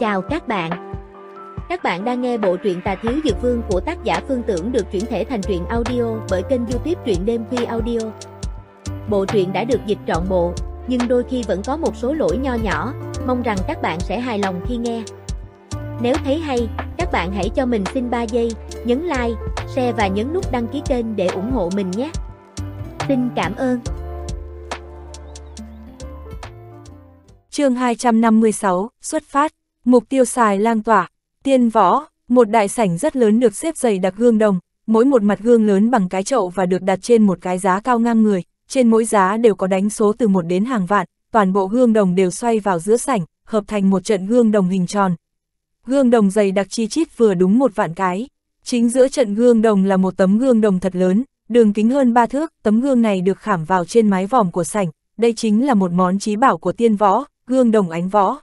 Chào các bạn. Các bạn đang nghe bộ truyện Tà Thiếu Dược Vương của tác giả Phương Tưởng được chuyển thể thành truyện audio bởi kênh YouTube truyện đêm khuya audio. Bộ truyện đã được dịch trọn bộ, nhưng đôi khi vẫn có một số lỗi nho nhỏ, mong rằng các bạn sẽ hài lòng khi nghe. Nếu thấy hay, các bạn hãy cho mình xin 3 giây, nhấn like, share và nhấn nút đăng ký kênh để ủng hộ mình nhé. Xin cảm ơn. chương 256, xuất phát, mục tiêu xài lang tỏa, tiên võ, một đại sảnh rất lớn được xếp dày đặc gương đồng, mỗi một mặt gương lớn bằng cái chậu và được đặt trên một cái giá cao ngang người, trên mỗi giá đều có đánh số từ một đến hàng vạn, toàn bộ gương đồng đều xoay vào giữa sảnh, hợp thành một trận gương đồng hình tròn. Gương đồng dày đặc chi chít vừa đúng một vạn cái, chính giữa trận gương đồng là một tấm gương đồng thật lớn, đường kính hơn ba thước, tấm gương này được khảm vào trên mái vòm của sảnh, đây chính là một món trí bảo của tiên võ, gương đồng ánh võ.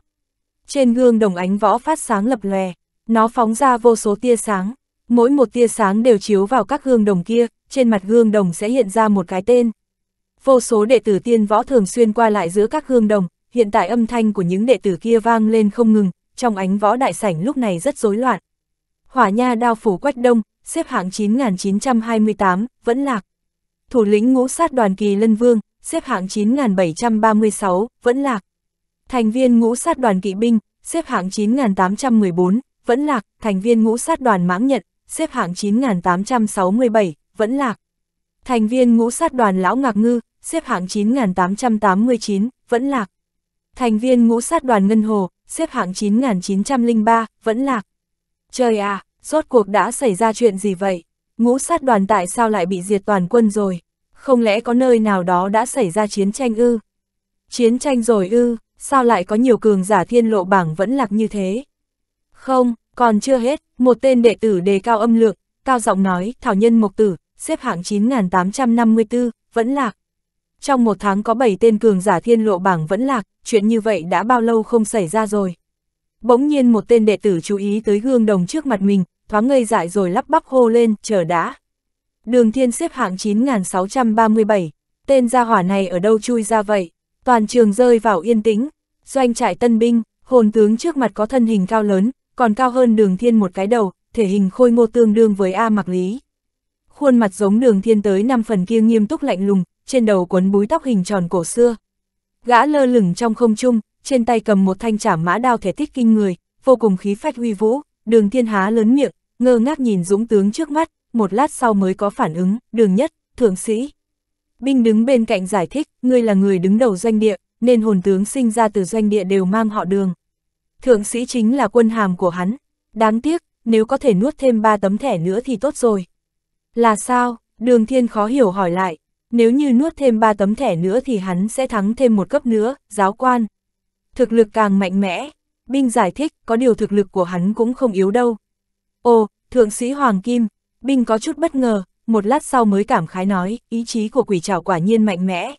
Trên gương đồng ánh võ phát sáng lập lòe, nó phóng ra vô số tia sáng, mỗi một tia sáng đều chiếu vào các gương đồng kia, trên mặt gương đồng sẽ hiện ra một cái tên. Vô số đệ tử tiên võ thường xuyên qua lại giữa các gương đồng, hiện tại âm thanh của những đệ tử kia vang lên không ngừng, trong ánh võ đại sảnh lúc này rất rối loạn. Hỏa nha đao phủ quách đông, xếp hạng 9928, vẫn lạc. Thủ lĩnh ngũ sát đoàn kỳ lân vương, xếp hạng 9736, vẫn lạc. Thành viên ngũ sát đoàn kỵ binh, xếp hạng 9814, vẫn lạc. Thành viên ngũ sát đoàn mãng nhận, xếp hạng 9867, vẫn lạc. Thành viên ngũ sát đoàn lão ngạc ngư, xếp hạng 9889, vẫn lạc. Thành viên ngũ sát đoàn ngân hồ, xếp hạng 9903, vẫn lạc. Trời à, rốt cuộc đã xảy ra chuyện gì vậy? Ngũ sát đoàn tại sao lại bị diệt toàn quân rồi? Không lẽ có nơi nào đó đã xảy ra chiến tranh ư? Chiến tranh rồi ư, sao lại có nhiều cường giả thiên lộ bảng vẫn lạc như thế? Không, còn chưa hết, một tên đệ tử đề cao âm lượng, cao giọng nói, Thảo Nhân Mộc Tử, xếp hạng 9854, vẫn lạc. Trong một tháng có 7 tên cường giả thiên lộ bảng vẫn lạc, chuyện như vậy đã bao lâu không xảy ra rồi. Bỗng nhiên một tên đệ tử chú ý tới gương đồng trước mặt mình, thoáng ngây dại rồi lắp bắp hô lên, chờ đã. Đường thiên xếp hạng 9637, tên gia hỏa này ở đâu chui ra vậy? Toàn trường rơi vào yên tĩnh, doanh trại tân binh, hồn tướng trước mặt có thân hình cao lớn, còn cao hơn đường thiên một cái đầu, thể hình khôi ngô tương đương với A mặc lý. Khuôn mặt giống đường thiên tới năm phần kia nghiêm túc lạnh lùng, trên đầu quấn búi tóc hình tròn cổ xưa. Gã lơ lửng trong không trung, trên tay cầm một thanh trả mã đao thể tích kinh người, vô cùng khí phách uy vũ, đường thiên há lớn miệng, ngơ ngác nhìn dũng tướng trước mắt, một lát sau mới có phản ứng, đường nhất, thượng sĩ. Binh đứng bên cạnh giải thích, ngươi là người đứng đầu doanh địa, nên hồn tướng sinh ra từ doanh địa đều mang họ đường. Thượng sĩ chính là quân hàm của hắn. Đáng tiếc, nếu có thể nuốt thêm ba tấm thẻ nữa thì tốt rồi. Là sao? Đường thiên khó hiểu hỏi lại. Nếu như nuốt thêm ba tấm thẻ nữa thì hắn sẽ thắng thêm một cấp nữa, giáo quan. Thực lực càng mạnh mẽ. Binh giải thích, có điều thực lực của hắn cũng không yếu đâu. Ồ, thượng sĩ Hoàng Kim, Binh có chút bất ngờ, một lát sau mới cảm khái nói, ý chí của quỷ trảo quả nhiên mạnh mẽ.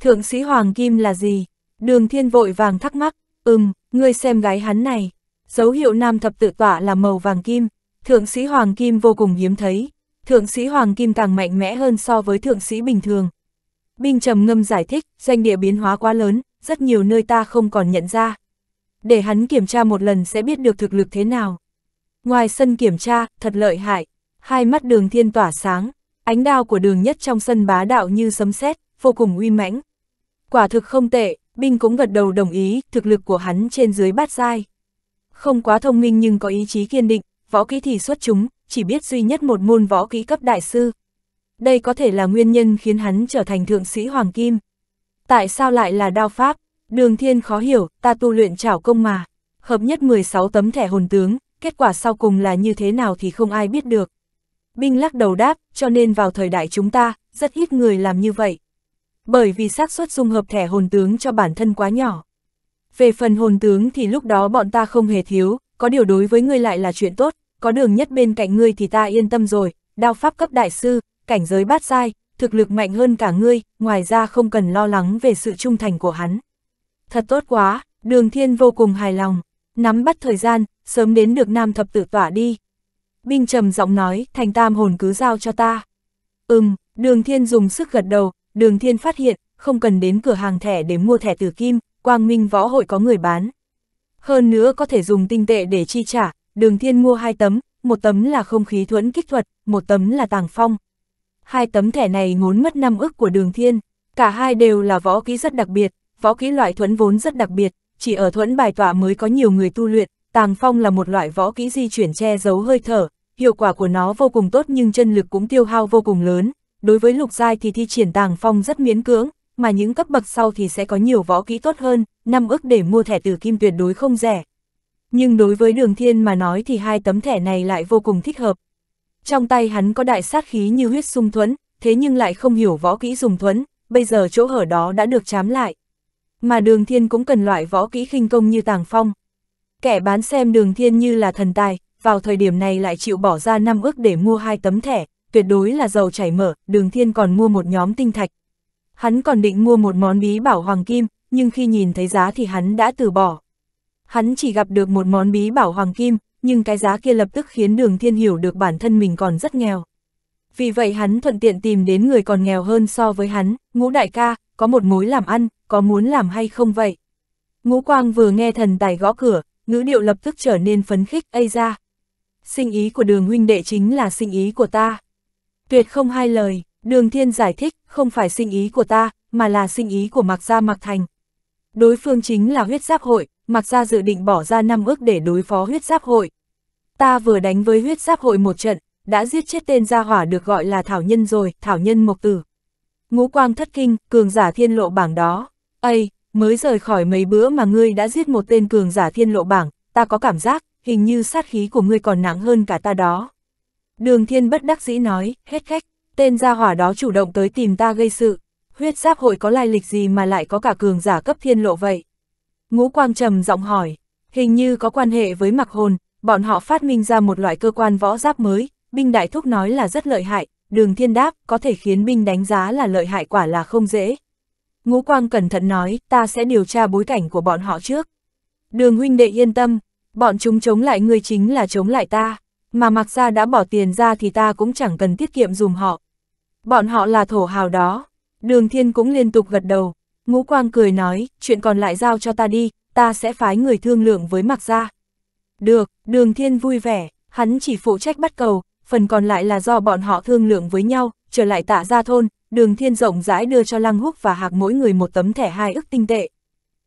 Thượng sĩ Hoàng Kim là gì? Đường thiên vội vàng thắc mắc, ừm, ngươi xem gái hắn này. Dấu hiệu nam thập tự tọa là màu vàng kim, thượng sĩ Hoàng Kim vô cùng hiếm thấy. Thượng sĩ Hoàng Kim càng mạnh mẽ hơn so với thượng sĩ bình thường. Binh trầm ngâm giải thích, doanh địa biến hóa quá lớn, rất nhiều nơi ta không còn nhận ra. Để hắn kiểm tra một lần sẽ biết được thực lực thế nào. Ngoài sân kiểm tra, thật lợi hại, hai mắt đường thiên tỏa sáng, ánh đao của đường nhất trong sân bá đạo như sấm sét, vô cùng uy mãnh. Quả thực không tệ, binh cũng gật đầu đồng ý, thực lực của hắn trên dưới bát giai. Không quá thông minh nhưng có ý chí kiên định, võ kỹ thì xuất chúng, chỉ biết duy nhất một môn võ kỹ cấp đại sư. Đây có thể là nguyên nhân khiến hắn trở thành thượng sĩ Hoàng Kim. Tại sao lại là đao pháp? Đường thiên khó hiểu, ta tu luyện trảo công mà. Hợp nhất 16 tấm thẻ hồn tướng, kết quả sau cùng là như thế nào thì không ai biết được. Binh lắc đầu đáp, cho nên vào thời đại chúng ta, rất ít người làm như vậy. Bởi vì xác suất dung hợp thẻ hồn tướng cho bản thân quá nhỏ. Về phần hồn tướng thì lúc đó bọn ta không hề thiếu, có điều đối với ngươi lại là chuyện tốt, có đường nhất bên cạnh ngươi thì ta yên tâm rồi, đao pháp cấp đại sư, cảnh giới bát giai, thực lực mạnh hơn cả ngươi, ngoài ra không cần lo lắng về sự trung thành của hắn. Thật tốt quá, đường thiên vô cùng hài lòng, nắm bắt thời gian, sớm đến được nam thập tự tỏa đi. Binh trầm giọng nói, thành tam hồn cứ giao cho ta. Ừm, đường thiên dùng sức gật đầu, đường thiên phát hiện, không cần đến cửa hàng thẻ để mua thẻ tử kim, quang minh võ hội có người bán. hơn nữa có thể dùng tinh tệ để chi trả, đường thiên mua hai tấm, một tấm là không khí thuẫn kích thuật, một tấm là tàng phong. Hai tấm thẻ này ngốn mất năm ức của đường thiên, cả hai đều là võ kỹ rất đặc biệt, võ kỹ loại thuẫn vốn rất đặc biệt, chỉ ở thuẫn bài tọa mới có nhiều người tu luyện, tàng phong là một loại võ kỹ di chuyển che giấu hơi thở, hiệu quả của nó vô cùng tốt nhưng chân lực cũng tiêu hao vô cùng lớn, đối với lục giai thì thi triển tàng phong rất miễn cưỡng, mà những cấp bậc sau thì sẽ có nhiều võ kỹ tốt hơn, năm ức để mua thẻ tử kim tuyệt đối không rẻ. Nhưng đối với đường thiên mà nói thì hai tấm thẻ này lại vô cùng thích hợp. Trong tay hắn có đại sát khí như huyết sung thuẫn, thế nhưng lại không hiểu võ kỹ dùng thuẫn, bây giờ chỗ hở đó đã được chám lại. Mà đường thiên cũng cần loại võ kỹ khinh công như tàng phong. Kẻ bán xem đường thiên như là thần tài, vào thời điểm này lại chịu bỏ ra năm ước để mua hai tấm thẻ, tuyệt đối là giàu chảy mở, đường thiên còn mua một nhóm tinh thạch. Hắn còn định mua một món bí bảo hoàng kim, nhưng khi nhìn thấy giá thì hắn đã từ bỏ. Hắn chỉ gặp được một món bí bảo hoàng kim, nhưng cái giá kia lập tức khiến đường thiên hiểu được bản thân mình còn rất nghèo. Vì vậy hắn thuận tiện tìm đến người còn nghèo hơn so với hắn, ngũ đại ca, có một mối làm ăn, có muốn làm hay không vậy? Ngũ quang vừa nghe thần tài gõ cửa, ngữ điệu lập tức trở nên phấn khích, ây ra. Sinh ý của đường huynh đệ chính là sinh ý của ta. Tuyệt không hai lời, đường thiên giải thích, không phải sinh ý của ta, mà là sinh ý của mặc gia mặc thành. Đối phương chính là huyết giáp hội, mặc gia dự định bỏ ra năm ước để đối phó huyết giáp hội. Ta vừa đánh với huyết giáp hội một trận, đã giết chết tên gia hỏa được gọi là Thảo Nhân rồi, Thảo Nhân Mộc Tử. Ngũ quang thất kinh, cường giả thiên lộ bảng đó. Ây, mới rời khỏi mấy bữa mà ngươi đã giết một tên cường giả thiên lộ bảng, ta có cảm giác, hình như sát khí của ngươi còn nặng hơn cả ta đó. Đường thiên bất đắc dĩ nói, hết khách, tên gia hỏa đó chủ động tới tìm ta gây sự. Huyết giáp hội có lai lịch gì mà lại có cả cường giả cấp thiên lộ vậy? Ngũ quang trầm giọng hỏi, hình như có quan hệ với mặc hồn, bọn họ phát minh ra một loại cơ quan võ giáp mới, binh đại thúc nói là rất lợi hại, đường thiên đáp, có thể khiến binh đánh giá là lợi hại quả là không dễ. Ngũ Quang cẩn thận nói, ta sẽ điều tra bối cảnh của bọn họ trước. Đường huynh đệ yên tâm, bọn chúng chống lại ngươi chính là chống lại ta, mà mặc ra đã bỏ tiền ra thì ta cũng chẳng cần tiết kiệm dùm họ. Bọn họ là thổ hào đó. Đường thiên cũng liên tục gật đầu. Ngũ Quang cười nói, chuyện còn lại giao cho ta đi, ta sẽ phái người thương lượng với mặc ra. Được, đường thiên vui vẻ, hắn chỉ phụ trách bắt cầu, phần còn lại là do bọn họ thương lượng với nhau, trở lại tạ ra thôn, đường thiên rộng rãi đưa cho Lăng Húc và Hạc mỗi người một tấm thẻ hai ức tinh tệ.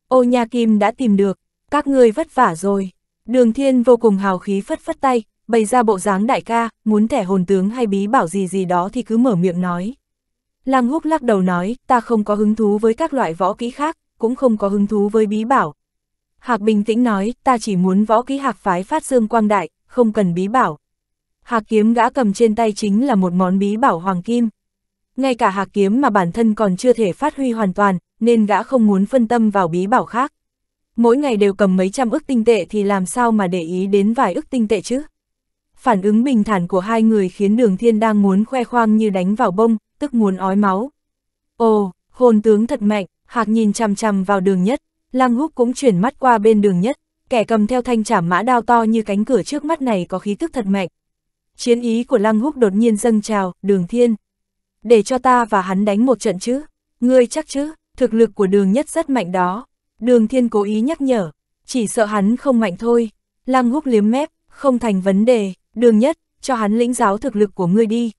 Ô Nha Kim đã tìm được, các ngươi vất vả rồi. Đường thiên vô cùng hào khí phất phất tay, bày ra bộ dáng đại ca, muốn thẻ hồn tướng hay bí bảo gì gì đó thì cứ mở miệng nói. Lăng Húc lắc đầu nói, ta không có hứng thú với các loại võ kỹ khác, cũng không có hứng thú với bí bảo. Hạc bình tĩnh nói, ta chỉ muốn võ kỹ hạc phái phát dương quang đại, không cần bí bảo. Hạc kiếm gã cầm trên tay chính là một món bí bảo hoàng kim. Ngay cả hạc kiếm mà bản thân còn chưa thể phát huy hoàn toàn, nên gã không muốn phân tâm vào bí bảo khác. Mỗi ngày đều cầm mấy trăm ức tinh tệ thì làm sao mà để ý đến vài ức tinh tệ chứ? Phản ứng bình thản của hai người khiến đường thiên đang muốn khoe khoang như đánh vào bông, tức muốn ói máu. Ồ, hồn tướng thật mạnh, hạc nhìn chằm chằm vào đường nhất, lăng húc cũng chuyển mắt qua bên đường nhất, kẻ cầm theo thanh trảm mã đao to như cánh cửa trước mắt này có khí tức thật mạnh. Chiến ý của lăng húc đột nhiên dâng trào, đường thiên. Để cho ta và hắn đánh một trận chứ, ngươi chắc chứ, thực lực của đường nhất rất mạnh đó. Đường thiên cố ý nhắc nhở, chỉ sợ hắn không mạnh thôi. Lăng húc liếm mép, không thành vấn đề, đường nhất, cho hắn lĩnh giáo thực lực của ngươi đi.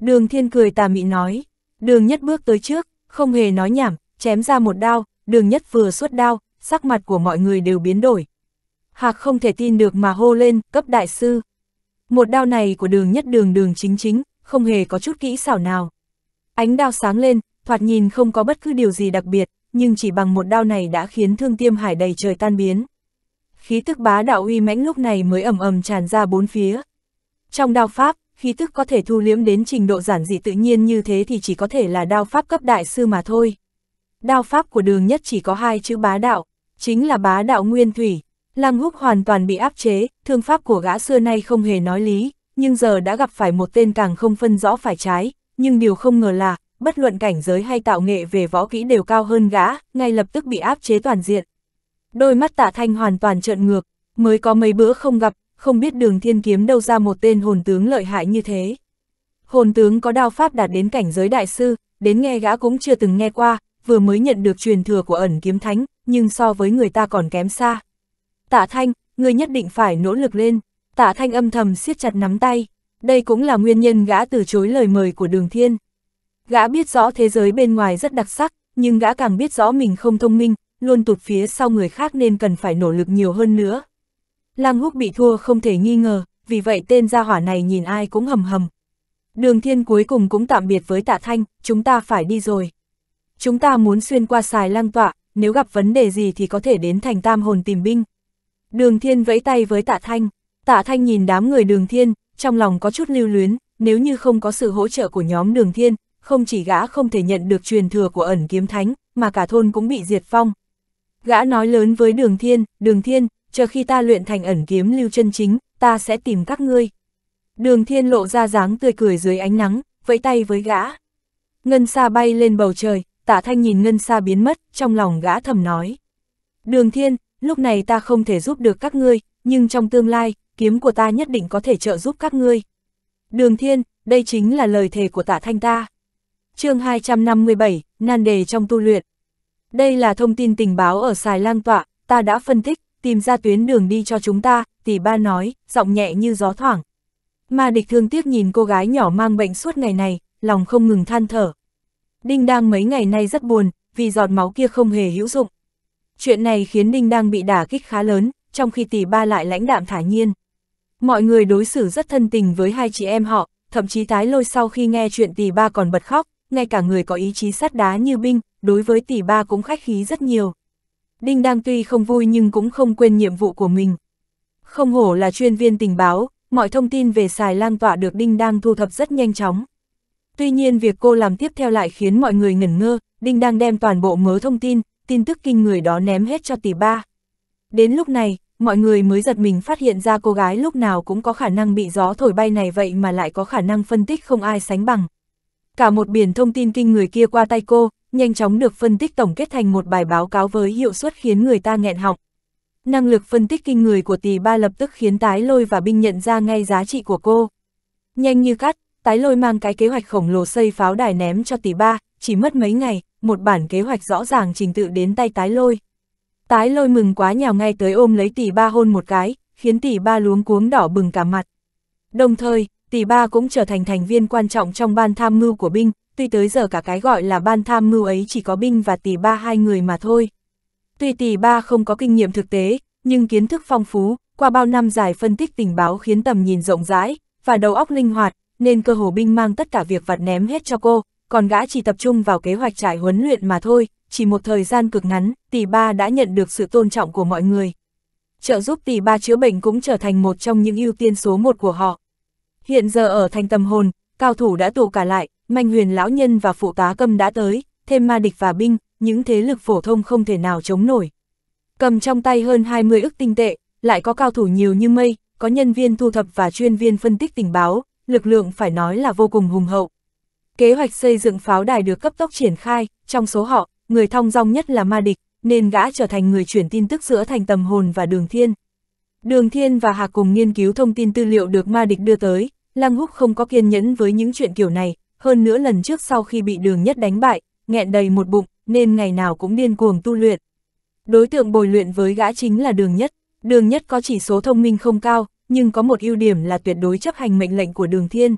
Đường thiên cười tà mị nói, đường nhất bước tới trước, không hề nói nhảm, chém ra một đao, đường nhất vừa xuất đao, sắc mặt của mọi người đều biến đổi. Hạc không thể tin được mà hô lên, cấp đại sư. Một đao này của đường nhất đường đường chính chính, không hề có chút kỹ xảo nào. Ánh đao sáng lên, thoạt nhìn không có bất cứ điều gì đặc biệt, nhưng chỉ bằng một đao này đã khiến thương tiêm hải đầy trời tan biến. Khí tức bá đạo uy mãnh lúc này mới ầm ầm tràn ra bốn phía. Trong đao pháp, khí tức có thể thu liếm đến trình độ giản dị tự nhiên như thế thì chỉ có thể là đao pháp cấp đại sư mà thôi. Đao pháp của đường nhất chỉ có hai chữ bá đạo, chính là bá đạo nguyên thủy. Lăng húc hoàn toàn bị áp chế, thương pháp của gã xưa nay không hề nói lý, nhưng giờ đã gặp phải một tên càng không phân rõ phải trái, nhưng điều không ngờ là, bất luận cảnh giới hay tạo nghệ về võ kỹ đều cao hơn gã, ngay lập tức bị áp chế toàn diện. Đôi mắt tạ thanh hoàn toàn trợn ngược, mới có mấy bữa không gặp, không biết đường thiên kiếm đâu ra một tên hồn tướng lợi hại như thế. Hồn tướng có đao pháp đạt đến cảnh giới đại sư, đến nghe gã cũng chưa từng nghe qua, vừa mới nhận được truyền thừa của ẩn kiếm thánh, nhưng so với người ta còn kém xa. Tạ Thanh, người nhất định phải nỗ lực lên. Tạ Thanh âm thầm siết chặt nắm tay. Đây cũng là nguyên nhân gã từ chối lời mời của đường thiên. Gã biết rõ thế giới bên ngoài rất đặc sắc, nhưng gã càng biết rõ mình không thông minh, luôn tụt phía sau người khác nên cần phải nỗ lực nhiều hơn nữa. Lăng húc bị thua không thể nghi ngờ, vì vậy tên gia hỏa này nhìn ai cũng hầm hầm. Đường thiên cuối cùng cũng tạm biệt với tạ thanh, chúng ta phải đi rồi. Chúng ta muốn xuyên qua xài lăng tọa, nếu gặp vấn đề gì thì có thể đến thành tam hồn tìm binh. Đường thiên vẫy tay với tạ thanh, tạ thanh nhìn đám người đường thiên, trong lòng có chút lưu luyến, nếu như không có sự hỗ trợ của nhóm đường thiên, không chỉ gã không thể nhận được truyền thừa của ẩn kiếm thánh, mà cả thôn cũng bị diệt phong. Gã nói lớn với đường thiên, đường thiên, chờ khi ta luyện thành ẩn kiếm lưu chân chính, ta sẽ tìm các ngươi. Đường thiên lộ ra dáng tươi cười dưới ánh nắng, vẫy tay với gã. Ngân xa bay lên bầu trời, tạ thanh nhìn ngân xa biến mất, trong lòng gã thầm nói. Đường thiên, lúc này ta không thể giúp được các ngươi, nhưng trong tương lai, kiếm của ta nhất định có thể trợ giúp các ngươi. Đường thiên, đây chính là lời thề của tạ thanh ta. chương 257, nan đề trong tu luyện. Đây là thông tin tình báo ở xài lang tọa, ta đã phân tích, tìm ra tuyến đường đi cho chúng ta, tỷ ba nói, giọng nhẹ như gió thoảng. Ma địch thương tiếc nhìn cô gái nhỏ mang bệnh suốt ngày này, lòng không ngừng than thở. Đinh đang mấy ngày nay rất buồn, vì giọt máu kia không hề hữu dụng. Chuyện này khiến Đinh đang bị đả kích khá lớn, trong khi tỷ ba lại lãnh đạm thả nhiên. Mọi người đối xử rất thân tình với hai chị em họ, thậm chí tái lôi sau khi nghe chuyện tỷ ba còn bật khóc, ngay cả người có ý chí sắt đá như binh, đối với tỷ ba cũng khách khí rất nhiều. Đinh đang tuy không vui nhưng cũng không quên nhiệm vụ của mình. Không hổ là chuyên viên tình báo, mọi thông tin về xài lan tọa được Đinh đang thu thập rất nhanh chóng. Tuy nhiên việc cô làm tiếp theo lại khiến mọi người ngẩn ngơ, Đinh đang đem toàn bộ mớ thông tin, tin tức kinh người đó ném hết cho tỷ ba. Đến lúc này, mọi người mới giật mình phát hiện ra cô gái lúc nào cũng có khả năng bị gió thổi bay này vậy mà lại có khả năng phân tích không ai sánh bằng. Cả một biển thông tin kinh người kia qua tay cô, nhanh chóng được phân tích tổng kết thành một bài báo cáo với hiệu suất khiến người ta nghẹn họng. Năng lực phân tích kinh người của tỷ ba lập tức khiến tái lôi và binh nhận ra ngay giá trị của cô. Nhanh như cắt, tái lôi mang cái kế hoạch khổng lồ xây pháo đài ném cho tỷ ba, chỉ mất mấy ngày, một bản kế hoạch rõ ràng trình tự đến tay tái lôi. Tái lôi mừng quá nhào ngay tới ôm lấy tỷ ba hôn một cái, khiến tỷ ba luống cuống đỏ bừng cả mặt. Đồng thời, tỷ ba cũng trở thành thành viên quan trọng trong ban tham mưu của binh, tuy tới giờ cả cái gọi là ban tham mưu ấy chỉ có binh và tỷ ba hai người mà thôi. Tuy tỷ ba không có kinh nghiệm thực tế, nhưng kiến thức phong phú, qua bao năm dài phân tích tình báo khiến tầm nhìn rộng rãi, và đầu óc linh hoạt, nên cơ hồ binh mang tất cả việc vặt ném hết cho cô, còn gã chỉ tập trung vào kế hoạch trải huấn luyện mà thôi, chỉ một thời gian cực ngắn, tỷ ba đã nhận được sự tôn trọng của mọi người. Trợ giúp tỷ ba chữa bệnh cũng trở thành một trong những ưu tiên số một của họ. Hiện giờ ở thành tâm hồn, cao thủ đã tụ cả lại, manh huyền lão nhân và phụ tá câm đã tới, thêm ma địch và binh, những thế lực phổ thông không thể nào chống nổi. Cầm trong tay hơn 20 ức tinh tệ, lại có cao thủ nhiều như mây, có nhân viên thu thập và chuyên viên phân tích tình báo, lực lượng phải nói là vô cùng hùng hậu. Kế hoạch xây dựng pháo đài được cấp tốc triển khai, trong số họ, người thong dong nhất là ma địch, nên gã trở thành người chuyển tin tức giữa thành tầm hồn và đường thiên. Đường thiên và Hạc cùng nghiên cứu thông tin tư liệu được ma địch đưa tới, Lăng Húc không có kiên nhẫn với những chuyện kiểu này, hơn nữa lần trước sau khi bị đường nhất đánh bại, nghẹn đầy một bụng, nên ngày nào cũng điên cuồng tu luyện. Đối tượng bồi luyện với gã chính là đường nhất, đường nhất có chỉ số thông minh không cao, nhưng có một ưu điểm là tuyệt đối chấp hành mệnh lệnh của đường thiên.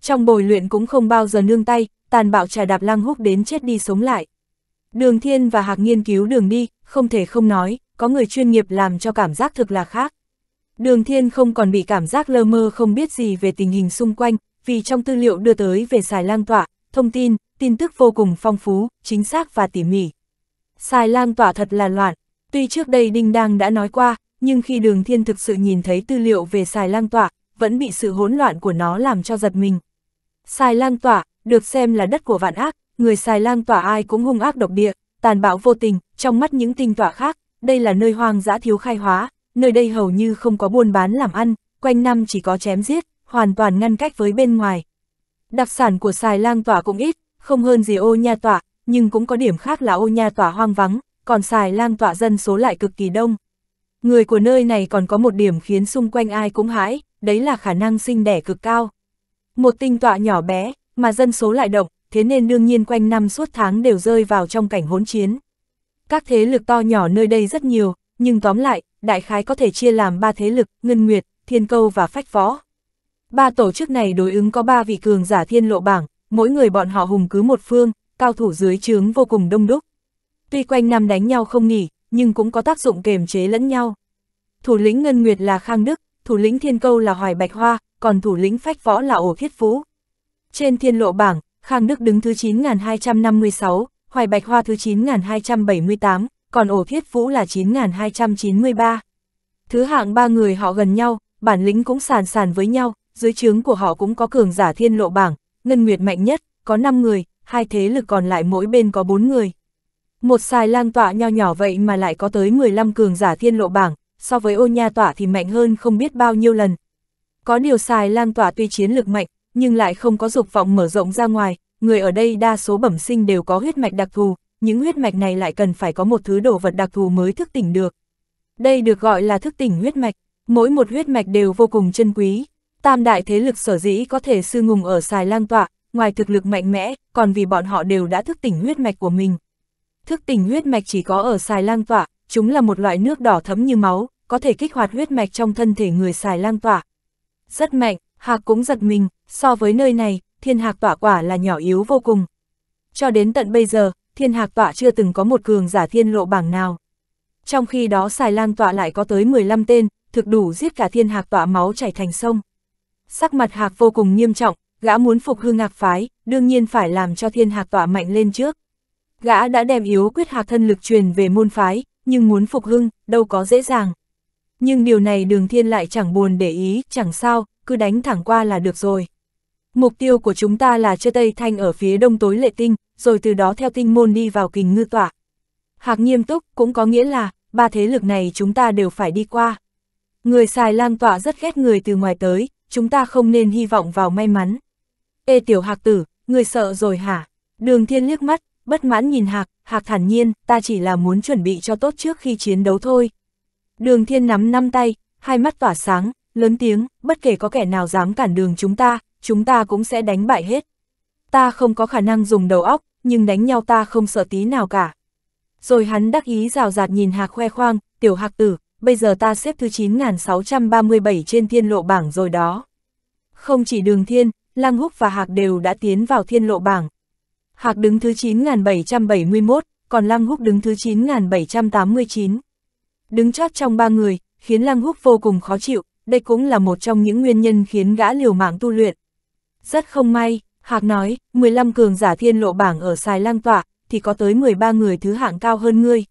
Trong bồi luyện cũng không bao giờ nương tay, tàn bạo trà đạp lăng húc đến chết đi sống lại. Đường thiên và hạc nghiên cứu đường đi, không thể không nói, có người chuyên nghiệp làm cho cảm giác thực là khác. Đường thiên không còn bị cảm giác lơ mơ không biết gì về tình hình xung quanh, vì trong tư liệu đưa tới về xài lang tọa, thông tin, tin tức vô cùng phong phú, chính xác và tỉ mỉ. Xài lang tọa thật là loạn, tuy trước đây Đinh Đang đã nói qua, nhưng khi đường thiên thực sự nhìn thấy tư liệu về xài lang tọa, vẫn bị sự hỗn loạn của nó làm cho giật mình. Xài lang tọa, được xem là đất của vạn ác, người xài lang tỏa ai cũng hung ác độc địa, tàn bạo vô tình, trong mắt những tinh tỏa khác, đây là nơi hoang dã thiếu khai hóa, nơi đây hầu như không có buôn bán làm ăn, quanh năm chỉ có chém giết, hoàn toàn ngăn cách với bên ngoài. Đặc sản của xài lang tỏa cũng ít, không hơn gì ô nha tỏa, nhưng cũng có điểm khác là ô nha tỏa hoang vắng, còn xài lang tỏa dân số lại cực kỳ đông. Người của nơi này còn có một điểm khiến xung quanh ai cũng hãi, đấy là khả năng sinh đẻ cực cao. Một tinh tọa nhỏ bé, mà dân số lại động, thế nên đương nhiên quanh năm suốt tháng đều rơi vào trong cảnh hỗn chiến. Các thế lực to nhỏ nơi đây rất nhiều, nhưng tóm lại, đại khái có thể chia làm ba thế lực, Ngân Nguyệt, Thiên Câu và Phách Võ. Ba tổ chức này đối ứng có ba vị cường giả thiên lộ bảng, mỗi người bọn họ hùng cứ một phương, cao thủ dưới trướng vô cùng đông đúc. Tuy quanh năm đánh nhau không nghỉ, nhưng cũng có tác dụng kềm chế lẫn nhau. Thủ lĩnh Ngân Nguyệt là Khang Đức, thủ lĩnh Thiên Câu là Hoài Bạch Hoa, còn thủ lĩnh Phách Võ là Ổ Thiết Phú. Trên thiên lộ bảng, Khang Đức đứng thứ 9256, Hoài Bạch Hoa thứ 9278, còn Ổ Thiết Vũ là 9293. Thứ hạng ba người họ gần nhau, bản lĩnh cũng sàn sàn với nhau, dưới trướng của họ cũng có cường giả thiên lộ bảng, Ngân Nguyệt mạnh nhất, có 5 người, hai thế lực còn lại mỗi bên có 4 người. Một xài lang tọa nho nhỏ vậy mà lại có tới 15 cường giả thiên lộ bảng, so với ô nha tọa thì mạnh hơn không biết bao nhiêu lần. Có điều xài lang tọa tuy chiến lực mạnh, nhưng lại không có dục vọng mở rộng ra ngoài, người ở đây đa số bẩm sinh đều có huyết mạch đặc thù, những huyết mạch này lại cần phải có một thứ đồ vật đặc thù mới thức tỉnh được. Đây được gọi là thức tỉnh huyết mạch, mỗi một huyết mạch đều vô cùng chân quý. Tam đại thế lực sở dĩ có thể sư ngùng ở xài lang tọa, ngoài thực lực mạnh mẽ, còn vì bọn họ đều đã thức tỉnh huyết mạch của mình. Thức tỉnh huyết mạch chỉ có ở xài lang tọa, chúng là một loại nước đỏ thấm như máu, có thể kích hoạt huyết mạch trong thân thể người xài lang tọa. Rất mạnh, hạc cũng giật mình, so với nơi này, thiên hạc tọa quả là nhỏ yếu vô cùng. Cho đến tận bây giờ, thiên hạc tọa chưa từng có một cường giả thiên lộ bảng nào. Trong khi đó xài lang tọa lại có tới 15 tên, thực đủ giết cả thiên hạc tọa máu chảy thành sông. Sắc mặt hạc vô cùng nghiêm trọng, gã muốn phục hư ngạc phái, đương nhiên phải làm cho thiên hạc tọa mạnh lên trước. Gã đã đem yếu quyết hạc thân lực truyền về môn phái, nhưng muốn phục hưng, đâu có dễ dàng. Nhưng điều này đường thiên lại chẳng buồn để ý, chẳng sao, cứ đánh thẳng qua là được rồi. Mục tiêu của chúng ta là chơi Tây Thanh ở phía đông tối lệ tinh, rồi từ đó theo tinh môn đi vào kình ngư tọa. Hạc nghiêm túc cũng có nghĩa là, ba thế lực này chúng ta đều phải đi qua. Người xài lang tọa rất ghét người từ ngoài tới, chúng ta không nên hy vọng vào may mắn. Ê tiểu hạc tử, người sợ rồi hả? Đường thiên liếc mắt, bất mãn nhìn hạc, hạc thản nhiên, ta chỉ là muốn chuẩn bị cho tốt trước khi chiến đấu thôi. Đường thiên nắm năm tay, hai mắt tỏa sáng, lớn tiếng, bất kể có kẻ nào dám cản đường chúng ta, chúng ta cũng sẽ đánh bại hết. Ta không có khả năng dùng đầu óc, nhưng đánh nhau ta không sợ tí nào cả. Rồi hắn đắc ý rào rạt nhìn hạc khoe khoang, tiểu hạc tử, bây giờ ta xếp thứ 9637 trên thiên lộ bảng rồi đó. Không chỉ đường thiên, Lăng Húc và Hạc đều đã tiến vào thiên lộ bảng. Hạc đứng thứ 9771, còn Lăng Húc đứng thứ 9789. Đứng chót trong ba người, khiến Lăng Húc vô cùng khó chịu, đây cũng là một trong những nguyên nhân khiến gã liều mạng tu luyện. Rất không may, Hạc nói, 15 cường giả thiên lộ bảng ở xài lang tọa, thì có tới 13 người thứ hạng cao hơn ngươi.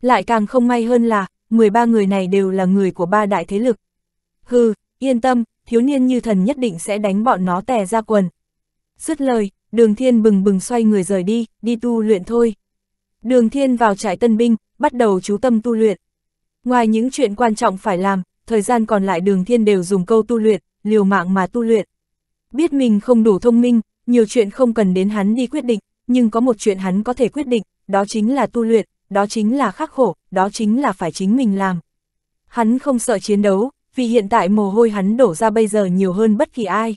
Lại càng không may hơn là, 13 người này đều là người của ba đại thế lực. Hừ, yên tâm, thiếu niên như thần nhất định sẽ đánh bọn nó tè ra quần. Dứt lời, đường thiên bừng bừng xoay người rời đi, đi tu luyện thôi. Đường thiên vào trại tân binh, bắt đầu chú tâm tu luyện. Ngoài những chuyện quan trọng phải làm, thời gian còn lại đường thiên đều dùng câu tu luyện, liều mạng mà tu luyện. Biết mình không đủ thông minh, nhiều chuyện không cần đến hắn đi quyết định, nhưng có một chuyện hắn có thể quyết định, đó chính là tu luyện, đó chính là khắc khổ, đó chính là phải chính mình làm. Hắn không sợ chiến đấu, vì hiện tại mồ hôi hắn đổ ra bây giờ nhiều hơn bất kỳ ai.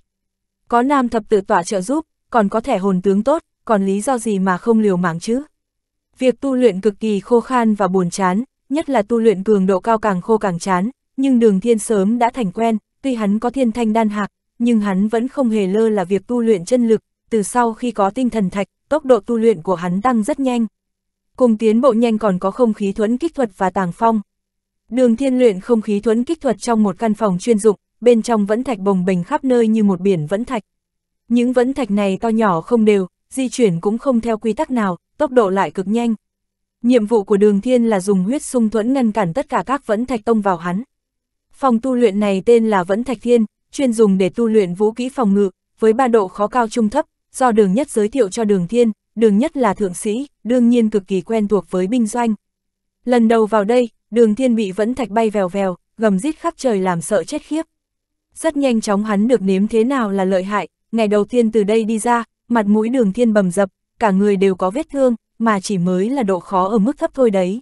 Có nam thập tự tỏa trợ giúp, còn có thẻ hồn tướng tốt, còn lý do gì mà không liều mạng chứ? Việc tu luyện cực kỳ khô khan và buồn chán, nhất là tu luyện cường độ cao càng khô càng chán, nhưng đường thiên sớm đã thành quen, tuy hắn có thiên thanh đan hạc, nhưng hắn vẫn không hề lơ là việc tu luyện chân lực, từ sau khi có tinh thần thạch, tốc độ tu luyện của hắn tăng rất nhanh. Cùng tiến bộ nhanh còn có không khí thuẫn kích thuật và tàng phong. Đường thiên luyện không khí thuẫn kích thuật trong một căn phòng chuyên dụng, bên trong vẫn thạch bồng bềnh khắp nơi như một biển vẫn thạch. Những vẫn thạch này to nhỏ không đều, di chuyển cũng không theo quy tắc nào, tốc độ lại cực nhanh. Nhiệm vụ của đường thiên là dùng huyết sung thuẫn ngăn cản tất cả các vẫn thạch tông vào hắn. Phòng tu luyện này tên là vẫn thạch thiên, chuyên dùng để tu luyện vũ kỹ phòng ngự, với ba độ khó cao trung thấp, do đường nhất giới thiệu cho đường thiên, đường nhất là thượng sĩ, đương nhiên cực kỳ quen thuộc với binh doanh. Lần đầu vào đây, đường thiên bị vẫn thạch bay vèo vèo, gầm rít khắp trời làm sợ chết khiếp. Rất nhanh chóng hắn được nếm thế nào là lợi hại, ngày đầu tiên từ đây đi ra, mặt mũi đường thiên bầm dập, cả người đều có vết thương, mà chỉ mới là độ khó ở mức thấp thôi đấy.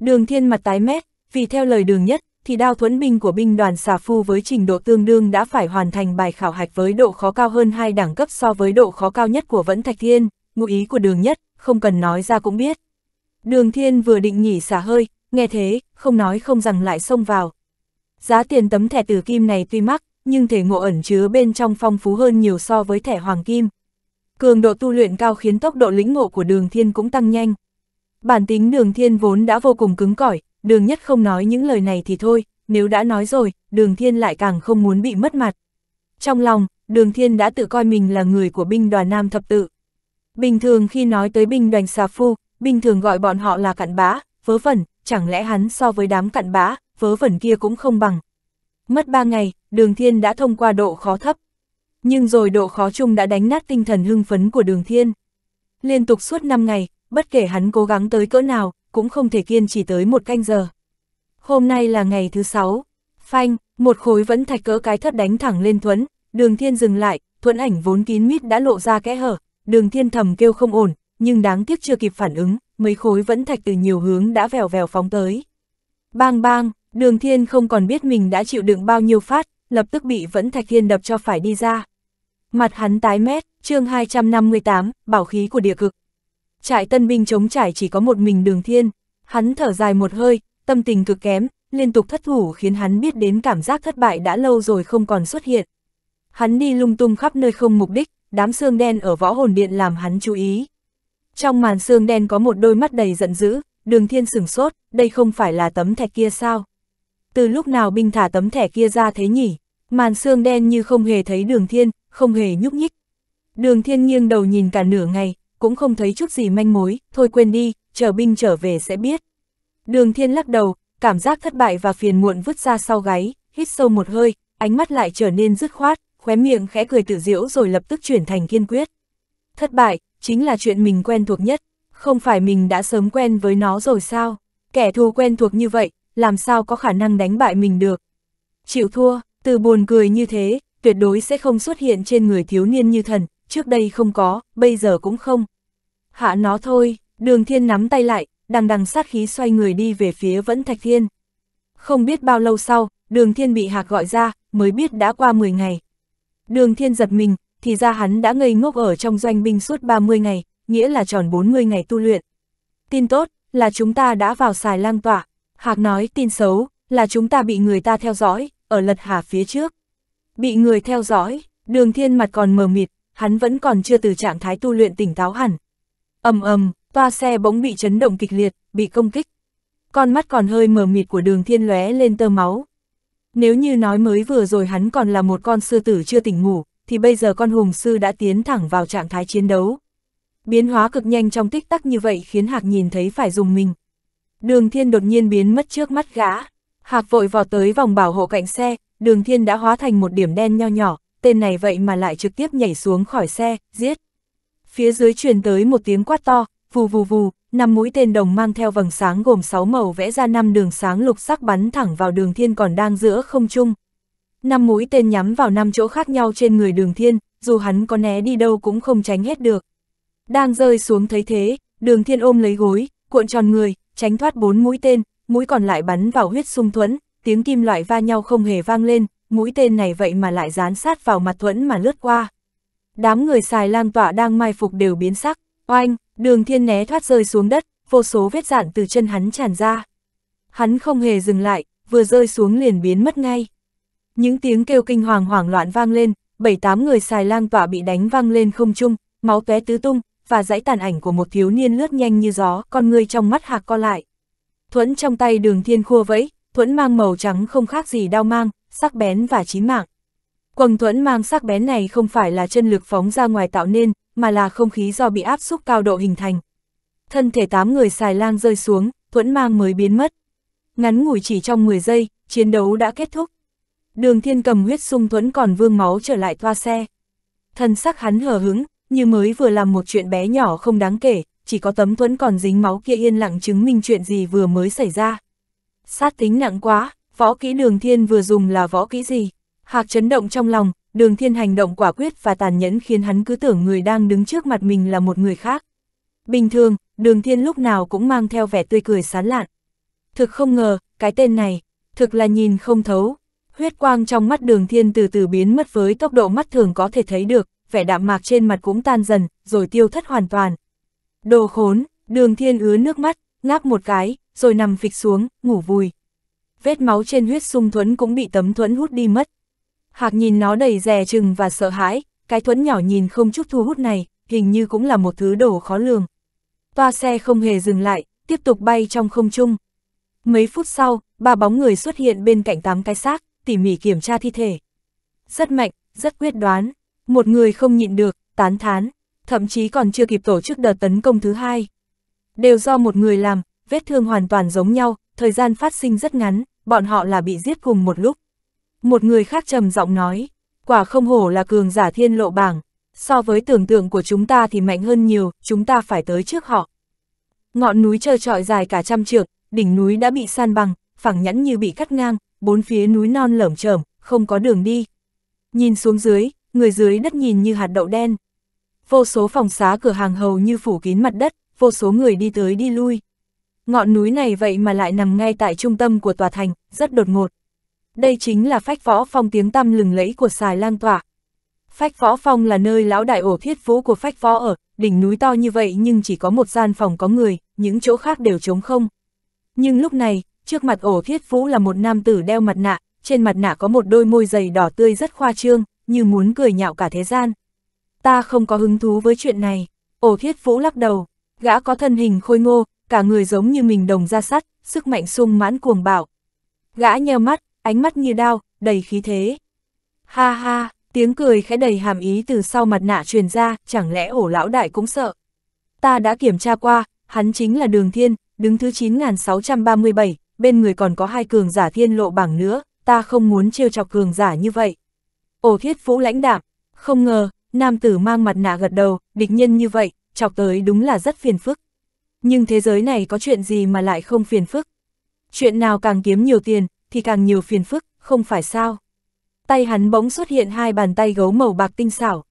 Đường thiên mặt tái mét, vì theo lời đường nhất, thì đao thuẫn binh của binh đoàn xà phu với trình độ tương đương đã phải hoàn thành bài khảo hạch với độ khó cao hơn hai đẳng cấp so với độ khó cao nhất của vẫn thạch thiên, ngụ ý của đường nhất, không cần nói ra cũng biết. Đường thiên vừa định nghỉ xả hơi, nghe thế, không nói không rằng lại xông vào. Giá tiền tấm thẻ tử kim này tuy mắc, nhưng thể ngộ ẩn chứa bên trong phong phú hơn nhiều so với thẻ hoàng kim. Cường độ tu luyện cao khiến tốc độ lĩnh ngộ của đường thiên cũng tăng nhanh. Bản tính đường thiên vốn đã vô cùng cứng cỏi, đường nhất không nói những lời này thì thôi, nếu đã nói rồi, đường thiên lại càng không muốn bị mất mặt. Trong lòng, đường thiên đã tự coi mình là người của binh đoàn Nam Thập Tự. Bình thường khi nói tới binh đoàn xà phu, bình thường gọi bọn họ là cặn bã, vớ vẩn, chẳng lẽ hắn so với đám cặn bã, vớ vẩn kia cũng không bằng. Mất ba ngày, đường thiên đã thông qua độ khó thấp. Nhưng rồi độ khó chung đã đánh nát tinh thần hưng phấn của đường thiên. Liên tục suốt 5 ngày, bất kể hắn cố gắng tới cỡ nào, cũng không thể kiên trì tới một canh giờ. Hôm nay là ngày thứ sáu, phanh, một khối vẫn thạch cỡ cái thất đánh thẳng lên Thuấn, đường thiên dừng lại, Thuấn ảnh vốn kín mít đã lộ ra kẽ hở, đường thiên thầm kêu không ổn, nhưng đáng tiếc chưa kịp phản ứng, mấy khối vẫn thạch từ nhiều hướng đã vèo vèo phóng tới. Bang bang, đường thiên không còn biết mình đã chịu đựng bao nhiêu phát, lập tức bị vẫn thạch thiên đập cho phải đi ra. Mặt hắn tái mét, chương 258, bảo khí của địa cực. Trại tân binh chống trải chỉ có một mình đường thiên, hắn thở dài một hơi, tâm tình cực kém, liên tục thất thủ khiến hắn biết đến cảm giác thất bại đã lâu rồi không còn xuất hiện. Hắn đi lung tung khắp nơi không mục đích, đám xương đen ở võ hồn điện làm hắn chú ý. Trong màn xương đen có một đôi mắt đầy giận dữ, đường thiên sửng sốt, đây không phải là tấm thẻ kia sao? Từ lúc nào binh thả tấm thẻ kia ra thế nhỉ? Màn xương đen như không hề thấy đường thiên, không hề nhúc nhích. Đường thiên nghiêng đầu nhìn cả nửa ngày, cũng không thấy chút gì manh mối, thôi quên đi, chờ binh trở về sẽ biết. Đường thiên lắc đầu, cảm giác thất bại và phiền muộn vứt ra sau gáy, hít sâu một hơi, ánh mắt lại trở nên dứt khoát, khóe miệng khẽ cười tự diễu rồi lập tức chuyển thành kiên quyết. Thất bại, chính là chuyện mình quen thuộc nhất, không phải mình đã sớm quen với nó rồi sao? Kẻ thù quen thuộc như vậy, làm sao có khả năng đánh bại mình được? Chịu thua, từ buồn cười như thế, tuyệt đối sẽ không xuất hiện trên người thiếu niên như thần, trước đây không có, bây giờ cũng không. Hạ nó thôi, đường thiên nắm tay lại, đằng đằng sát khí xoay người đi về phía vẫn thạch thiên. Không biết bao lâu sau, đường thiên bị hạc gọi ra, mới biết đã qua 10 ngày. Đường thiên giật mình, thì ra hắn đã ngây ngốc ở trong doanh binh suốt 30 ngày, nghĩa là tròn 40 ngày tu luyện. Tin tốt, là chúng ta đã vào xài lang tỏa. Hạc nói tin xấu, là chúng ta bị người ta theo dõi, ở lật hà phía trước. Bị người theo dõi, đường thiên mặt còn mờ mịt, hắn vẫn còn chưa từ trạng thái tu luyện tỉnh táo hẳn. ầm ầm, toa xe bỗng bị chấn động kịch liệt, bị công kích. Con mắt còn hơi mờ mịt của đường thiên lóe lên tơ máu. Nếu như nói mới vừa rồi hắn còn là một con sư tử chưa tỉnh ngủ, thì bây giờ con hùng sư đã tiến thẳng vào trạng thái chiến đấu. Biến hóa cực nhanh trong tích tắc như vậy khiến Hạc nhìn thấy phải dùng mình. Đường thiên đột nhiên biến mất trước mắt gã. Hạc vội vào tới vòng bảo hộ cạnh xe, đường thiên đã hóa thành một điểm đen nho nhỏ, tên này vậy mà lại trực tiếp nhảy xuống khỏi xe, giết. Phía dưới truyền tới một tiếng quát to, vù vù vù, năm mũi tên đồng mang theo vầng sáng gồm 6 màu vẽ ra năm đường sáng lục sắc bắn thẳng vào đường thiên còn đang giữa không trung. Năm mũi tên nhắm vào năm chỗ khác nhau trên người đường thiên, dù hắn có né đi đâu cũng không tránh hết được. Đang rơi xuống thấy thế, đường thiên ôm lấy gối, cuộn tròn người, tránh thoát bốn mũi tên, mũi còn lại bắn vào huyết sung thuẫn, tiếng kim loại va nhau không hề vang lên, mũi tên này vậy mà lại dán sát vào mặt thuẫn mà lướt qua. Đám người xài lang tọa đang mai phục đều biến sắc, oanh, đường thiên né thoát rơi xuống đất, vô số vết dạn từ chân hắn tràn ra. Hắn không hề dừng lại, vừa rơi xuống liền biến mất ngay. Những tiếng kêu kinh hoàng hoảng loạn vang lên, bảy tám người xài lang tọa bị đánh văng lên không trung, máu tóe tứ tung, và dãy tàn ảnh của một thiếu niên lướt nhanh như gió, con người trong mắt hạc co lại. Thuẫn trong tay đường thiên khua vẫy, thuẫn mang màu trắng không khác gì đao mang, sắc bén và chí mạng. Quầng thuẫn mang sắc bén này không phải là chân lực phóng ra ngoài tạo nên, mà là không khí do bị áp xúc cao độ hình thành. Thân thể tám người xài lang rơi xuống, thuẫn mang mới biến mất. Ngắn ngủi chỉ trong 10 giây, chiến đấu đã kết thúc. Đường thiên cầm huyết sung thuẫn còn vương máu trở lại toa xe. Thân sắc hắn hờ hứng, như mới vừa làm một chuyện bé nhỏ không đáng kể, chỉ có tấm thuẫn còn dính máu kia yên lặng chứng minh chuyện gì vừa mới xảy ra. Sát tính nặng quá, võ kỹ đường thiên vừa dùng là võ kỹ gì? Hạc chấn động trong lòng, đường thiên hành động quả quyết và tàn nhẫn khiến hắn cứ tưởng người đang đứng trước mặt mình là một người khác. Bình thường, đường thiên lúc nào cũng mang theo vẻ tươi cười sán lạn. Thực không ngờ, cái tên này, thực là nhìn không thấu. Huyết quang trong mắt đường thiên từ từ biến mất với tốc độ mắt thường có thể thấy được, vẻ đạm mạc trên mặt cũng tan dần, rồi tiêu thất hoàn toàn. Đồ khốn, đường thiên ứa nước mắt, ngáp một cái, rồi nằm phịch xuống, ngủ vùi. Vết máu trên huyết sung thuẫn cũng bị tấm thuẫn hút đi mất. Hạc nhìn nó đầy rè chừng và sợ hãi, cái thuẫn nhỏ nhìn không chút thu hút này, hình như cũng là một thứ đồ khó lường. Toa xe không hề dừng lại, tiếp tục bay trong không trung. Mấy phút sau, ba bóng người xuất hiện bên cạnh tám cái xác, tỉ mỉ kiểm tra thi thể. Rất mạnh, rất quyết đoán, một người không nhịn được, tán thán, thậm chí còn chưa kịp tổ chức đợt tấn công thứ hai. Đều do một người làm, vết thương hoàn toàn giống nhau, thời gian phát sinh rất ngắn, bọn họ là bị giết cùng một lúc. Một người khác trầm giọng nói, quả không hổ là cường giả thiên lộ bảng, so với tưởng tượng của chúng ta thì mạnh hơn nhiều, chúng ta phải tới trước họ. Ngọn núi trơ trọi dài cả trăm trượng, đỉnh núi đã bị san bằng, phẳng nhẫn như bị cắt ngang, bốn phía núi non lởm chởm, không có đường đi. Nhìn xuống dưới, người dưới đất nhìn như hạt đậu đen. Vô số phòng xá cửa hàng hầu như phủ kín mặt đất, vô số người đi tới đi lui. Ngọn núi này vậy mà lại nằm ngay tại trung tâm của tòa thành, rất đột ngột. Đây chính là phách võ phong tiếng tăm lừng lẫy của xài lan tỏa. Phách võ phong là nơi lão đại ổ thiết vũ của phách võ ở, đỉnh núi to như vậy nhưng chỉ có một gian phòng có người, những chỗ khác đều trống không. Nhưng lúc này, trước mặt ổ thiết vũ là một nam tử đeo mặt nạ, trên mặt nạ có một đôi môi dày đỏ tươi rất khoa trương, như muốn cười nhạo cả thế gian. Ta không có hứng thú với chuyện này, ổ thiết vũ lắc đầu, gã có thân hình khôi ngô, cả người giống như mình đồng ra sắt, sức mạnh sung mãn cuồng bạo. Gã nheo mắt, ánh mắt như đao, đầy khí thế. Ha ha, tiếng cười khẽ đầy hàm ý từ sau mặt nạ truyền ra, chẳng lẽ ổ lão đại cũng sợ. Ta đã kiểm tra qua, hắn chính là đường thiên, đứng thứ 9637, bên người còn có hai cường giả thiên lộ bảng nữa, ta không muốn trêu chọc cường giả như vậy. Ổ thiết vũ lãnh đạm, không ngờ, nam tử mang mặt nạ gật đầu, địch nhân như vậy, chọc tới đúng là rất phiền phức. Nhưng thế giới này có chuyện gì mà lại không phiền phức? Chuyện nào càng kiếm nhiều tiền, thì càng nhiều phiền phức, không phải sao? Tay hắn bỗng xuất hiện hai bàn tay gấu màu bạc tinh xảo.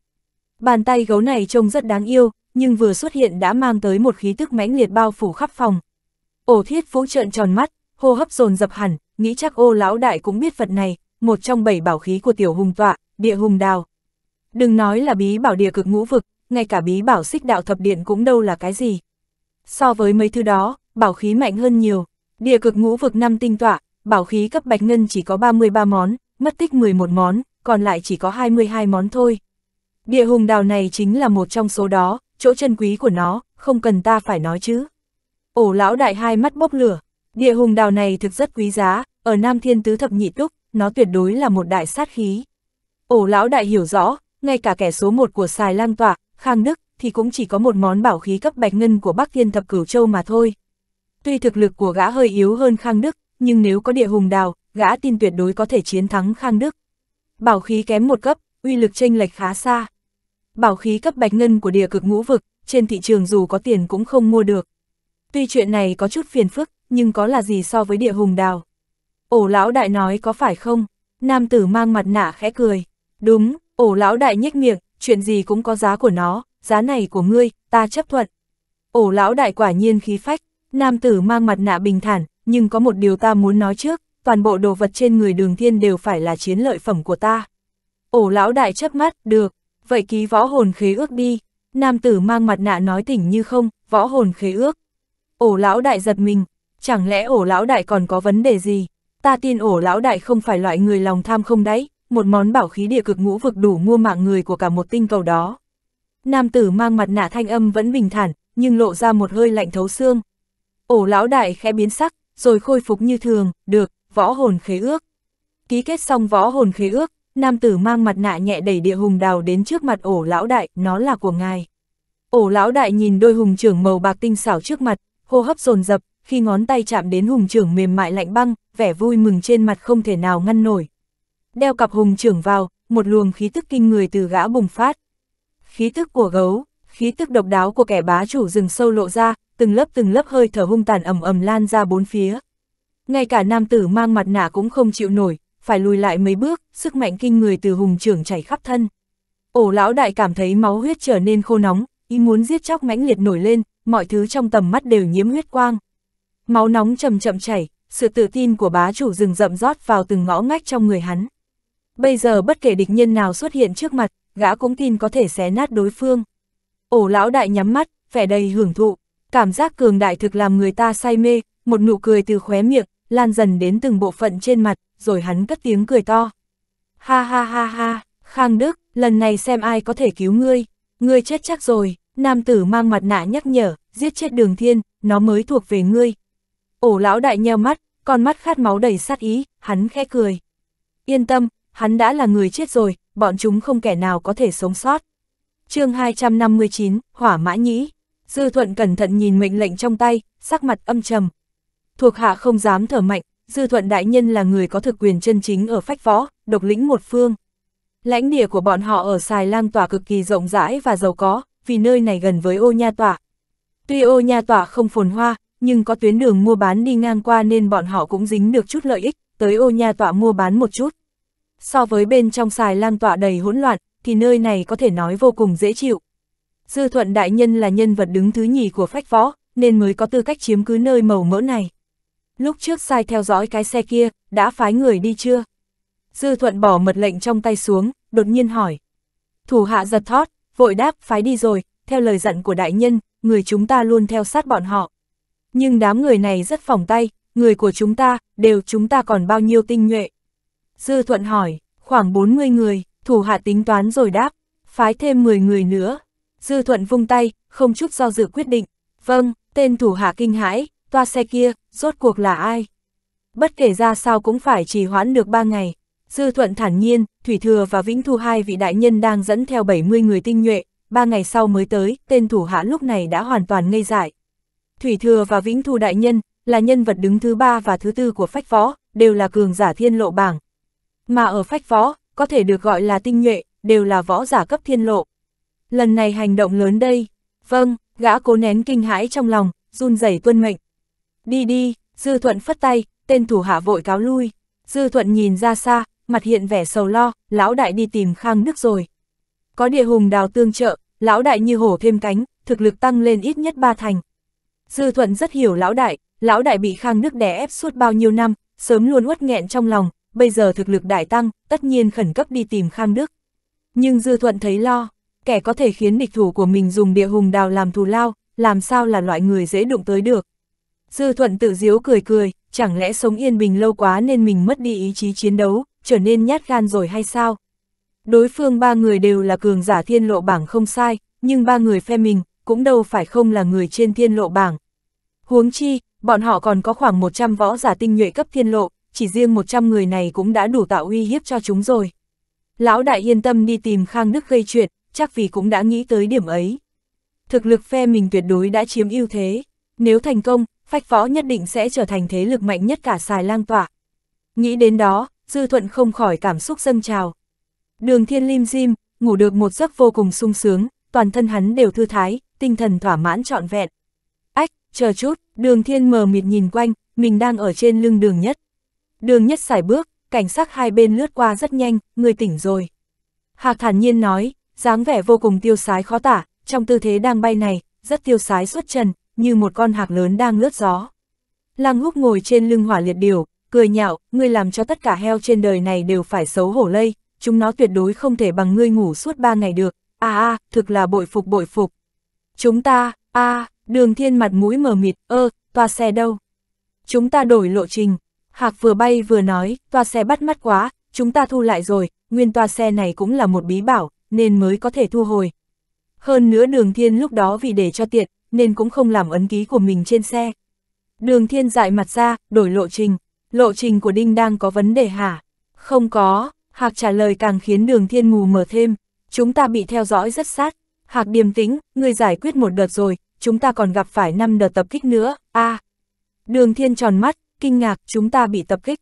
Bàn tay gấu này trông rất đáng yêu, nhưng vừa xuất hiện đã mang tới một khí tức mãnh liệt bao phủ khắp phòng. Ổ thiết vũ trợn tròn mắt, hô hấp dồn dập hẳn, nghĩ chắc ô lão đại cũng biết vật này, một trong bảy bảo khí của tiểu hùng tọa, địa hùng đào. Đừng nói là bí bảo địa cực ngũ vực, ngay cả bí bảo xích đạo thập điện cũng đâu là cái gì. So với mấy thứ đó, bảo khí mạnh hơn nhiều. Địa cực ngũ vực năm tinh tọa, bảo khí cấp bạch ngân chỉ có 33 món, mất tích 11 món, còn lại chỉ có 22 món thôi. Địa hùng đào này chính là một trong số đó, chỗ chân quý của nó, không cần ta phải nói chứ. Ổ lão đại hai mắt bốc lửa, địa hùng đào này thực rất quý giá, ở Nam Thiên Tứ Thập Nhị Túc, nó tuyệt đối là một đại sát khí. Ổ lão đại hiểu rõ, ngay cả kẻ số một của xài lan tọa Khang Đức, thì cũng chỉ có một món bảo khí cấp bạch ngân của Bắc Thiên Thập Cửu Châu mà thôi. Tuy thực lực của gã hơi yếu hơn Khang Đức, nhưng nếu có địa hùng đào, gã tin tuyệt đối có thể chiến thắng Khang Đức. Bảo khí kém một cấp, uy lực chênh lệch khá xa. Bảo khí cấp bạch ngân của địa cực ngũ vực, trên thị trường dù có tiền cũng không mua được. Tuy chuyện này có chút phiền phức, nhưng có là gì so với địa hùng đào. Ổ lão đại nói có phải không? Nam tử mang mặt nạ khẽ cười. Đúng, ổ lão đại nhếch miệng, chuyện gì cũng có giá của nó, giá này của ngươi, ta chấp thuận. Ổ lão đại quả nhiên khí phách, nam tử mang mặt nạ bình thản, nhưng có một điều ta muốn nói trước, toàn bộ đồ vật trên người đường thiên đều phải là chiến lợi phẩm của ta. Ổ lão đại chấp mắt, được, vậy ký võ hồn khế ước đi. Nam tử mang mặt nạ nói tỉnh như không, võ hồn khế ước. Ổ lão đại giật mình, chẳng lẽ ổ lão đại còn có vấn đề gì? Ta tin ổ lão đại không phải loại người lòng tham không đấy, một món bảo khí địa cực ngũ vực đủ mua mạng người của cả một tinh cầu đó. Nam tử mang mặt nạ thanh âm vẫn bình thản, nhưng lộ ra một hơi lạnh thấu xương. Ổ lão đại khẽ biến sắc, rồi khôi phục như thường, được, võ hồn khế ước. Ký kết xong võ hồn khế ước, nam tử mang mặt nạ nhẹ đẩy địa hùng đào đến trước mặt ổ lão đại, nó là của ngài. Ổ lão đại nhìn đôi hùng trưởng màu bạc tinh xảo trước mặt, hô hấp dồn dập, khi ngón tay chạm đến hùng trưởng mềm mại lạnh băng, vẻ vui mừng trên mặt không thể nào ngăn nổi. Đeo cặp hùng trưởng vào, một luồng khí tức kinh người từ gã bùng phát. Khí tức của gấu, khí tức độc đáo của kẻ bá chủ rừng sâu lộ ra, từng lớp từng lớp hơi thở hung tàn ầm ầm lan ra bốn phía. Ngay cả nam tử mang mặt nạ cũng không chịu nổi, phải lùi lại mấy bước, sức mạnh kinh người từ hùng trưởng chảy khắp thân. Ổ lão đại cảm thấy máu huyết trở nên khô nóng, ý muốn giết chóc mãnh liệt nổi lên, mọi thứ trong tầm mắt đều nhiễm huyết quang. Máu nóng chậm chậm chảy, sự tự tin của bá chủ rừng rậm rót vào từng ngõ ngách trong người hắn. Bây giờ bất kể địch nhân nào xuất hiện trước mặt, gã cũng tin có thể xé nát đối phương. Ổ lão đại nhắm mắt, vẻ đầy hưởng thụ, cảm giác cường đại thực làm người ta say mê, một nụ cười từ khóe miệng, lan dần đến từng bộ phận trên mặt, rồi hắn cất tiếng cười to. Ha ha ha ha, Khang Đức, lần này xem ai có thể cứu ngươi, ngươi chết chắc rồi, nam tử mang mặt nạ nhắc nhở, giết chết đường thiên, nó mới thuộc về ngươi. Ổ lão đại nheo mắt, con mắt khát máu đầy sát ý, hắn khẽ cười. Yên tâm, hắn đã là người chết rồi, bọn chúng không kẻ nào có thể sống sót. chương 259, Hỏa Mã Nhĩ. Dư Thuận cẩn thận nhìn mệnh lệnh trong tay, sắc mặt âm trầm. Thuộc hạ không dám thở mạnh, Dư Thuận đại nhân là người có thực quyền chân chính ở phách võ, độc lĩnh một phương. Lãnh địa của bọn họ ở Sài Lang Tỏa cực kỳ rộng rãi và giàu có, vì nơi này gần với ô nha tỏa. Tuy ô nha tỏa không phồn hoa, nhưng có tuyến đường mua bán đi ngang qua nên bọn họ cũng dính được chút lợi ích, tới ô nha tỏa mua bán một chút. So với bên trong xài lang tỏa đầy hỗn loạn, thì nơi này có thể nói vô cùng dễ chịu. Dư thuận đại nhân là nhân vật đứng thứ nhì của phách võ, nên mới có tư cách chiếm cứ nơi màu mỡ này. Lúc trước sai theo dõi cái xe kia, đã phái người đi chưa? Dư thuận bỏ mật lệnh trong tay xuống, đột nhiên hỏi. Thủ hạ giật thót, vội đáp phái đi rồi, theo lời dặn của đại nhân, người chúng ta luôn theo sát bọn họ. Nhưng đám người này rất phòng tay, người của chúng ta, đều chúng ta còn bao nhiêu tinh nhuệ. Dư thuận hỏi, khoảng 40 người, thủ hạ tính toán rồi đáp, phái thêm 10 người nữa. Dư thuận vung tay, không chút do dự quyết định. Vâng, tên thủ hạ kinh hãi, toa xe kia, rốt cuộc là ai? Bất kể ra sao cũng phải trì hoãn được 3 ngày. Dư thuận thản nhiên, Thủy Thừa và Vĩnh Thu hai vị đại nhân đang dẫn theo 70 người tinh nhuệ, ba ngày sau mới tới, tên thủ hạ lúc này đã hoàn toàn ngây dại. Thủy Thừa và Vĩnh Thu đại nhân, là nhân vật đứng thứ ba và thứ tư của phách võ, đều là cường giả thiên lộ bảng. Mà ở phách võ, có thể được gọi là tinh nhuệ, đều là võ giả cấp thiên lộ. Lần này hành động lớn đây. Vâng, gã cố nén kinh hãi trong lòng, run rẩy tuân mệnh. Đi đi, Dư Thuận phất tay, tên thủ hạ vội cáo lui. Dư Thuận nhìn ra xa, mặt hiện vẻ sầu lo, lão đại đi tìm Khang Đức rồi. Có địa hùng đào tương trợ, lão đại như hổ thêm cánh, thực lực tăng lên ít nhất ba thành. Dư Thuận rất hiểu lão đại, lão đại bị Khang Đức đè ép suốt bao nhiêu năm, sớm luôn uất nghẹn trong lòng, bây giờ thực lực đại tăng, tất nhiên khẩn cấp đi tìm Khang Đức. Nhưng Dư Thuận thấy lo, kẻ có thể khiến địch thủ của mình dùng địa hùng đào làm thù lao, làm sao là loại người dễ đụng tới được. Dư Thuận tự diếu cười cười, chẳng lẽ sống yên bình lâu quá nên mình mất đi ý chí chiến đấu, trở nên nhát gan rồi hay sao? Đối phương ba người đều là cường giả thiên lộ bảng không sai, nhưng ba người phe mình, cũng đâu phải không là người trên thiên lộ bảng. Huống chi, bọn họ còn có khoảng 100 võ giả tinh nhuệ cấp thiên lộ, chỉ riêng 100 người này cũng đã đủ tạo uy hiếp cho chúng rồi. Lão đại yên tâm đi tìm Khang Đức gây chuyện, chắc vì cũng đã nghĩ tới điểm ấy. Thực lực phe mình tuyệt đối đã chiếm ưu thế, nếu thành công, phách võ nhất định sẽ trở thành thế lực mạnh nhất cả xài lang tỏa. Nghĩ đến đó, Dư Thuận không khỏi cảm xúc dâng trào. Đường thiên lim dim, ngủ được một giấc vô cùng sung sướng, toàn thân hắn đều thư thái, tinh thần thỏa mãn trọn vẹn. Ách, chờ chút, đường thiên mờ mịt nhìn quanh, mình đang ở trên lưng đường nhất. Đường nhất xài bước, cảnh sát hai bên lướt qua rất nhanh, người tỉnh rồi. Hạc thản nhiên nói, dáng vẻ vô cùng tiêu sái khó tả, trong tư thế đang bay này, rất tiêu sái xuất trần, như một con hạc lớn đang lướt gió. Lăng húc ngồi trên lưng hỏa liệt điều, cười nhạo, ngươi làm cho tất cả heo trên đời này đều phải xấu hổ lây, chúng nó tuyệt đối không thể bằng ngươi ngủ suốt ba ngày được, a a, thực là bội phục bội phục. Chúng ta, a đường thiên mặt mũi mờ mịt, ơ, toa xe đâu? Chúng ta đổi lộ trình. Hạc vừa bay vừa nói, toa xe bắt mắt quá, chúng ta thu lại rồi, nguyên toa xe này cũng là một bí bảo, nên mới có thể thu hồi. Hơn nữa đường thiên lúc đó vì để cho tiện, nên cũng không làm ấn ký của mình trên xe. Đường thiên dại mặt ra, đổi lộ trình. Lộ trình của Đinh đang có vấn đề hả? Không có, Hạc trả lời càng khiến đường thiên mù mở thêm. Chúng ta bị theo dõi rất sát. Hạc điềm tĩnh, người giải quyết một đợt rồi, chúng ta còn gặp phải năm đợt tập kích nữa, a à. Đường thiên tròn mắt, kinh ngạc, chúng ta bị tập kích.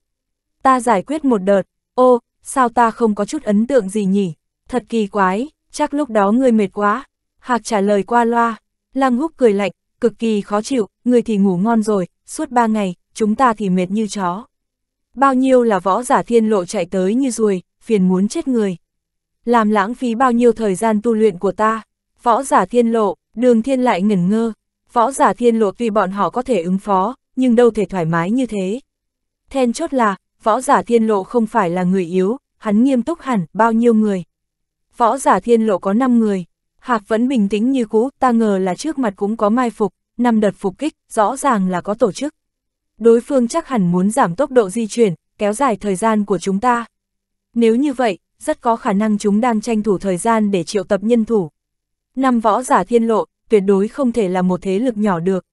Ta giải quyết một đợt, ô, sao ta không có chút ấn tượng gì nhỉ? Thật kỳ quái, chắc lúc đó người mệt quá. Hạc trả lời qua loa, Lăng húc cười lạnh, cực kỳ khó chịu, người thì ngủ ngon rồi, suốt ba ngày, chúng ta thì mệt như chó. Bao nhiêu là võ giả thiên lộ chạy tới như ruồi, phiền muốn chết người. Làm lãng phí bao nhiêu thời gian tu luyện của ta. Võ giả thiên lộ, đường thiên lại ngẩn ngơ. Võ giả thiên lộ tuy bọn họ có thể ứng phó, nhưng đâu thể thoải mái như thế. Then chốt là, võ giả thiên lộ không phải là người yếu, hắn nghiêm túc hẳn, bao nhiêu người. Võ giả thiên lộ có 5 người, Hạc vẫn bình tĩnh như cũ, ta ngờ là trước mặt cũng có mai phục, năm đợt phục kích, rõ ràng là có tổ chức. đối phương chắc hẳn muốn giảm tốc độ di chuyển, kéo dài thời gian của chúng ta. Nếu như vậy, rất có khả năng chúng đang tranh thủ thời gian để triệu tập nhân thủ. Năm võ giả thiên lộ, tuyệt đối không thể là một thế lực nhỏ được.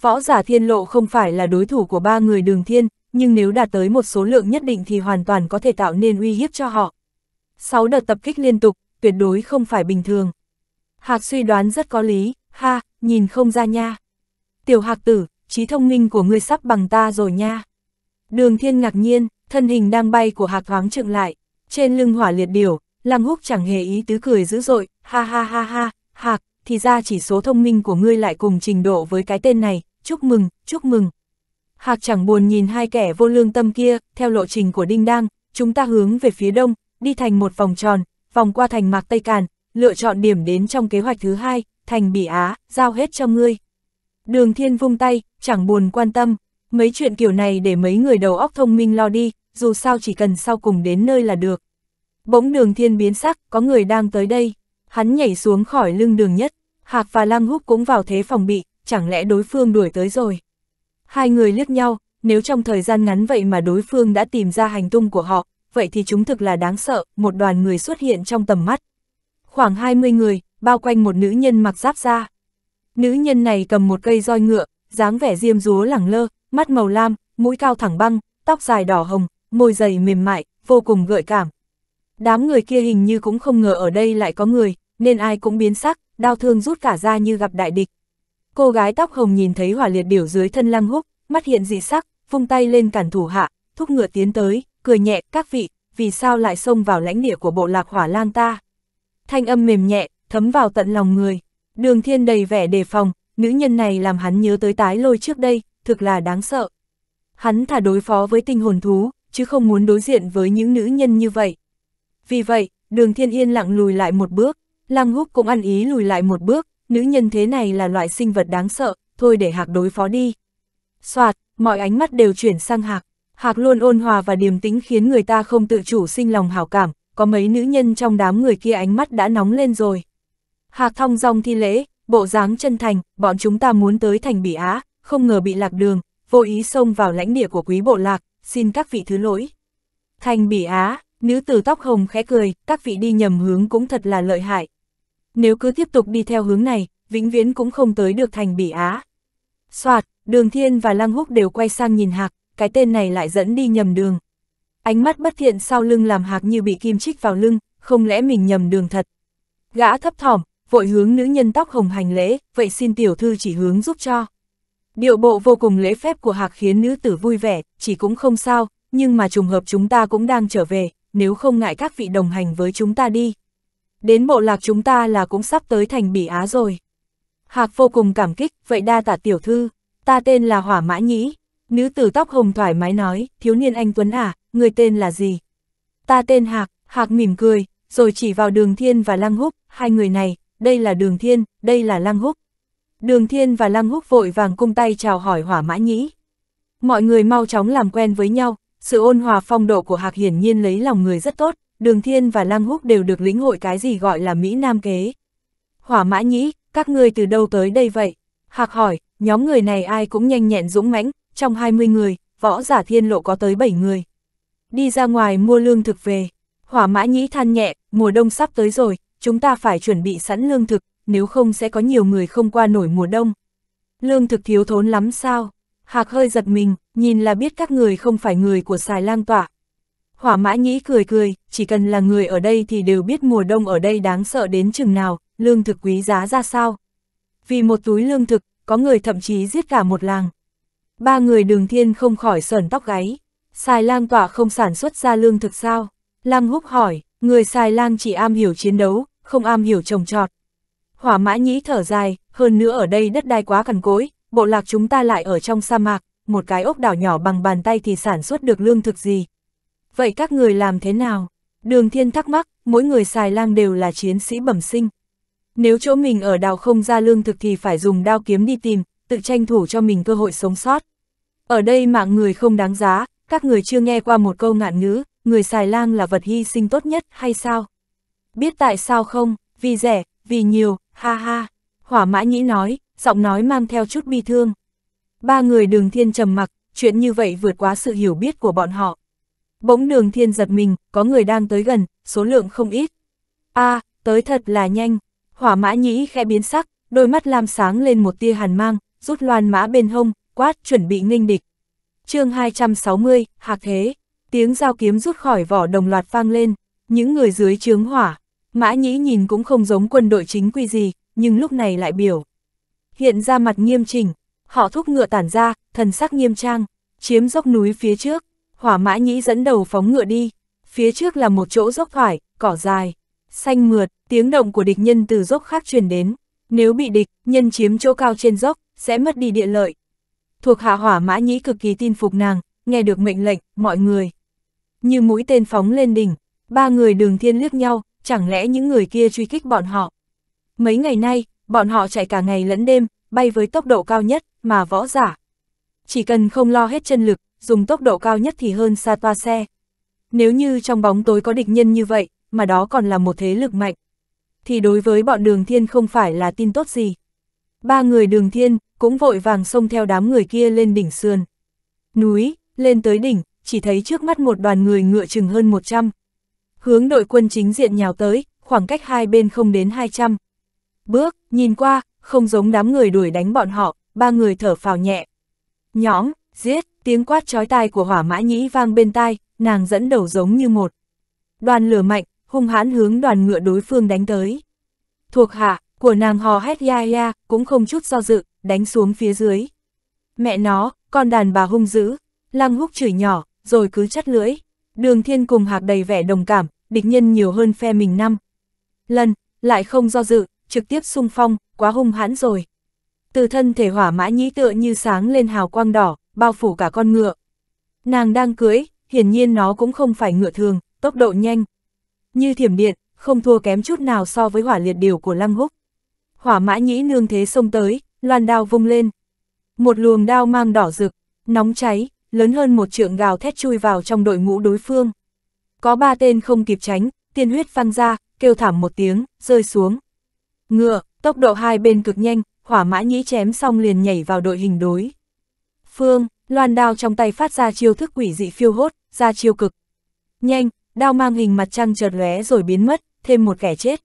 Võ giả thiên lộ không phải là đối thủ của ba người đường thiên, nhưng nếu đạt tới một số lượng nhất định thì hoàn toàn có thể tạo nên uy hiếp cho họ. Sáu đợt tập kích liên tục, tuyệt đối không phải bình thường. Hạc suy đoán rất có lý, ha, nhìn không ra nha. Tiểu hạc tử, trí thông minh của ngươi sắp bằng ta rồi nha. Đường thiên ngạc nhiên, thân hình đang bay của hạc thoáng trượng lại, trên lưng hỏa liệt điểu, lăng húc chẳng hề ý tứ cười dữ dội, ha ha ha ha, hạc, thì ra chỉ số thông minh của ngươi lại cùng trình độ với cái tên này, chúc mừng, chúc mừng. Hạc chẳng buồn nhìn hai kẻ vô lương tâm kia, theo lộ trình của Đinh Đăng, chúng ta hướng về phía đông, đi thành một vòng tròn, vòng qua thành Mạc Tây Càn, lựa chọn điểm đến trong kế hoạch thứ hai, thành Bỉ Á, giao hết cho ngươi. Đường Thiên vung tay, chẳng buồn quan tâm, mấy chuyện kiểu này để mấy người đầu óc thông minh lo đi, dù sao chỉ cần sau cùng đến nơi là được. Bỗng đường Thiên biến sắc, có người đang tới đây, hắn nhảy xuống khỏi lưng đường nhất, Hạc và Lăng Húc cũng vào thế phòng bị, chẳng lẽ đối phương đuổi tới rồi. Hai người liếc nhau, nếu trong thời gian ngắn vậy mà đối phương đã tìm ra hành tung của họ, vậy thì chúng thực là đáng sợ, một đoàn người xuất hiện trong tầm mắt. Khoảng 20 người, bao quanh một nữ nhân mặc giáp da. Nữ nhân này cầm một cây roi ngựa, dáng vẻ diêm dúa lẳng lơ, mắt màu lam, mũi cao thẳng băng, tóc dài đỏ hồng, môi dày mềm mại, vô cùng gợi cảm. Đám người kia hình như cũng không ngờ ở đây lại có người, nên ai cũng biến sắc, đau thương rút cả ra như gặp đại địch. Cô gái tóc hồng nhìn thấy hỏa liệt điểu dưới thân lăng húc, mắt hiện dị sắc, vung tay lên cản thủ hạ, thúc ngựa tiến tới, cười nhẹ, các vị, vì sao lại xông vào lãnh địa của bộ lạc hỏa lang ta. Thanh âm mềm nhẹ, thấm vào tận lòng người. Đường thiên đầy vẻ đề phòng, nữ nhân này làm hắn nhớ tới tái lôi trước đây, thực là đáng sợ. Hắn thả đối phó với tinh hồn thú, chứ không muốn đối diện với những nữ nhân như vậy. Vì vậy, đường thiên yên lặng lùi lại một bước, lăng húc cũng ăn ý lùi lại một bước, nữ nhân thế này là loại sinh vật đáng sợ, thôi để hạc đối phó đi. Soạt, mọi ánh mắt đều chuyển sang hạc. Hạc luôn ôn hòa và điềm tĩnh khiến người ta không tự chủ sinh lòng hảo cảm, có mấy nữ nhân trong đám người kia ánh mắt đã nóng lên rồi. Hạc thong dong thi lễ, bộ dáng chân thành, bọn chúng ta muốn tới thành Bỉ Á, không ngờ bị lạc đường, vô ý xông vào lãnh địa của quý bộ lạc, xin các vị thứ lỗi. Thành Bỉ Á, nữ tử tóc hồng khẽ cười, các vị đi nhầm hướng cũng thật là lợi hại. Nếu cứ tiếp tục đi theo hướng này, vĩnh viễn cũng không tới được thành Bỉ Á. Soạt, Đường Thiên và Lăng Húc đều quay sang nhìn Hạc, cái tên này lại dẫn đi nhầm đường. Ánh mắt bất thiện sau lưng làm Hạc như bị kim chích vào lưng, không lẽ mình nhầm đường thật. Gã thấp thỏm, vội hướng nữ nhân tóc hồng hành lễ, vậy xin tiểu thư chỉ hướng giúp cho. Điệu bộ vô cùng lễ phép của Hạc khiến nữ tử vui vẻ, chỉ cũng không sao, nhưng mà trùng hợp chúng ta cũng đang trở về, nếu không ngại các vị đồng hành với chúng ta đi. Đến bộ lạc chúng ta là cũng sắp tới thành Bỉ Á rồi. Hạc vô cùng cảm kích, vậy đa tạ tiểu thư, ta tên là Hỏa Mã Nhĩ. Nữ tử tóc hồng thoải mái nói, thiếu niên anh Tuấn à, người tên là gì? Ta tên Hạc, Hạc mỉm cười, rồi chỉ vào đường thiên và lăng húc, hai người này, đây là đường thiên, đây là lăng húc. Đường thiên và lăng húc vội vàng cung tay chào hỏi hỏa mã nhĩ. Mọi người mau chóng làm quen với nhau, sự ôn hòa phong độ của Hạc hiển nhiên lấy lòng người rất tốt, đường thiên và lăng húc đều được lĩnh hội cái gì gọi là Mỹ Nam kế. Hỏa mã nhĩ, các ngươi từ đâu tới đây vậy? Hạc hỏi, nhóm người này ai cũng nhanh nhẹn dũng mãnh, trong 20 người, võ giả thiên lộ có tới 7 người. Đi ra ngoài mua lương thực về. Hỏa mã nhĩ than nhẹ, mùa đông sắp tới rồi, chúng ta phải chuẩn bị sẵn lương thực, nếu không sẽ có nhiều người không qua nổi mùa đông. Lương thực thiếu thốn lắm sao? Hạc hơi giật mình, nhìn là biết các người không phải người của xài lang tọa. Hỏa mã nhĩ cười cười, chỉ cần là người ở đây thì đều biết mùa đông ở đây đáng sợ đến chừng nào, lương thực quý giá ra sao. Vì một túi lương thực, có người thậm chí giết cả một làng. Ba người đường thiên không khỏi sờn tóc gáy. Xài lang tọa không sản xuất ra lương thực sao? Lang húc hỏi, người xài lang chỉ am hiểu chiến đấu, không am hiểu trồng trọt. Hỏa mã nhĩ thở dài, hơn nữa ở đây đất đai quá cằn cối, bộ lạc chúng ta lại ở trong sa mạc, một cái ốc đảo nhỏ bằng bàn tay thì sản xuất được lương thực gì. Vậy các người làm thế nào? Đường thiên thắc mắc, mỗi người xài lang đều là chiến sĩ bẩm sinh. Nếu chỗ mình ở đào không ra lương thực thì phải dùng đao kiếm đi tìm, tự tranh thủ cho mình cơ hội sống sót. Ở đây mạng người không đáng giá, các người chưa nghe qua một câu ngạn ngữ, người xài lang là vật hy sinh tốt nhất hay sao? Biết tại sao không, vì rẻ, vì nhiều, ha ha. Hỏa mã nhĩ nói, giọng nói mang theo chút bi thương. Ba người đường thiên trầm mặc, chuyện như vậy vượt quá sự hiểu biết của bọn họ. Bỗng đường thiên giật mình, có người đang tới gần, số lượng không ít. a tới thật là nhanh. Hỏa mã nhĩ khẽ biến sắc, đôi mắt lam sáng lên một tia hàn mang, rút loan mã bên hông, quát chuẩn bị nghênh địch. chương 260, Hạc Thế, tiếng dao kiếm rút khỏi vỏ đồng loạt vang lên, những người dưới chướng hỏa, mã nhĩ nhìn cũng không giống quân đội chính quy gì, nhưng lúc này lại biểu. Hiện ra mặt nghiêm chỉnh, họ thúc ngựa tản ra, thần sắc nghiêm trang, chiếm dốc núi phía trước, hỏa mã nhĩ dẫn đầu phóng ngựa đi, phía trước là một chỗ dốc thoải, cỏ dài, xanh mượt, tiếng động của địch nhân từ dốc khác truyền đến, nếu bị địch, nhân chiếm chỗ cao trên dốc, sẽ mất đi địa lợi. Thuộc hạ hỏa mã nhĩ cực kỳ tin phục nàng, nghe được mệnh lệnh, mọi người. Như mũi tên phóng lên đỉnh, ba người đường thiên liếc nhau, chẳng lẽ những người kia truy kích bọn họ. Mấy ngày nay, bọn họ chạy cả ngày lẫn đêm, bay với tốc độ cao nhất, mà võ giả. Chỉ cần không lo hết chân lực, dùng tốc độ cao nhất thì hơn xa toa xe. Nếu như trong bóng tối có địch nhân như vậy, mà đó còn là một thế lực mạnh, thì đối với bọn đường thiên không phải là tin tốt gì. Ba người đường thiên, cũng vội vàng xông theo đám người kia lên đỉnh sườn. Núi, lên tới đỉnh, chỉ thấy trước mắt một đoàn người ngựa chừng hơn 100. Hướng đội quân chính diện nhào tới, khoảng cách hai bên không đến 200. Bước, nhìn qua, không giống đám người đuổi đánh bọn họ, ba người thở phào nhẹ. Nhóm, giết, tiếng quát chói tai của hỏa mã nhĩ vang bên tai, nàng dẫn đầu giống như một. Đoàn lửa mạnh, hung hãn hướng đoàn ngựa đối phương đánh tới. Thuộc hạ, của nàng hò hét ya ya, cũng không chút do dự, đánh xuống phía dưới. Mẹ nó, con đàn bà hung dữ, lăng húc chửi nhỏ, rồi cứ chắt lưỡi. Đường thiên cùng hạc đầy vẻ đồng cảm, địch nhân nhiều hơn phe mình năm. Lần, lại không do dự, trực tiếp xung phong, quá hung hãn rồi. Từ thân thể hỏa mã nhĩ tựa như sáng lên hào quang đỏ, bao phủ cả con ngựa. Nàng đang cưới, hiển nhiên nó cũng không phải ngựa thường, tốc độ nhanh. Như thiểm điện, không thua kém chút nào so với hỏa liệt điều của Lăng Húc. Hỏa mã nhĩ nương thế xông tới, loan đao vung lên. Một luồng đao mang đỏ rực, nóng cháy, lớn hơn một trượng gào thét chui vào trong đội ngũ đối phương. Có ba tên không kịp tránh, tiên huyết văng ra, kêu thảm một tiếng, rơi xuống. Ngựa, tốc độ hai bên cực nhanh, hỏa mã nhĩ chém xong liền nhảy vào đội hình đối. Phương, loan đao trong tay phát ra chiêu thức quỷ dị phiêu hốt, ra chiêu cực. Nhanh, đao mang hình mặt trăng chợt lóe rồi biến mất, thêm một kẻ chết.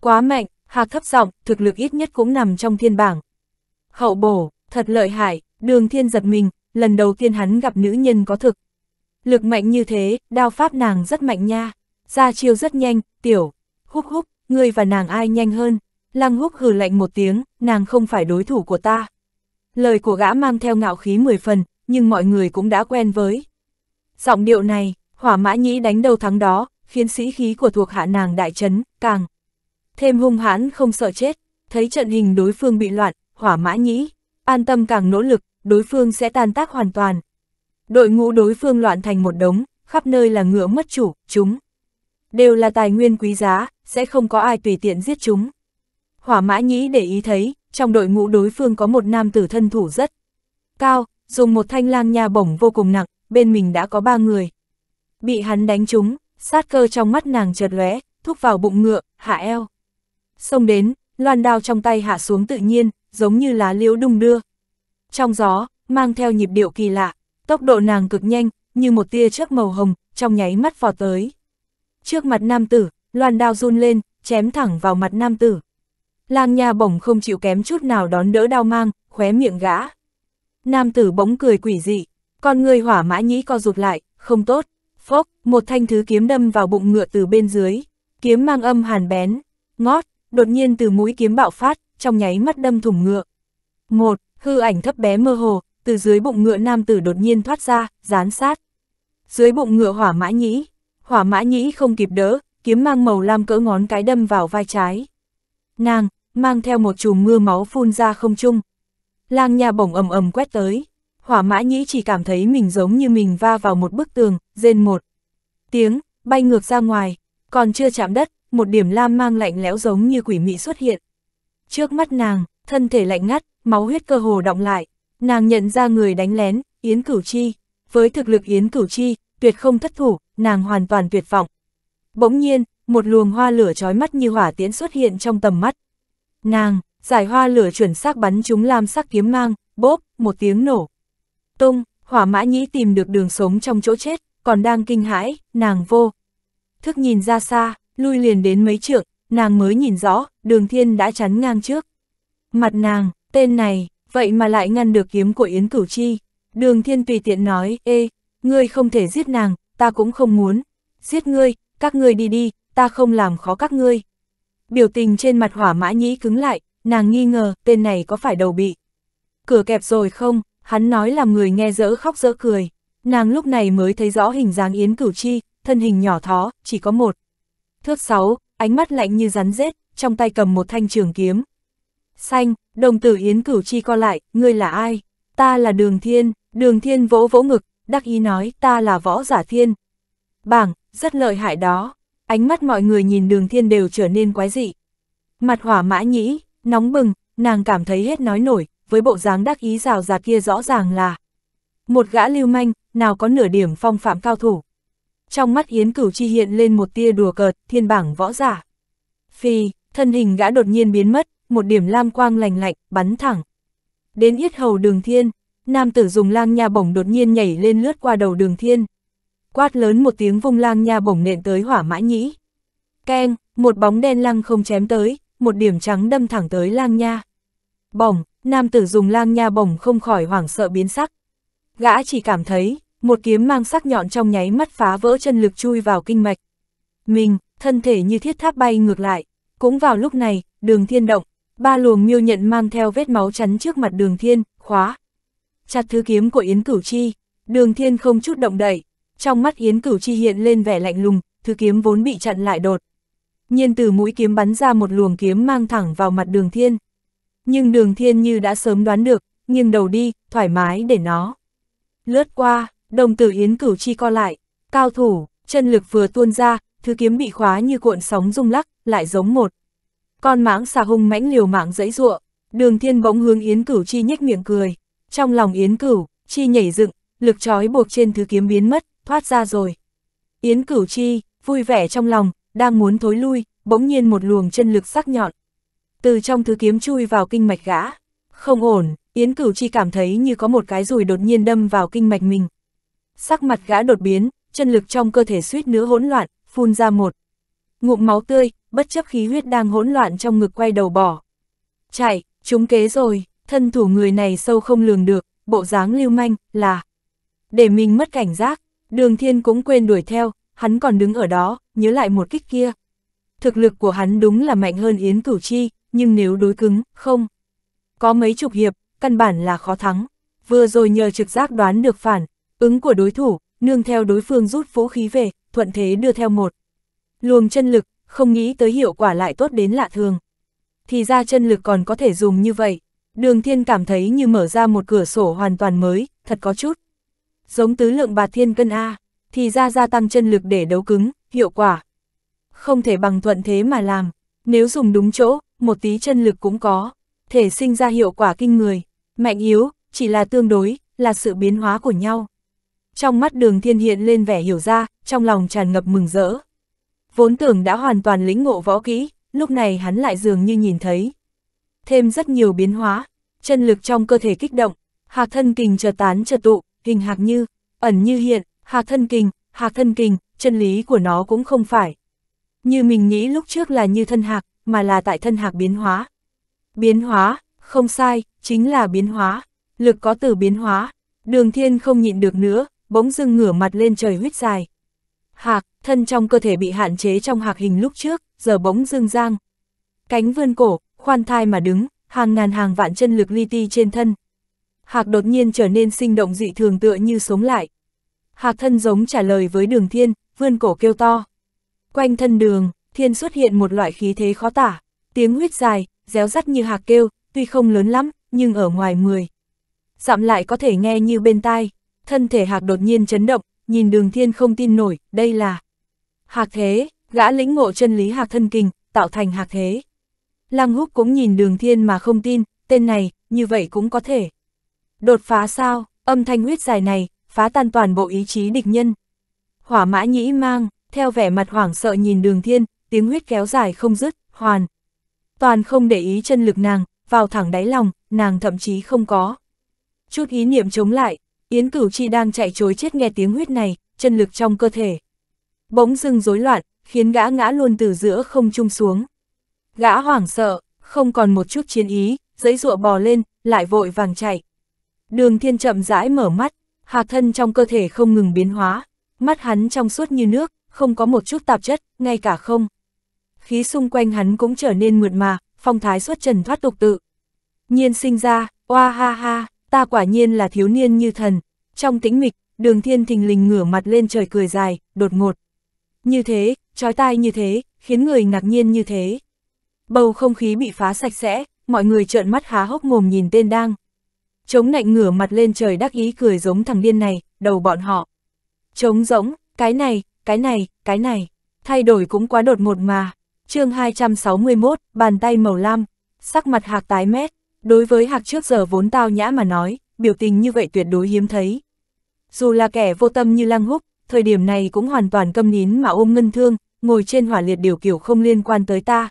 Quá mạnh, hạc thấp giọng, thực lực ít nhất cũng nằm trong thiên bảng. Hậu bổ, thật lợi hại, đường thiên giật mình, lần đầu tiên hắn gặp nữ nhân có thực. Lực mạnh như thế, đao pháp nàng rất mạnh nha, ra chiêu rất nhanh, tiểu, húc húc, ngươi và nàng ai nhanh hơn. Lăng húc hừ lạnh một tiếng, nàng không phải đối thủ của ta. Lời của gã mang theo ngạo khí mười phần, nhưng mọi người cũng đã quen với. Giọng điệu này, hỏa mã nhĩ đánh đầu thắng đó, khiến sĩ khí của thuộc hạ nàng đại chấn, càng thêm hung hãn không sợ chết, thấy trận hình đối phương bị loạn, hỏa mã nhĩ, an tâm càng nỗ lực, đối phương sẽ tan tác hoàn toàn. Đội ngũ đối phương loạn thành một đống, khắp nơi là ngựa mất chủ, chúng đều là tài nguyên quý giá, sẽ không có ai tùy tiện giết chúng. Hỏa mã nhĩ để ý thấy, trong đội ngũ đối phương có một nam tử thân thủ rất cao, dùng một thanh lang nha bổng vô cùng nặng, bên mình đã có ba người. Bị hắn đánh trúng, sát cơ trong mắt nàng chợt lóe, thúc vào bụng ngựa, hạ eo. Xông đến, loan đao trong tay hạ xuống tự nhiên, giống như lá liễu đung đưa. Trong gió, mang theo nhịp điệu kỳ lạ, tốc độ nàng cực nhanh, như một tia chớp màu hồng, trong nháy mắt vọt tới. Trước mặt nam tử, loan đao run lên, chém thẳng vào mặt nam tử. Lang nha bổng không chịu kém chút nào đón đỡ đau mang, khóe miệng gã. Nam tử bỗng cười quỷ dị, con người hỏa mã nhĩ co rụt lại, không tốt. Phốc, một thanh thứ kiếm đâm vào bụng ngựa từ bên dưới. Kiếm mang âm hàn bén, ngót, đột nhiên từ mũi kiếm bạo phát, trong nháy mắt đâm thủng ngựa. Một, hư ảnh thấp bé mơ hồ, từ dưới bụng ngựa nam tử đột nhiên thoát ra, dán sát. Dưới bụng ngựa hỏa mã nhĩ, hỏa mã nhĩ không kịp đỡ, kiếm mang màu lam cỡ ngón cái đâm vào vai trái. Nàng, mang theo một chùm mưa máu phun ra không trung. Lang nha bổng ầm ầm quét tới, hỏa mã nhĩ chỉ cảm thấy mình giống như mình va vào một bức tường, rên một tiếng, bay ngược ra ngoài, còn chưa chạm đất, một điểm lam mang lạnh lẽo giống như quỷ mị xuất hiện. Trước mắt nàng, thân thể lạnh ngắt, máu huyết cơ hồ động lại, nàng nhận ra người đánh lén, Yến Cửu Chi. Với thực lực Yến Cửu Chi, tuyệt không thất thủ, nàng hoàn toàn tuyệt vọng. Bỗng nhiên, một luồng hoa lửa chói mắt như hỏa tiễn xuất hiện trong tầm mắt. Nàng, giải hoa lửa chuẩn xác bắn chúng lam sắc kiếm mang, bốp, một tiếng nổ. Tung, hỏa mã nhĩ tìm được đường sống trong chỗ chết, còn đang kinh hãi, nàng vô. Thức nhìn ra xa, lui liền đến mấy trượng, nàng mới nhìn rõ, đường thiên đã chắn ngang trước. Mặt nàng, tên này, vậy mà lại ngăn được kiếm của Yến Cửu Chi. Đường thiên tùy tiện nói, ê, ngươi không thể giết nàng, ta cũng không muốn. Giết ngươi, các ngươi đi đi, ta không làm khó các ngươi. Biểu tình trên mặt hỏa mã nhĩ cứng lại, nàng nghi ngờ, tên này có phải đầu bị. Cửa kẹp rồi không, hắn nói làm người nghe dỡ khóc dỡ cười. Nàng lúc này mới thấy rõ hình dáng Yến Cửu Chi, thân hình nhỏ thó, chỉ có một. Thước sáu, ánh mắt lạnh như rắn rết, trong tay cầm một thanh trường kiếm. Xanh, đồng tử Yến Cửu Chi co lại, ngươi là ai? Ta là Đường Thiên, Đường Thiên vỗ vỗ ngực, đắc ý nói, ta là võ giả thiên. Bảng, rất lợi hại đó. Ánh mắt mọi người nhìn Đường Thiên đều trở nên quái dị. Mặt hỏa mã nhĩ, nóng bừng, nàng cảm thấy hết nói nổi, với bộ dáng đắc ý rào rạt kia rõ ràng là một gã lưu manh, nào có nửa điểm phong phạm cao thủ. Trong mắt Yến Cửu Chi hiện lên một tia đùa cợt, thiên bảng võ giả. Phi, thân hình gã đột nhiên biến mất, một điểm lam quang lành lạnh, bắn thẳng. Đến yết hầu đường thiên, nam tử dùng lang nha bổng đột nhiên nhảy lên lướt qua đầu đường thiên. Quát lớn một tiếng vung lang nha bổng nện tới hỏa mã nhĩ. Keng, một bóng đen lăng không chém tới, một điểm trắng đâm thẳng tới lang nha. Bổng, nam tử dùng lang nha bổng không khỏi hoảng sợ biến sắc. Gã chỉ cảm thấy, một kiếm mang sắc nhọn trong nháy mắt phá vỡ chân lực chui vào kinh mạch. Mình, thân thể như thiết tháp bay ngược lại. Cũng vào lúc này, đường thiên động, ba luồng miêu nhận mang theo vết máu chắn trước mặt đường thiên, khóa. Chặt thứ kiếm của Yến Cửu Chi, đường thiên không chút động đậy, trong mắt Yến Cửu Chi hiện lên vẻ lạnh lùng, thứ kiếm vốn bị chặn lại đột. Nhiên từ mũi kiếm bắn ra một luồng kiếm mang thẳng vào mặt đường thiên. Nhưng đường thiên như đã sớm đoán được, nghiêng đầu đi, thoải mái để nó. Lướt qua, đồng tử Yến Cửu Chi co lại, cao thủ, chân lực vừa tuôn ra, thứ kiếm bị khóa như cuộn sóng rung lắc, lại giống một. Con mãng xà hung mãnh liều mạng dãy ruộng, đường thiên bỗng hướng Yến Cửu Chi nhếch miệng cười. Trong lòng Yến Cửu, Chi nhảy dựng, lực trói buộc trên thứ kiếm biến mất, thoát ra rồi. Yến Cửu Chi, vui vẻ trong lòng, đang muốn thối lui, bỗng nhiên một luồng chân lực sắc nhọn. Từ trong thứ kiếm chui vào kinh mạch gã. Không ổn, Yến Cửu Chi cảm thấy như có một cái rùi đột nhiên đâm vào kinh mạch mình. Sắc mặt gã đột biến, chân lực trong cơ thể suýt nữa hỗn loạn, phun ra một. Ngụm máu tươi, bất chấp khí huyết đang hỗn loạn trong ngực quay đầu bỏ. Chạy, trúng kế rồi, thân thủ người này sâu không lường được, bộ dáng lưu manh, là. Để mình mất cảnh giác, đường thiên cũng quên đuổi theo, hắn còn đứng ở đó, nhớ lại một kích kia. Thực lực của hắn đúng là mạnh hơn Yến Cửu Chi, nhưng nếu đối cứng, không. Có mấy chục hiệp, căn bản là khó thắng. Vừa rồi nhờ trực giác đoán được phản, ứng của đối thủ, nương theo đối phương rút vũ khí về, thuận thế đưa theo một. Luồng chân lực, không nghĩ tới hiệu quả lại tốt đến lạ thường. Thì ra chân lực còn có thể dùng như vậy. Đường thiên cảm thấy như mở ra một cửa sổ hoàn toàn mới, thật có chút. Giống tứ lượng bạt thiên cân A, thì ra gia tăng chân lực để đấu cứng, hiệu quả. Không thể bằng thuận thế mà làm, nếu dùng đúng chỗ, một tí chân lực cũng có, thể sinh ra hiệu quả kinh người. Mạnh yếu, chỉ là tương đối, là sự biến hóa của nhau. Trong mắt đường thiên hiện lên vẻ hiểu ra, trong lòng tràn ngập mừng rỡ. Vốn tưởng đã hoàn toàn lĩnh ngộ võ kỹ, lúc này hắn lại dường như nhìn thấy. Thêm rất nhiều biến hóa, chân lực trong cơ thể kích động, hạc thân kình chợt tán chợt tụ, hình hạc như, ẩn như hiện, hạc thân kình, hạc thân kình, chân lý của nó cũng không phải. Như mình nghĩ lúc trước là như thân hạc, mà là tại thân hạc biến hóa. Biến hóa, không sai, chính là biến hóa, lực có từ biến hóa, đường thiên không nhịn được nữa, bỗng dưng ngửa mặt lên trời huyết dài. Hạc, thân trong cơ thể bị hạn chế trong hạc hình lúc trước, giờ bỗng dưng giang. Cánh vươn cổ, khoan thai mà đứng, hàng ngàn hàng vạn chân lực li ti trên thân. Hạc đột nhiên trở nên sinh động dị thường tựa như sống lại. Hạc thân giống trả lời với đường thiên, vươn cổ kêu to. Quanh thân đường, thiên xuất hiện một loại khí thế khó tả, tiếng huyết dài, réo rắt như hạc kêu, tuy không lớn lắm, nhưng ở ngoài 10. Dặm lại có thể nghe như bên tai, thân thể hạc đột nhiên chấn động, nhìn đường thiên không tin nổi, đây là hạc thế, gã lĩnh ngộ chân lý hạc thân kinh, tạo thành hạc thế. Lăng húc cũng nhìn đường thiên mà không tin, tên này, như vậy cũng có thể. Đột phá sao, âm thanh huyết dài này, phá tan toàn bộ ý chí địch nhân. Hỏa mã nhĩ mang, theo vẻ mặt hoảng sợ nhìn đường thiên, tiếng huyết kéo dài không dứt, hoàn. Toàn không để ý chân lực nàng, vào thẳng đáy lòng, nàng thậm chí không có. Chút ý niệm chống lại, Yến Cửu Chi đang chạy trối chết nghe tiếng huyết này, chân lực trong cơ thể. Bỗng dưng rối loạn, khiến gã ngã luôn từ giữa không trung xuống. Gã hoảng sợ, không còn một chút chiến ý, giấy rụa bò lên, lại vội vàng chạy. Đường thiên chậm rãi mở mắt, hạc thân trong cơ thể không ngừng biến hóa, mắt hắn trong suốt như nước, không có một chút tạp chất, ngay cả không. Khí xung quanh hắn cũng trở nên mượt mà, phong thái xuất trần thoát tục tự. Nhiên sinh ra, oa ha ha, ta quả nhiên là thiếu niên như thần. Trong tĩnh mịch, đường thiên thình lình ngửa mặt lên trời cười dài, đột ngột. Như thế, trói tai như thế, khiến người ngạc nhiên như thế. Bầu không khí bị phá sạch sẽ, mọi người trợn mắt há hốc mồm nhìn tên đang. Chống nạnh ngửa mặt lên trời đắc ý cười giống thằng điên này, đầu bọn họ. chống rỗng, cái này, cái này, cái này, thay đổi cũng quá đột ngột mà. chương 261, bàn tay màu lam, sắc mặt hạc tái mét, đối với hạc trước giờ vốn tao nhã mà nói, biểu tình như vậy tuyệt đối hiếm thấy. Dù là kẻ vô tâm như lăng húc, thời điểm này cũng hoàn toàn câm nín mà ôm ngân thương, ngồi trên hỏa liệt điều kiểu không liên quan tới ta.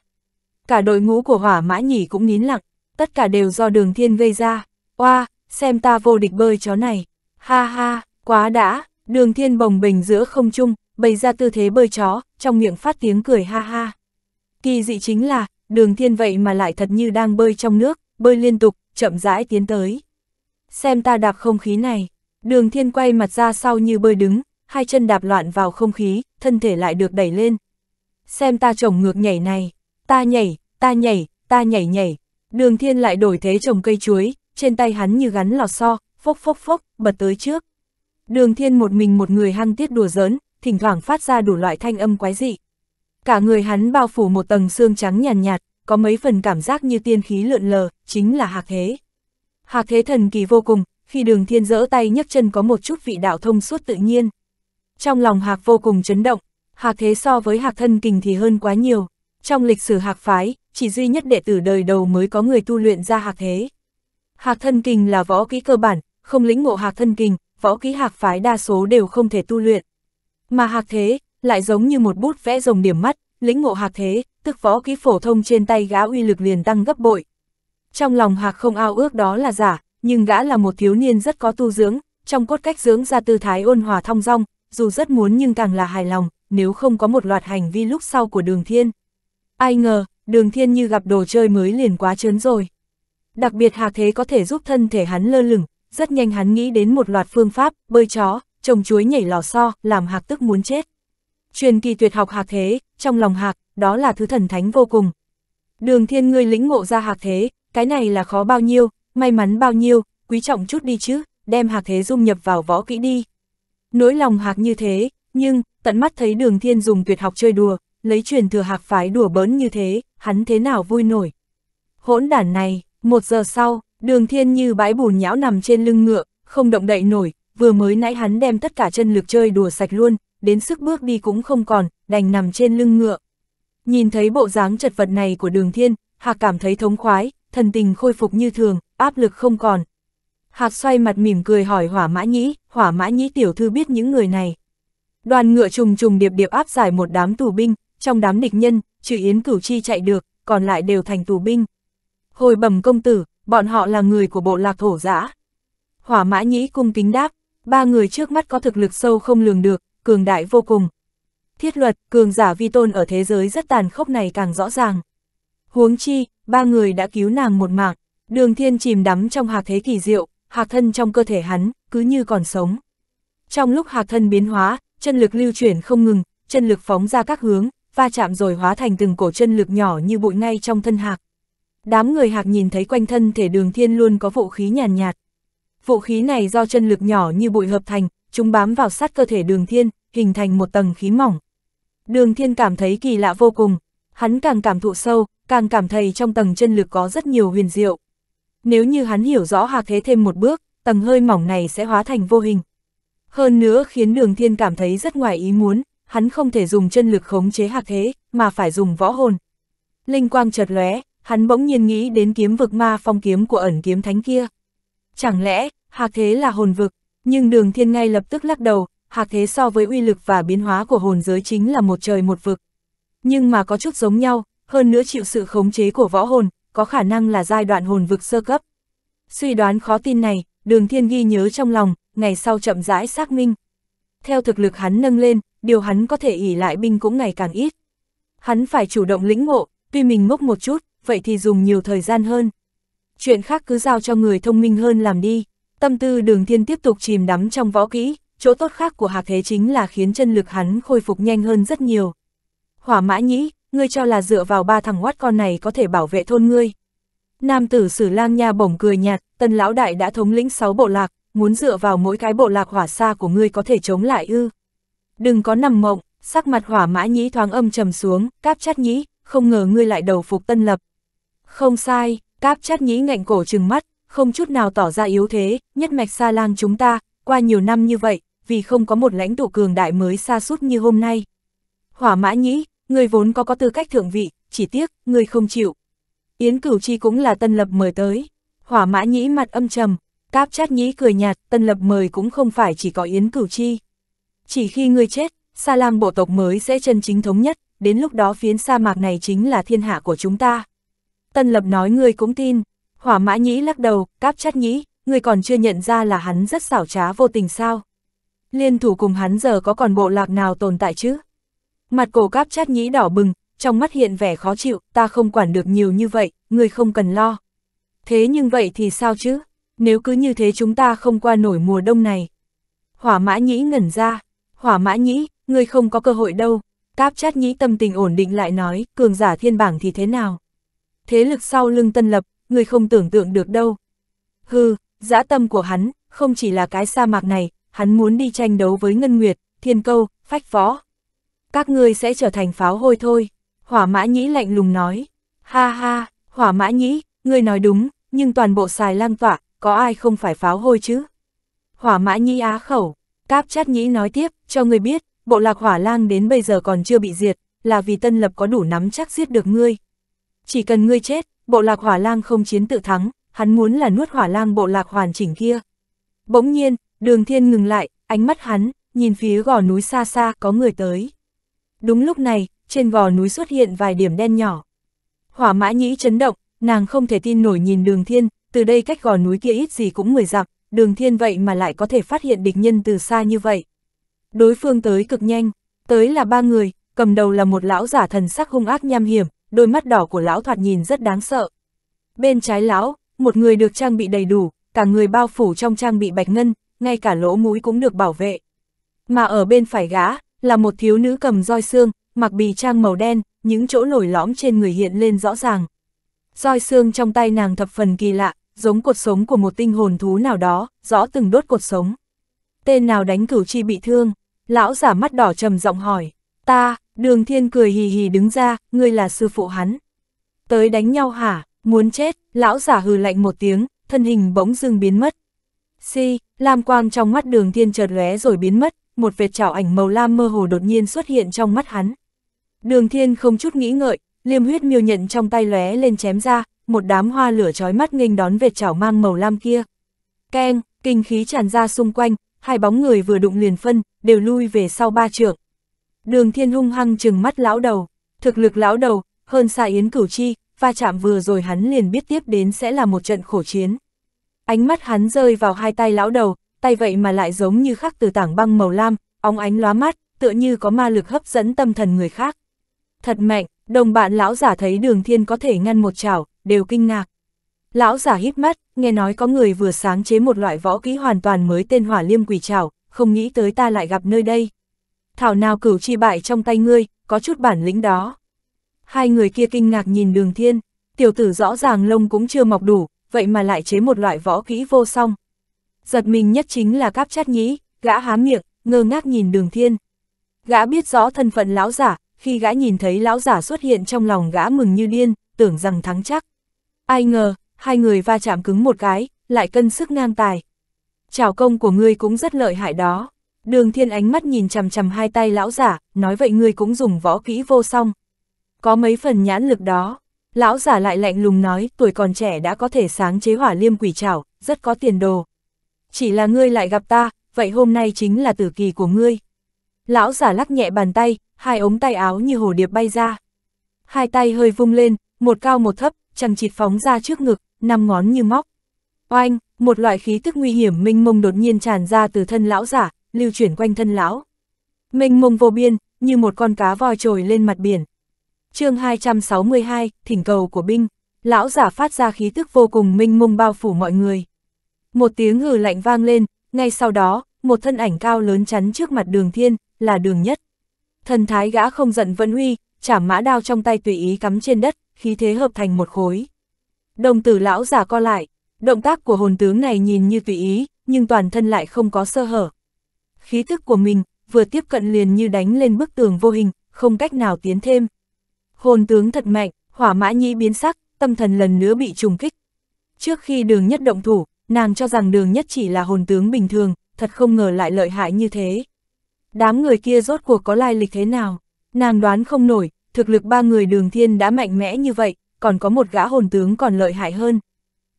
Cả đội ngũ của hỏa mã nhỉ cũng nín lặng, tất cả đều do đường thiên gây ra. Oa, xem ta vô địch bơi chó này. Ha ha, quá đã, đường thiên bồng bình giữa không trung, bày ra tư thế bơi chó, trong miệng phát tiếng cười ha ha. Kỳ dị chính là, đường thiên vậy mà lại thật như đang bơi trong nước, bơi liên tục, chậm rãi tiến tới. Xem ta đạp không khí này, đường thiên quay mặt ra sau như bơi đứng, hai chân đạp loạn vào không khí, thân thể lại được đẩy lên. Xem ta trồng ngược nhảy này, ta nhảy, ta nhảy, ta nhảy nhảy. Đường thiên lại đổi thế trồng cây chuối, trên tay hắn như gắn lò xo, phốc phốc phốc, bật tới trước. Đường thiên một mình một người hăng tiết đùa giỡn, thỉnh thoảng phát ra đủ loại thanh âm quái dị. Cả người hắn bao phủ một tầng xương trắng nhàn nhạt, nhạt, có mấy phần cảm giác như tiên khí lượn lờ, chính là hạc thế. Hạc thế thần kỳ vô cùng, khi đường thiên dỡ tay nhấc chân có một chút vị đạo thông suốt tự nhiên. Trong lòng hạc vô cùng chấn động, hạc thế so với hạc thân kình thì hơn quá nhiều. Trong lịch sử hạc phái, chỉ duy nhất đệ tử đời đầu mới có người tu luyện ra hạc thế. Hạc thân kình là võ kỹ cơ bản, không lĩnh ngộ hạc thân kình, võ kỹ hạc phái đa số đều không thể tu luyện. Mà hạc thế, lại giống như một bút vẽ rồng điểm mắt, lĩnh ngộ hạc thế, tức võ kỹ phổ thông trên tay gã uy lực liền tăng gấp bội. Trong lòng hạc không ao ước đó là giả, nhưng gã là một thiếu niên rất có tu dưỡng, trong cốt cách dưỡng ra tư thái ôn hòa thong dong, dù rất muốn nhưng càng là hài lòng, nếu không có một loạt hành vi lúc sau của đường thiên. Ai ngờ, đường thiên như gặp đồ chơi mới liền quá chớn rồi. Đặc biệt hạc thế có thể giúp thân thể hắn lơ lửng, rất nhanh hắn nghĩ đến một loạt phương pháp, bơi chó, trồng chuối nhảy lò xo, làm hạc tức muốn chết. Truyền kỳ tuyệt học hạc thế, trong lòng hạc, đó là thứ thần thánh vô cùng. Đường thiên ngươi lĩnh ngộ ra hạc thế, cái này là khó bao nhiêu, may mắn bao nhiêu, quý trọng chút đi chứ, đem hạc thế dung nhập vào võ kỹ đi. Nỗi lòng hạc như thế, nhưng, tận mắt thấy đường thiên dùng tuyệt học chơi đùa, lấy truyền thừa hạc phái đùa bỡn như thế, hắn thế nào vui nổi. Hỗn đản này, một giờ sau, đường thiên như bãi bùn nhão nằm trên lưng ngựa, không động đậy nổi, vừa mới nãy hắn đem tất cả chân lực chơi đùa sạch luôn, đến sức bước đi cũng không còn, đành nằm trên lưng ngựa. Nhìn thấy bộ dáng chật vật này của đường thiên, Hạc cảm thấy thống khoái, thần tình khôi phục như thường, áp lực không còn. Hạc xoay mặt mỉm cười hỏi hỏa mã nhĩ, hỏa mã nhĩ tiểu thư biết những người này. Đoàn ngựa trùng trùng điệp điệp áp giải một đám tù binh, trong đám địch nhân, trừ Yến Cửu Chi chạy được, còn lại đều thành tù binh. Hồi bẩm công tử, bọn họ là người của bộ lạc thổ giã. Hỏa mã nhĩ cung kính đáp, ba người trước mắt có thực lực sâu không lường được, cường đại vô cùng. Thiết luật, cường giả vi tôn ở thế giới rất tàn khốc này càng rõ ràng. Huống chi, ba người đã cứu nàng một mạng, đường thiên chìm đắm trong hạc thế kỳ diệu, hạc thân trong cơ thể hắn, cứ như còn sống. Trong lúc hạc thân biến hóa, chân lực lưu chuyển không ngừng, chân lực phóng ra các hướng, va chạm rồi hóa thành từng cổ chân lực nhỏ như bụi ngay trong thân hạc. Đám người hạc nhìn thấy quanh thân thể đường thiên luôn có vũ khí nhàn nhạt, nhạt. Vũ khí này do chân lực nhỏ như bụi hợp thành, chúng bám vào sát cơ thể đường thiên, hình thành một tầng khí mỏng. Đường thiên cảm thấy kỳ lạ vô cùng, hắn càng cảm thụ sâu, càng cảm thấy trong tầng chân lực có rất nhiều huyền diệu. Nếu như hắn hiểu rõ hạc thế thêm một bước, tầng hơi mỏng này sẽ hóa thành vô hình. Hơn nữa khiến đường thiên cảm thấy rất ngoài ý muốn, hắn không thể dùng chân lực khống chế hạc thế, mà phải dùng võ hồn. Linh quang chợt lóe, hắn bỗng nhiên nghĩ đến kiếm vực ma phong kiếm của ẩn kiếm thánh kia. Chẳng lẽ, hạc thế là hồn vực, nhưng đường thiên ngay lập tức lắc đầu, hạc thế so với uy lực và biến hóa của hồn giới chính là một trời một vực. Nhưng mà có chút giống nhau, hơn nữa chịu sự khống chế của võ hồn, có khả năng là giai đoạn hồn vực sơ cấp. Suy đoán khó tin này, đường thiên ghi nhớ trong lòng, ngày sau chậm rãi xác minh. Theo thực lực hắn nâng lên, điều hắn có thể ỉ lại binh cũng ngày càng ít. Hắn phải chủ động lĩnh ngộ, tuy mình ngốc một chút, vậy thì dùng nhiều thời gian hơn. Chuyện khác cứ giao cho người thông minh hơn làm đi. Tâm tư đường thiên tiếp tục chìm đắm trong võ kỹ, chỗ tốt khác của hạc thế chính là khiến chân lực hắn khôi phục nhanh hơn rất nhiều. Hỏa mã nhĩ, ngươi cho là dựa vào ba thằng quát con này có thể bảo vệ thôn ngươi. Nam tử sử lang nha bổng cười nhạt, tân lão đại đã thống lĩnh sáu bộ lạc, muốn dựa vào mỗi cái bộ lạc hỏa xa của ngươi có thể chống lại ư. Đừng có nằm mộng, sắc mặt hỏa mã nhĩ thoáng âm trầm xuống, cáp chát nhĩ, không ngờ ngươi lại đầu phục tân lập. Không sai, cáp chát nhĩ ngạnh cổ trừng mắt, không chút nào tỏ ra yếu thế, nhất mạch xa lang chúng ta, qua nhiều năm như vậy, vì không có một lãnh tụ cường đại mới xa sút như hôm nay. Hỏa mã nhĩ, người vốn có có tư cách thượng vị, chỉ tiếc, người không chịu. Yến Cửu Chi cũng là tân lập mời tới. Hỏa mã nhĩ mặt âm trầm, cáp chát nhĩ cười nhạt, tân lập mời cũng không phải chỉ có Yến Cửu Chi. Chỉ khi ngươi chết, Sa lang bộ tộc mới sẽ chân chính thống nhất, đến lúc đó phiến sa mạc này chính là thiên hạ của chúng ta. Tân lập nói ngươi cũng tin, hỏa mã nhĩ lắc đầu, cáp chát nhĩ, ngươi còn chưa nhận ra là hắn rất xảo trá vô tình sao. Liên thủ cùng hắn giờ có còn bộ lạc nào tồn tại chứ? Mặt cổ cáp chát nhĩ đỏ bừng, trong mắt hiện vẻ khó chịu, ta không quản được nhiều như vậy, người không cần lo. Thế nhưng vậy thì sao chứ? Nếu cứ như thế chúng ta không qua nổi mùa đông này. Hỏa mã nhĩ ngẩn ra, hỏa mã nhĩ, người không có cơ hội đâu. Cáp chát nhĩ tâm tình ổn định lại nói, cường giả thiên bảng thì thế nào? Thế lực sau lưng tân lập, người không tưởng tượng được đâu. Hừ, dã tâm của hắn, không chỉ là cái sa mạc này, hắn muốn đi tranh đấu với Ngân Nguyệt, Thiên Câu, Phách Phó. Các ngươi sẽ trở thành pháo hôi thôi. Hỏa mã nhĩ lạnh lùng nói. Ha ha, hỏa mã nhĩ, ngươi nói đúng, nhưng toàn bộ xài lang tọa, có ai không phải pháo hôi chứ? Hỏa mã nhĩ á khẩu, cáp chát nhĩ nói tiếp, cho ngươi biết, bộ lạc hỏa lang đến bây giờ còn chưa bị diệt, là vì tân lập có đủ nắm chắc giết được ngươi. Chỉ cần ngươi chết, bộ lạc hỏa lang không chiến tự thắng, hắn muốn là nuốt hỏa lang bộ lạc hoàn chỉnh kia. Bỗng nhiên, đường thiên ngừng lại, ánh mắt hắn, nhìn phía gò núi xa xa có người tới. Đúng lúc này, trên gò núi xuất hiện vài điểm đen nhỏ. Hỏa mã nhĩ chấn động, nàng không thể tin nổi nhìn đường thiên, từ đây cách gò núi kia ít gì cũng mười dặm, đường thiên vậy mà lại có thể phát hiện địch nhân từ xa như vậy. Đối phương tới cực nhanh, tới là ba người, cầm đầu là một lão giả thần sắc hung ác nham hiểm, đôi mắt đỏ của lão thoạt nhìn rất đáng sợ. Bên trái lão, một người được trang bị đầy đủ, cả người bao phủ trong trang bị bạch ngân, ngay cả lỗ mũi cũng được bảo vệ. Mà ở bên phải gã, là một thiếu nữ cầm roi xương, mặc bì trang màu đen, những chỗ lồi lõm trên người hiện lên rõ ràng. Roi xương trong tay nàng thập phần kỳ lạ, giống cột sống của một tinh hồn thú nào đó, rõ từng đốt cột sống. Tên nào đánh cửu chi bị thương, lão giả mắt đỏ trầm giọng hỏi, ta, đường thiên cười hì hì đứng ra, ngươi là sư phụ hắn. Tới đánh nhau hả, muốn chết, lão giả hừ lạnh một tiếng, thân hình bỗng dưng biến mất. Si, lam quang trong mắt đường thiên chợt lóe rồi biến mất, một vệt trảo ảnh màu lam mơ hồ đột nhiên xuất hiện trong mắt hắn. Đường thiên không chút nghĩ ngợi, liêm huyết miêu nhận trong tay lóe lên chém ra, một đám hoa lửa chói mắt nghênh đón vệt chảo mang màu lam kia. Keng, kinh khí tràn ra xung quanh, hai bóng người vừa đụng liền phân, đều lui về sau ba trượng. Đường thiên hung hăng chừng mắt lão đầu, thực lực lão đầu, hơn xa yến cửu chi, va chạm vừa rồi hắn liền biết tiếp đến sẽ là một trận khổ chiến. Ánh mắt hắn rơi vào hai tay lão đầu, tay vậy mà lại giống như khắc từ tảng băng màu lam, óng ánh lóa mắt, tựa như có ma lực hấp dẫn tâm thần người khác. Thật mạnh, đồng bạn lão giả thấy đường thiên có thể ngăn một chảo, đều kinh ngạc. Lão giả hít mắt, nghe nói có người vừa sáng chế một loại võ kỹ hoàn toàn mới tên hỏa liêm quỷ chảo, không nghĩ tới ta lại gặp nơi đây. Thảo nào cửu chi bại trong tay ngươi, có chút bản lĩnh đó. Hai người kia kinh ngạc nhìn đường thiên, tiểu tử rõ ràng lông cũng chưa mọc đủ, vậy mà lại chế một loại võ kỹ vô song. Giật mình nhất chính là cáp chát nhĩ, gã há miệng, ngơ ngác nhìn đường thiên. Gã biết rõ thân phận lão giả, khi gã nhìn thấy lão giả xuất hiện trong lòng gã mừng như điên, tưởng rằng thắng chắc. Ai ngờ, hai người va chạm cứng một cái, lại cân sức ngang tài. Chào công của ngươi cũng rất lợi hại đó. Đường thiên ánh mắt nhìn chằm chằm hai tay lão giả, nói vậy ngươi cũng dùng võ kỹ vô song. Có mấy phần nhãn lực đó. Lão giả lại lạnh lùng nói, tuổi còn trẻ đã có thể sáng chế hỏa liêm quỷ trảo, rất có tiền đồ. Chỉ là ngươi lại gặp ta, vậy hôm nay chính là tử kỳ của ngươi. Lão giả lắc nhẹ bàn tay, hai ống tay áo như hồ điệp bay ra. Hai tay hơi vung lên, một cao một thấp, chẳng chịt phóng ra trước ngực, năm ngón như móc. Oanh, một loại khí tức nguy hiểm minh mông đột nhiên tràn ra từ thân lão giả, lưu chuyển quanh thân lão. Minh mông vô biên, như một con cá voi trồi lên mặt biển. chương 262, thỉnh cầu của binh, lão giả phát ra khí tức vô cùng minh mông bao phủ mọi người. Một tiếng hừ lạnh vang lên, ngay sau đó, một thân ảnh cao lớn chắn trước mặt đường thiên, là đường nhất. Thần thái gã không giận vẫn uy, chảm mã đao trong tay tùy ý cắm trên đất, khí thế hợp thành một khối. Đồng tử lão giả co lại, động tác của hồn tướng này nhìn như tùy ý, nhưng toàn thân lại không có sơ hở. Khí thức của mình, vừa tiếp cận liền như đánh lên bức tường vô hình, không cách nào tiến thêm. Hồn tướng thật mạnh, hỏa mã nhĩ biến sắc, tâm thần lần nữa bị trùng kích. Trước khi đường nhất động thủ, nàng cho rằng đường nhất chỉ là hồn tướng bình thường, thật không ngờ lại lợi hại như thế. Đám người kia rốt cuộc có lai lịch thế nào? Nàng đoán không nổi, thực lực ba người đường thiên đã mạnh mẽ như vậy, còn có một gã hồn tướng còn lợi hại hơn.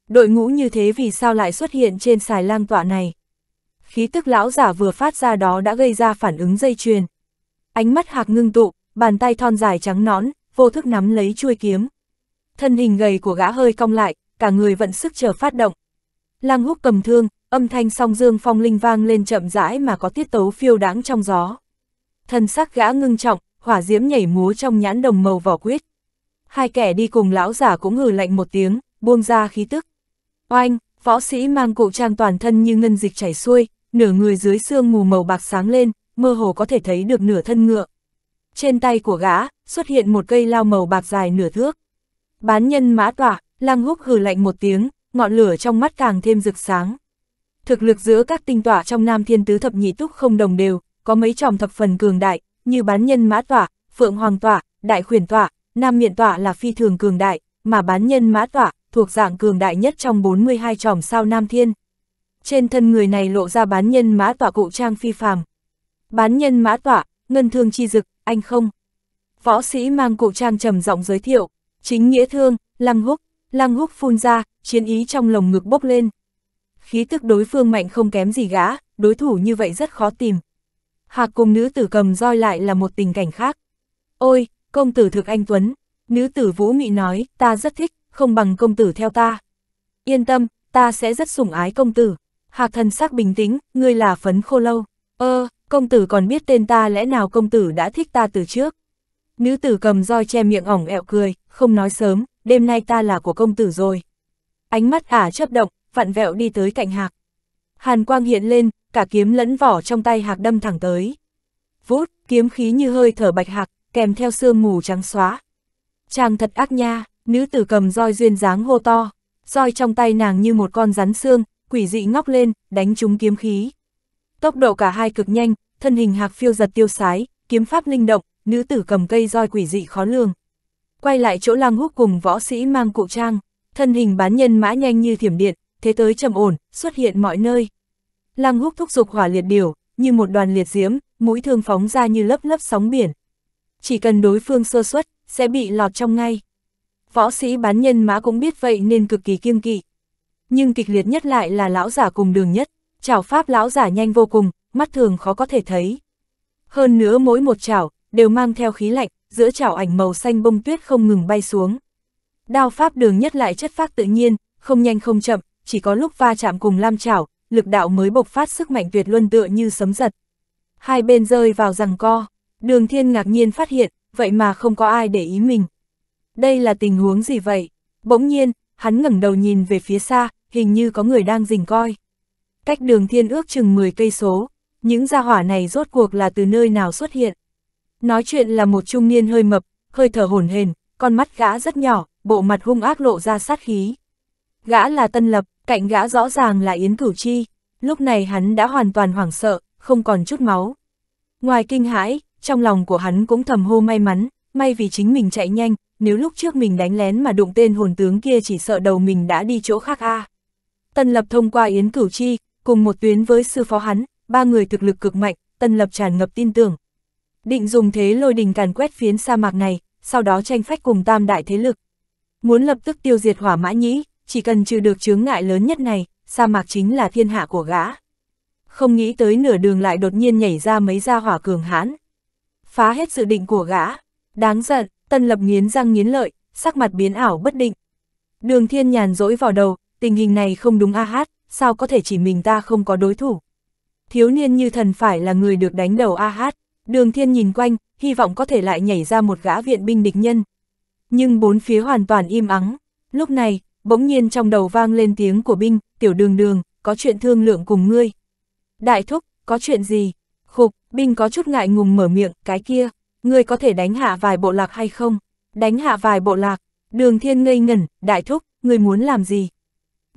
Đội ngũ như thế vì sao lại xuất hiện trên xài lang tọa này? Khí tức lão giả vừa phát ra đó đã gây ra phản ứng dây chuyền. Ánh mắt hạc ngưng tụ, bàn tay thon dài trắng nõn, vô thức nắm lấy chuôi kiếm. Thân hình gầy của gã hơi cong lại, cả người vận sức chờ phát động. Lang húc cầm thương, âm thanh song dương phong linh vang lên chậm rãi mà có tiết tấu phiêu đáng trong gió. Thân sắc gã ngưng trọng, hỏa diễm nhảy múa trong nhãn đồng màu vỏ quyết. Hai kẻ đi cùng lão giả cũng hừ lạnh một tiếng, buông ra khí tức. Oanh, võ sĩ mang cụ trang toàn thân như ngân dịch chảy xuôi, nửa người dưới xương mù màu bạc sáng lên, mơ hồ có thể thấy được nửa thân ngựa. Trên tay của gã, xuất hiện một cây lao màu bạc dài nửa thước. Bán nhân mã tỏa, lang húc hừ lạnh một tiếng, ngọn lửa trong mắt càng thêm rực sáng. Thực lực giữa các tinh tỏa trong Nam Thiên Tứ Thập Nhị Túc không đồng đều, có mấy tròm thập phần cường đại, như bán nhân mã tỏa, phượng hoàng tỏa, đại khuyển tỏa, nam miện tỏa là phi thường cường đại, mà bán nhân mã tỏa, thuộc dạng cường đại nhất trong 42 tròm sao Nam Thiên. Trên thân người này lộ ra bán nhân mã tỏa cụ trang phi phàm. Bán nhân mã tỏa, ngân thương chi dực, anh không. Võ sĩ mang cụ trang trầm giọng giới thiệu, chính nghĩa thương, lăng húc, lăng húc phun ra, chiến ý trong lồng ngực bốc lên. Khí tức đối phương mạnh không kém gì gã, đối thủ như vậy rất khó tìm. Hạc cùng nữ tử cầm roi lại là một tình cảnh khác. Ôi, công tử thực anh Tuấn, nữ tử Vũ Mị nói, ta rất thích, không bằng công tử theo ta. Yên tâm, ta sẽ rất sủng ái công tử. Hạc thần sắc bình tĩnh, ngươi là phấn khô lâu. Ơ, công tử còn biết tên ta lẽ nào công tử đã thích ta từ trước. Nữ tử cầm roi che miệng ỏng ẹo cười, không nói sớm, đêm nay ta là của công tử rồi. Ánh mắt ả chấp động, vặn vẹo đi tới cạnh hạc. Hàn quang hiện lên, cả kiếm lẫn vỏ trong tay hạc đâm thẳng tới. Vút, kiếm khí như hơi thở bạch hạc, kèm theo sương mù trắng xóa. Chàng thật ác nha, nữ tử cầm roi duyên dáng hô to, roi trong tay nàng như một con rắn xương, quỷ dị ngóc lên, đánh trúng kiếm khí. Tốc độ cả hai cực nhanh, thân hình hạc phiêu giật tiêu sái, kiếm pháp linh động, nữ tử cầm cây roi quỷ dị khó lường. Quay lại chỗ lang húc cùng võ sĩ mang cụ trang, thân hình bán nhân mã nhanh như thiểm điện, thế tới trầm ổn, xuất hiện mọi nơi. Lăng húc thúc dục hỏa liệt điều, như một đoàn liệt diễm, mũi thương phóng ra như lớp lớp sóng biển. Chỉ cần đối phương sơ suất, sẽ bị lọt trong ngay. Võ sĩ bán nhân mã cũng biết vậy nên cực kỳ kiêng kỵ. Nhưng kịch liệt nhất lại là lão giả cùng đường nhất, chảo pháp lão giả nhanh vô cùng, mắt thường khó có thể thấy. Hơn nữa mỗi một chảo, đều mang theo khí lạnh, giữa chảo ảnh màu xanh bông tuyết không ngừng bay xuống. Đao pháp đường nhất lại chất phát tự nhiên, không nhanh không chậm, chỉ có lúc va chạm cùng lam chảo, lực đạo mới bộc phát sức mạnh tuyệt luân tựa như sấm giật. Hai bên rơi vào rằng co, đường thiên ngạc nhiên phát hiện, vậy mà không có ai để ý mình. Đây là tình huống gì vậy? Bỗng nhiên, hắn ngẩng đầu nhìn về phía xa, hình như có người đang rình coi. Cách đường thiên ước chừng 10 cây số, những gia hỏa này rốt cuộc là từ nơi nào xuất hiện. Nói chuyện là một trung niên hơi mập, hơi thở hổn hển, con mắt gã rất nhỏ, bộ mặt hung ác lộ ra sát khí. Gã là Tân Lập, cạnh gã rõ ràng là Yến Cửu Chi, lúc này hắn đã hoàn toàn hoảng sợ, không còn chút máu. Ngoài kinh hãi, trong lòng của hắn cũng thầm hô may mắn, may vì chính mình chạy nhanh, nếu lúc trước mình đánh lén mà đụng tên hồn tướng kia chỉ sợ đầu mình đã đi chỗ khác a. Tân Lập thông qua Yến Cửu Chi, cùng một tuyến với sư phó hắn, ba người thực lực cực mạnh, Tân Lập tràn ngập tin tưởng. Định dùng thế lôi đình càn quét phiến sa mạc này, sau đó tranh phách cùng tam đại thế lực. Muốn lập tức tiêu diệt hỏa mã nhĩ, chỉ cần trừ được chướng ngại lớn nhất này, sa mạc chính là thiên hạ của gã. Không nghĩ tới nửa đường lại đột nhiên nhảy ra mấy gia hỏa cường hãn. Phá hết dự định của gã. Đáng giận, tân lập nghiến răng nghiến lợi, sắc mặt biến ảo bất định. Đường thiên nhàn dỗi vào đầu, tình hình này không đúng a hát, sao có thể chỉ mình ta không có đối thủ. Thiếu niên như thần phải là người được đánh đầu a hát, đường thiên nhìn quanh, hy vọng có thể lại nhảy ra một gã viện binh địch nhân. Nhưng bốn phía hoàn toàn im ắng, lúc này, bỗng nhiên trong đầu vang lên tiếng của binh, tiểu đường đường, có chuyện thương lượng cùng ngươi. Đại thúc, có chuyện gì? Khục, binh có chút ngại ngùng mở miệng, cái kia, ngươi có thể đánh hạ vài bộ lạc hay không? Đánh hạ vài bộ lạc, đường thiên ngây ngẩn, đại thúc, ngươi muốn làm gì?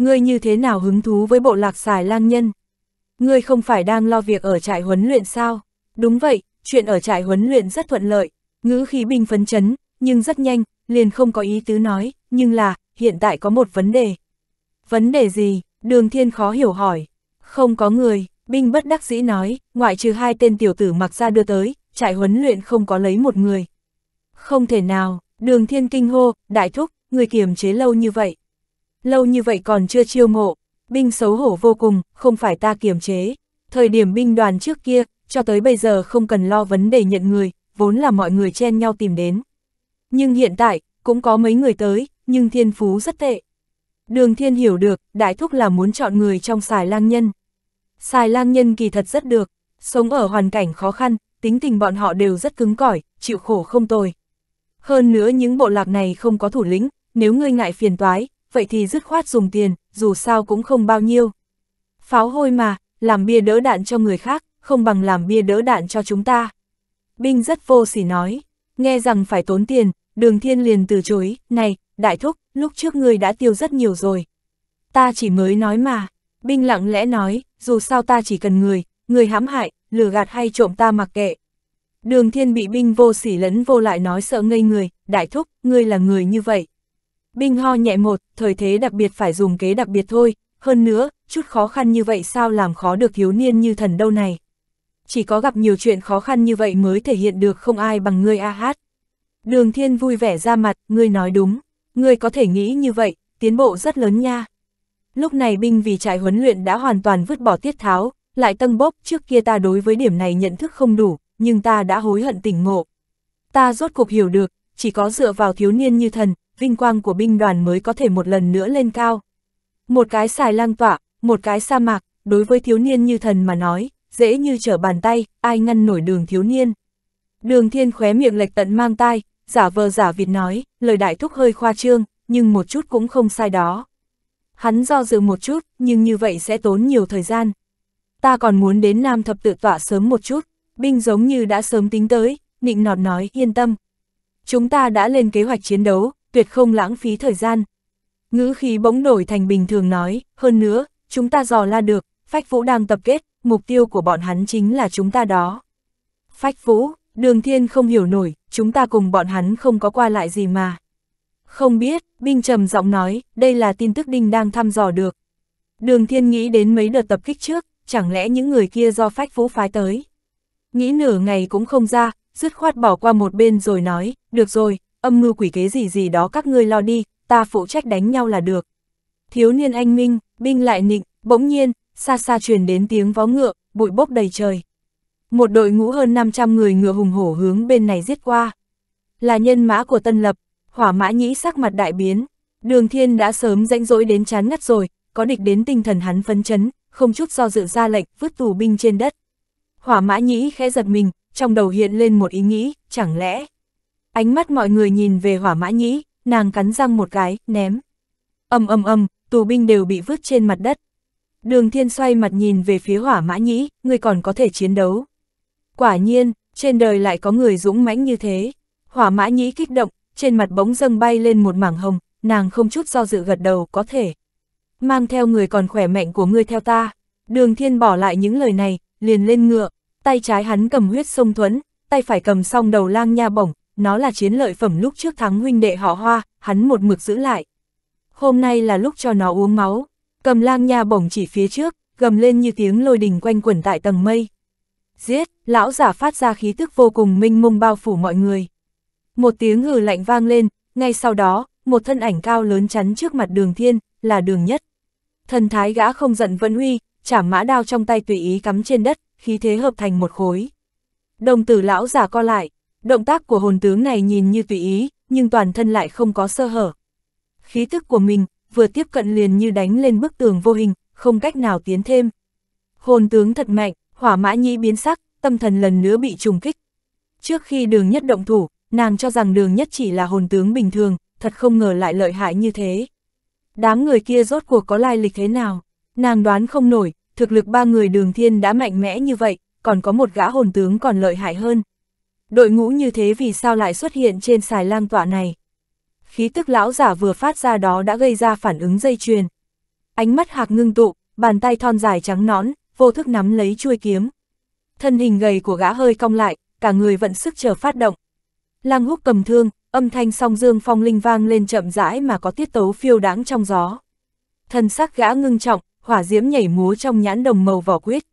Ngươi như thế nào hứng thú với bộ lạc xài lang nhân? Ngươi không phải đang lo việc ở trại huấn luyện sao? Đúng vậy, chuyện ở trại huấn luyện rất thuận lợi, ngữ khí binh phấn chấn, nhưng rất nhanh, liền không có ý tứ nói, nhưng là, hiện tại có một vấn đề. Vấn đề gì? Đường thiên khó hiểu hỏi. Không có người, binh bất đắc dĩ nói, ngoại trừ hai tên tiểu tử mặc ra đưa tới, trại huấn luyện không có lấy một người. Không thể nào, đường thiên kinh hô, đại thúc, người kiềm chế lâu như vậy. Lâu như vậy còn chưa chiêu mộ, binh xấu hổ vô cùng, không phải ta kiềm chế. Thời điểm binh đoàn trước kia, cho tới bây giờ không cần lo vấn đề nhận người, vốn là mọi người chen nhau tìm đến. Nhưng hiện tại, cũng có mấy người tới, nhưng thiên phú rất tệ. Đường thiên hiểu được, đại thúc là muốn chọn người trong xài lang nhân. Xài lang nhân kỳ thật rất được, sống ở hoàn cảnh khó khăn, tính tình bọn họ đều rất cứng cỏi, chịu khổ không tồi. Hơn nữa những bộ lạc này không có thủ lĩnh, nếu ngươi ngại phiền toái, vậy thì dứt khoát dùng tiền, dù sao cũng không bao nhiêu. Pháo hôi mà, làm bia đỡ đạn cho người khác, không bằng làm bia đỡ đạn cho chúng ta. Binh rất vô sỉ nói, nghe rằng phải tốn tiền, đường thiên liền từ chối, này, đại thúc, lúc trước ngươi đã tiêu rất nhiều rồi. Ta chỉ mới nói mà, binh lặng lẽ nói, dù sao ta chỉ cần người, người hãm hại, lừa gạt hay trộm ta mặc kệ. Đường thiên bị binh vô sỉ lẫn vô lại nói sợ ngây người, đại thúc, ngươi là người như vậy. Binh ho nhẹ một, thời thế đặc biệt phải dùng kế đặc biệt thôi, hơn nữa, chút khó khăn như vậy sao làm khó được thiếu niên như thần đâu này. Chỉ có gặp nhiều chuyện khó khăn như vậy mới thể hiện được không ai bằng ngươi a hát. Đường thiên vui vẻ ra mặt, ngươi nói đúng, ngươi có thể nghĩ như vậy, tiến bộ rất lớn nha. Lúc này binh vì trại huấn luyện đã hoàn toàn vứt bỏ tiết tháo, lại tăng bốc trước kia ta đối với điểm này nhận thức không đủ, nhưng ta đã hối hận tỉnh ngộ. Ta rốt cuộc hiểu được, chỉ có dựa vào thiếu niên như thần, vinh quang của binh đoàn mới có thể một lần nữa lên cao. Một cái xài lang tỏa, một cái sa mạc, đối với thiếu niên như thần mà nói, dễ như trở bàn tay, ai ngăn nổi đường thiếu niên. Đường thiên khóe miệng lệch tận mang tai, giả vờ giả vịt nói, lời đại thúc hơi khoa trương, nhưng một chút cũng không sai đó. Hắn do dự một chút, nhưng như vậy sẽ tốn nhiều thời gian. Ta còn muốn đến Nam Thập tự tọa sớm một chút, binh giống như đã sớm tính tới, nịnh nọt nói yên tâm. Chúng ta đã lên kế hoạch chiến đấu, tuyệt không lãng phí thời gian. Ngữ khí bỗng đổi thành bình thường nói, hơn nữa, chúng ta dò la được, Phách Vũ đang tập kết, mục tiêu của bọn hắn chính là chúng ta đó. Phách Vũ, đường thiên không hiểu nổi, chúng ta cùng bọn hắn không có qua lại gì mà. Không biết, binh trầm giọng nói, đây là tin tức đinh đang thăm dò được. Đường thiên nghĩ đến mấy đợt tập kích trước, chẳng lẽ những người kia do phách vũ phái tới. Nghĩ nửa ngày cũng không ra, dứt khoát bỏ qua một bên rồi nói, được rồi, âm mưu quỷ kế gì gì đó các ngươi lo đi, ta phụ trách đánh nhau là được. Thiếu niên anh minh, binh lại nịnh, bỗng nhiên, xa xa truyền đến tiếng vó ngựa, bụi bốc đầy trời. Một đội ngũ hơn 500 người ngựa hùng hổ hướng bên này giết qua. Là nhân mã của Tân Lập, hỏa mã nhĩ sắc mặt đại biến. Đường thiên đã sớm rãnh rỗi đến chán ngắt rồi, có địch đến tinh thần hắn phấn chấn, không chút do dự ra lệnh vứt tù binh trên đất. Hỏa mã nhĩ khẽ giật mình, trong đầu hiện lên một ý nghĩ, chẳng lẽ. Ánh mắt mọi người nhìn về hỏa mã nhĩ, nàng cắn răng một cái, ném. ầm ầm ầm, tù binh đều bị vứt trên mặt đất. Đường thiên xoay mặt nhìn về phía hỏa mã nhĩ, người còn có thể chiến đấu. Quả nhiên, trên đời lại có người dũng mãnh như thế. Hỏa mã nhĩ kích động, trên mặt bỗng dâng bay lên một mảng hồng, nàng không chút do dự gật đầu, có thể. Mang theo người còn khỏe mạnh của ngươi theo ta. Đường thiên bỏ lại những lời này, liền lên ngựa, tay trái hắn cầm huyết sông thuẫn, tay phải cầm song đầu lang nha bổng, nó là chiến lợi phẩm lúc trước thắng huynh đệ họ hoa, hắn một mực giữ lại. Hôm nay là lúc cho nó uống máu, cầm lang nha bổng chỉ phía trước, gầm lên như tiếng lôi đình quanh quẩn tại tầng mây. Giết, lão giả phát ra khí tức vô cùng minh mông bao phủ mọi người. Một tiếng hừ lạnh vang lên, ngay sau đó, một thân ảnh cao lớn chắn trước mặt đường thiên, là đường nhất. Thần thái gã không giận vẫn uy, chả mã đao trong tay tùy ý cắm trên đất, khí thế hợp thành một khối. Đồng tử lão giả co lại, động tác của hồn tướng này nhìn như tùy ý, nhưng toàn thân lại không có sơ hở. Khí tức của mình, vừa tiếp cận liền như đánh lên bức tường vô hình, không cách nào tiến thêm. Hồn tướng thật mạnh, hỏa mã nhĩ biến sắc, tâm thần lần nữa bị trùng kích. Trước khi đường nhất động thủ, nàng cho rằng đường nhất chỉ là hồn tướng bình thường, thật không ngờ lại lợi hại như thế. Đám người kia rốt cuộc có lai lịch thế nào? Nàng đoán không nổi, thực lực ba người đường thiên đã mạnh mẽ như vậy, còn có một gã hồn tướng còn lợi hại hơn. Đội ngũ như thế vì sao lại xuất hiện trên xài lang tọa này? Khí tức lão giả vừa phát ra đó đã gây ra phản ứng dây chuyền. Ánh mắt hạc ngưng tụ, bàn tay thon dài trắng nõn, vô thức nắm lấy chuôi kiếm. Thân hình gầy của gã hơi cong lại, cả người vận sức chờ phát động. Lang húc cầm thương, âm thanh song dương phong linh vang lên chậm rãi mà có tiết tấu phiêu đáng trong gió. Thân sắc gã ngưng trọng, hỏa diễm nhảy múa trong nhãn đồng màu vỏ quyết.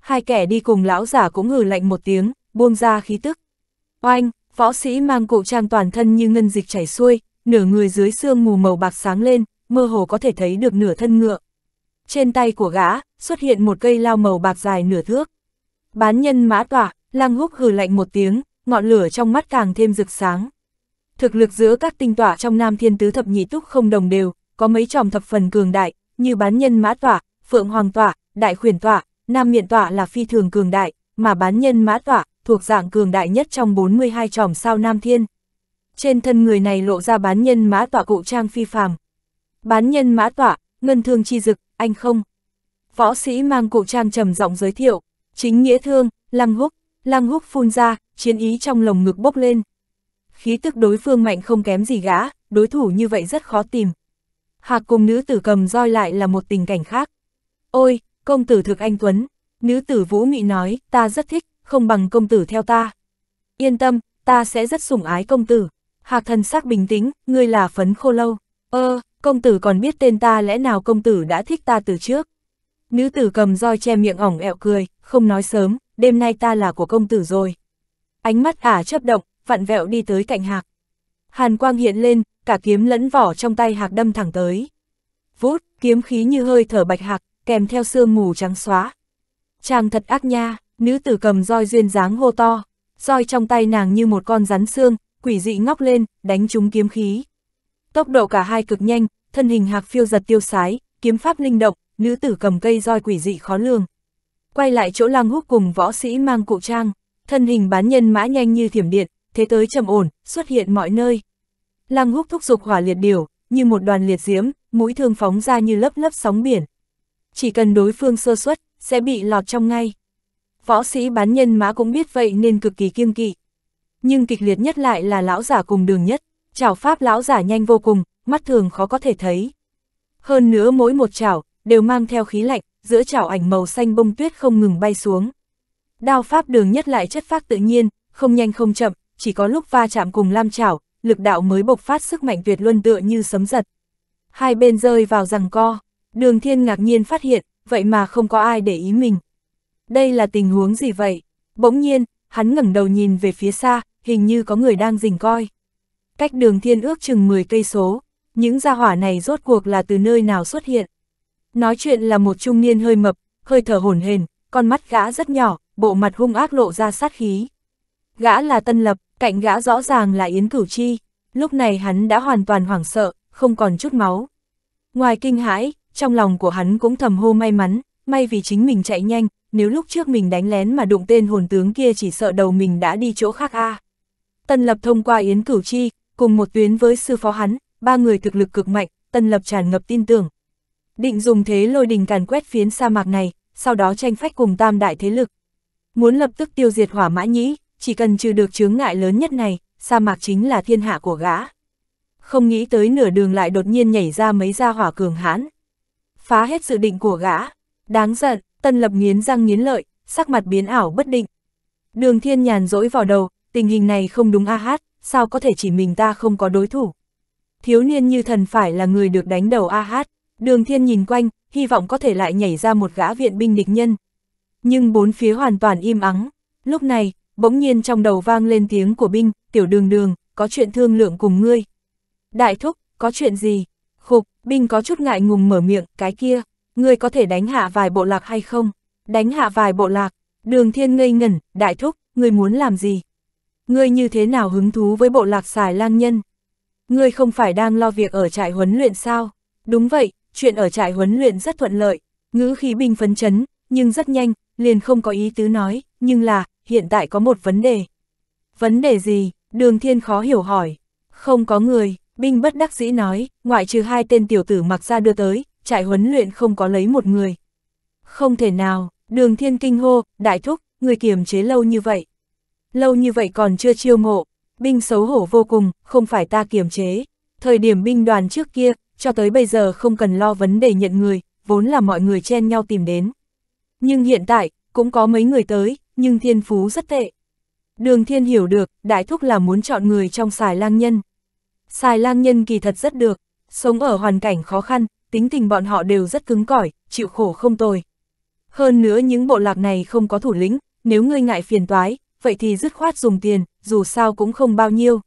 Hai kẻ đi cùng lão giả cũng ngừ lạnh một tiếng, buông ra khí tức. Oanh, võ sĩ mang cụ trang toàn thân như ngân dịch chảy xuôi, nửa người dưới xương mù màu bạc sáng lên, mơ hồ có thể thấy được nửa thân ngựa. Trên tay của gã, xuất hiện một cây lao màu bạc dài nửa thước. Bán nhân mã tỏa, lang húc hừ lạnh một tiếng, ngọn lửa trong mắt càng thêm rực sáng. Thực lực giữa các tinh tỏa trong Nam Thiên Tứ Thập Nhị Túc không đồng đều, có mấy tròm thập phần cường đại, như bán nhân mã tỏa, phượng hoàng tỏa, đại khuyển tỏa, nam miện tỏa là phi thường cường đại, mà bán nhân mã tỏa, thuộc dạng cường đại nhất trong 42 tròm sao Nam Thiên. Trên thân người này lộ ra bán nhân mã tọa cụ trang phi phàm. Bán nhân mã tọa, ngân thương chi dực, anh không. Võ sĩ mang cụ trang trầm giọng giới thiệu, chính nghĩa thương, lăng húc, lăng húc phun ra, chiến ý trong lồng ngực bốc lên. Khí tức đối phương mạnh không kém gì gã, đối thủ như vậy rất khó tìm. Hạc cùng nữ tử cầm roi lại là một tình cảnh khác. Ôi, công tử thực anh Tuấn, nữ tử Vũ Mị nói, ta rất thích, không bằng công tử theo ta. Yên tâm, ta sẽ rất sủng ái công tử. Hạc thần sắc bình tĩnh, ngươi là phấn khô lâu. Ơ, công tử còn biết tên ta lẽ nào công tử đã thích ta từ trước. Nữ tử cầm roi che miệng ỏng ẹo cười, không nói sớm, đêm nay ta là của công tử rồi. Ánh mắt ả chấp động, vặn vẹo đi tới cạnh hạc. Hàn quang hiện lên, cả kiếm lẫn vỏ trong tay hạc đâm thẳng tới. Vút, kiếm khí như hơi thở bạch hạc, kèm theo sương mù trắng xóa. Chàng thật ác nha, nữ tử cầm roi duyên dáng hô to, roi trong tay nàng như một con rắn xương, quỷ dị ngóc lên, đánh trúng kiếm khí. Tốc độ cả hai cực nhanh, thân hình hạc phiêu giật tiêu sái, kiếm pháp linh động, nữ tử cầm cây roi quỷ dị khó lường. Quay lại chỗ lang húc cùng võ sĩ mang cụ trang, thân hình bán nhân mã nhanh như thiểm điện, thế tới trầm ổn, xuất hiện mọi nơi. Lăng húc thúc dục hỏa liệt điều, như một đoàn liệt diễm, mũi thương phóng ra như lớp lớp sóng biển. Chỉ cần đối phương sơ suất, sẽ bị lọt trong ngay. Võ sĩ bán nhân mã cũng biết vậy nên cực kỳ kiêng kỵ. Nhưng kịch liệt nhất lại là lão giả cùng đường nhất, chảo pháp lão giả nhanh vô cùng, mắt thường khó có thể thấy. Hơn nữa mỗi một chảo, đều mang theo khí lạnh, giữa chảo ảnh màu xanh bông tuyết không ngừng bay xuống. Đao pháp đường nhất lại chất phát tự nhiên, không nhanh không chậm, chỉ có lúc va chạm cùng lam chảo, lực đạo mới bộc phát sức mạnh tuyệt luân tựa như sấm giật. Hai bên rơi vào rằng co, đường thiên ngạc nhiên phát hiện, vậy mà không có ai để ý mình. Đây là tình huống gì vậy? Bỗng nhiên, hắn ngẩng đầu nhìn về phía xa, hình như có người đang rình coi. Cách đường thiên ước chừng 10 cây số, những gia hỏa này rốt cuộc là từ nơi nào xuất hiện. Nói chuyện là một trung niên hơi mập, hơi thở hổn hển, con mắt gã rất nhỏ, bộ mặt hung ác lộ ra sát khí. Gã là Tân Lập, cạnh gã rõ ràng là Yến Cửu Chi, lúc này hắn đã hoàn toàn hoảng sợ, không còn chút máu. Ngoài kinh hãi, trong lòng của hắn cũng thầm hô may mắn, may vì chính mình chạy nhanh, nếu lúc trước mình đánh lén mà đụng tên hồn tướng kia chỉ sợ đầu mình đã đi chỗ khác a. Tân Lập thông qua Yến Cửu Chi, cùng một tuyến với sư phó hắn, ba người thực lực cực mạnh, Tân Lập tràn ngập tin tưởng. Định dùng thế lôi đình càn quét phiến sa mạc này, sau đó tranh phách cùng tam đại thế lực. Muốn lập tức tiêu diệt hỏa mã nhĩ, chỉ cần trừ được chướng ngại lớn nhất này, sa mạc chính là thiên hạ của gã. Không nghĩ tới nửa đường lại đột nhiên nhảy ra mấy gia hỏa cường hãn. Phá hết dự định của gã. Đáng giận, tân lập nghiến răng nghiến lợi, sắc mặt biến ảo bất định. Đường thiên nhàn dỗi vào đầu, tình hình này không đúng a hát, sao có thể chỉ mình ta không có đối thủ. Thiếu niên như thần phải là người được đánh đầu a hát, đường thiên nhìn quanh, hy vọng có thể lại nhảy ra một gã viện binh địch nhân. Nhưng bốn phía hoàn toàn im ắng, lúc này, bỗng nhiên trong đầu vang lên tiếng của binh, tiểu đường đường, có chuyện thương lượng cùng ngươi. Đại thúc, có chuyện gì? Khục, binh có chút ngại ngùng mở miệng, cái kia, ngươi có thể đánh hạ vài bộ lạc hay không? Đánh hạ vài bộ lạc, đường thiên ngây ngẩn, đại thúc, ngươi muốn làm gì? Ngươi như thế nào hứng thú với bộ lạc xài lang nhân? Ngươi không phải đang lo việc ở trại huấn luyện sao? Đúng vậy, chuyện ở trại huấn luyện rất thuận lợi, ngữ khí bình phấn chấn, nhưng rất nhanh, liền không có ý tứ nói, nhưng là, hiện tại có một vấn đề. Vấn đề gì? Đường thiên khó hiểu hỏi. Không có người, binh bất đắc dĩ nói, ngoại trừ hai tên tiểu tử mặc ra đưa tới, trại huấn luyện không có lấy một người. Không thể nào, đường thiên kinh hô, đại thúc, người kiềm chế lâu như vậy. Lâu như vậy còn chưa chiêu mộ, binh xấu hổ vô cùng, không phải ta kiềm chế. Thời điểm binh đoàn trước kia, cho tới bây giờ không cần lo vấn đề nhận người, vốn là mọi người chen nhau tìm đến. Nhưng hiện tại, cũng có mấy người tới, nhưng thiên phú rất tệ. Đường thiên hiểu được, đại thúc là muốn chọn người trong xài lang nhân. Xài lang nhân kỳ thật rất được, sống ở hoàn cảnh khó khăn, tính tình bọn họ đều rất cứng cỏi, chịu khổ không tồi. Hơn nữa những bộ lạc này không có thủ lĩnh, nếu ngươi ngại phiền toái, vậy thì dứt khoát dùng tiền, dù sao cũng không bao nhiêu.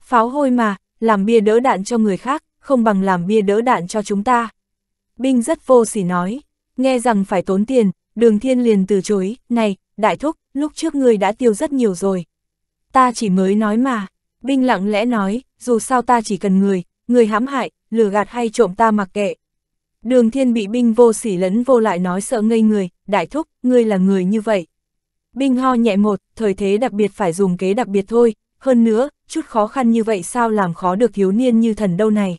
Pháo hôi mà, làm bia đỡ đạn cho người khác, không bằng làm bia đỡ đạn cho chúng ta. Binh rất vô sỉ nói, nghe rằng phải tốn tiền, đường thiên liền từ chối, này, đại thúc, lúc trước ngươi đã tiêu rất nhiều rồi. Ta chỉ mới nói mà, binh lặng lẽ nói, dù sao ta chỉ cần người, người hãm hại, lừa gạt hay trộm ta mặc kệ. Đường thiên bị binh vô sỉ lấn vô lại nói sợ ngây người, đại thúc, ngươi là người như vậy. Binh ho nhẹ một, thời thế đặc biệt phải dùng kế đặc biệt thôi, hơn nữa, chút khó khăn như vậy sao làm khó được thiếu niên như thần đâu này.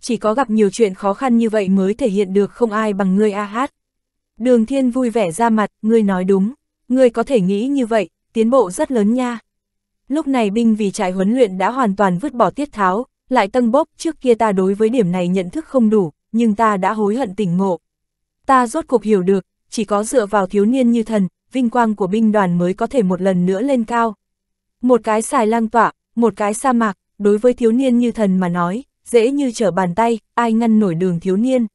Chỉ có gặp nhiều chuyện khó khăn như vậy mới thể hiện được không ai bằng ngươi a hát. Đường thiên vui vẻ ra mặt, ngươi nói đúng, ngươi có thể nghĩ như vậy, tiến bộ rất lớn nha. Lúc này binh vì trại huấn luyện đã hoàn toàn vứt bỏ tiết tháo, lại tăng bốc trước kia ta đối với điểm này nhận thức không đủ, nhưng ta đã hối hận tỉnh ngộ. Ta rốt cuộc hiểu được, chỉ có dựa vào thiếu niên như thần, vinh quang của binh đoàn mới có thể một lần nữa lên cao. Một cái xài lang tỏa, một cái sa mạc, đối với thiếu niên như thần mà nói, dễ như trở bàn tay, ai ngăn nổi đường thiếu niên.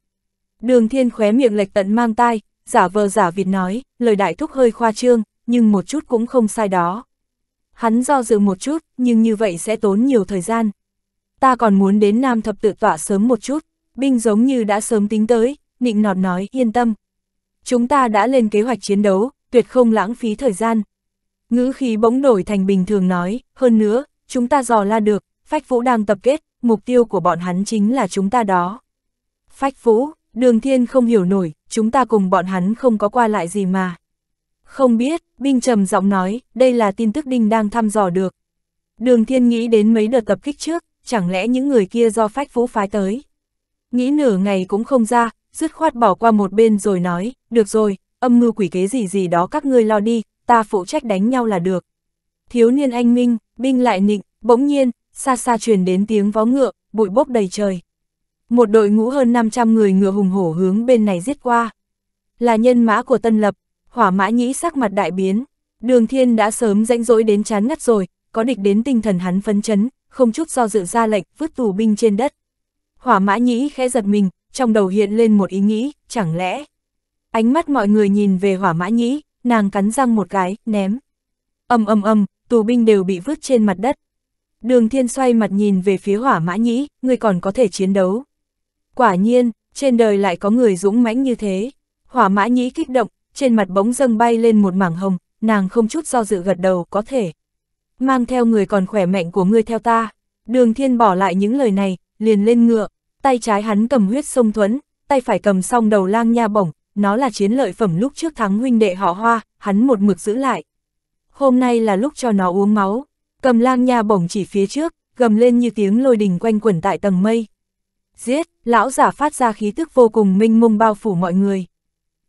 Đường thiên khóe miệng lệch tận mang tai, giả vờ giả vịt nói, lời đại thúc hơi khoa trương, nhưng một chút cũng không sai đó. Hắn do dự một chút, nhưng như vậy sẽ tốn nhiều thời gian. Ta còn muốn đến Nam Thập tự tọa sớm một chút, binh giống như đã sớm tính tới, nịnh nọt nói, yên tâm. Chúng ta đã lên kế hoạch chiến đấu, tuyệt không lãng phí thời gian. Ngữ khí bỗng đổi thành bình thường nói, hơn nữa, chúng ta dò la được, Phách Vũ đang tập kết, mục tiêu của bọn hắn chính là chúng ta đó. Phách Vũ, đường thiên không hiểu nổi, chúng ta cùng bọn hắn không có qua lại gì mà. Không biết, binh trầm giọng nói, đây là tin tức đinh đang thăm dò được. Đường thiên nghĩ đến mấy đợt tập kích trước, chẳng lẽ những người kia do phách vũ phái tới. Nghĩ nửa ngày cũng không ra, dứt khoát bỏ qua một bên rồi nói, được rồi, âm mưu quỷ kế gì gì đó các ngươi lo đi, ta phụ trách đánh nhau là được. Thiếu niên anh minh, binh lại nịnh, bỗng nhiên, xa xa truyền đến tiếng vó ngựa, bụi bốc đầy trời. Một đội ngũ hơn 500 người ngựa hùng hổ hướng bên này giết qua. Là nhân mã của Tân Lập, hỏa mã nhĩ sắc mặt đại biến. Đường thiên đã sớm rãnh rỗi đến chán ngắt rồi, có địch đến tinh thần hắn phấn chấn, không chút do dự ra lệnh vứt tù binh trên đất. Hỏa mã nhĩ khẽ giật mình, trong đầu hiện lên một ý nghĩ, chẳng lẽ. Ánh mắt mọi người nhìn về hỏa mã nhĩ, nàng cắn răng một cái, ném. Âm âm âm, tù binh đều bị vứt trên mặt đất. Đường thiên xoay mặt nhìn về phía hỏa mã nhĩ, người còn có thể chiến đấu. Quả nhiên, trên đời lại có người dũng mãnh như thế. Hỏa mã nhĩ kích động, trên mặt bỗng dâng bay lên một mảng hồng, nàng không chút do dự gật đầu, có thể. Mang theo người còn khỏe mạnh của ngươi theo ta. Đường thiên bỏ lại những lời này, liền lên ngựa, tay trái hắn cầm huyết sông thuẫn, tay phải cầm song đầu lang nha bổng, nó là chiến lợi phẩm lúc trước thắng huynh đệ họ hoa, hắn một mực giữ lại. Hôm nay là lúc cho nó uống máu, cầm lang nha bổng chỉ phía trước, gầm lên như tiếng lôi đình quanh quẩn tại tầng mây. Giết, lão giả phát ra khí tức vô cùng minh mông bao phủ mọi người.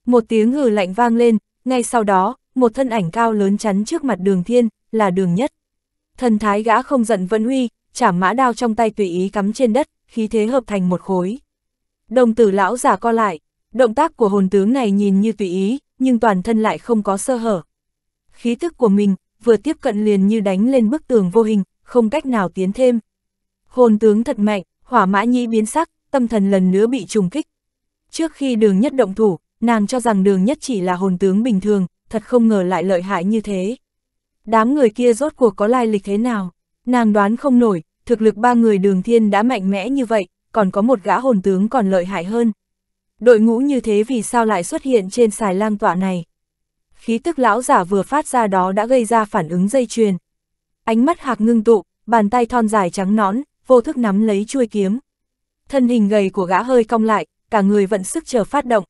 Một tiếng hừ lạnh vang lên, ngay sau đó, một thân ảnh cao lớn chắn trước mặt đường thiên, là đường nhất. Thần thái gã không giận vẫn uy, chảm mã đao trong tay tùy ý cắm trên đất, khí thế hợp thành một khối. Đồng tử lão giả co lại, động tác của hồn tướng này nhìn như tùy ý, nhưng toàn thân lại không có sơ hở. Khí tức của mình, vừa tiếp cận liền như đánh lên bức tường vô hình, không cách nào tiến thêm. Hồn tướng thật mạnh, hỏa mã nhĩ biến sắc, tâm thần lần nữa bị trùng kích. Trước khi đường nhất động thủ, nàng cho rằng đường nhất chỉ là hồn tướng bình thường, thật không ngờ lại lợi hại như thế. Đám người kia rốt cuộc có lai lịch thế nào? Nàng đoán không nổi, thực lực ba người đường thiên đã mạnh mẽ như vậy, còn có một gã hồn tướng còn lợi hại hơn. Đội ngũ như thế vì sao lại xuất hiện trên xài lang tọa này? Khí tức lão giả vừa phát ra đó đã gây ra phản ứng dây chuyền. Ánh mắt hạc ngưng tụ, bàn tay thon dài trắng nõn, vô thức nắm lấy chuôi kiếm. thân hình gầy của gã hơi cong lại, cả người vận sức chờ phát động.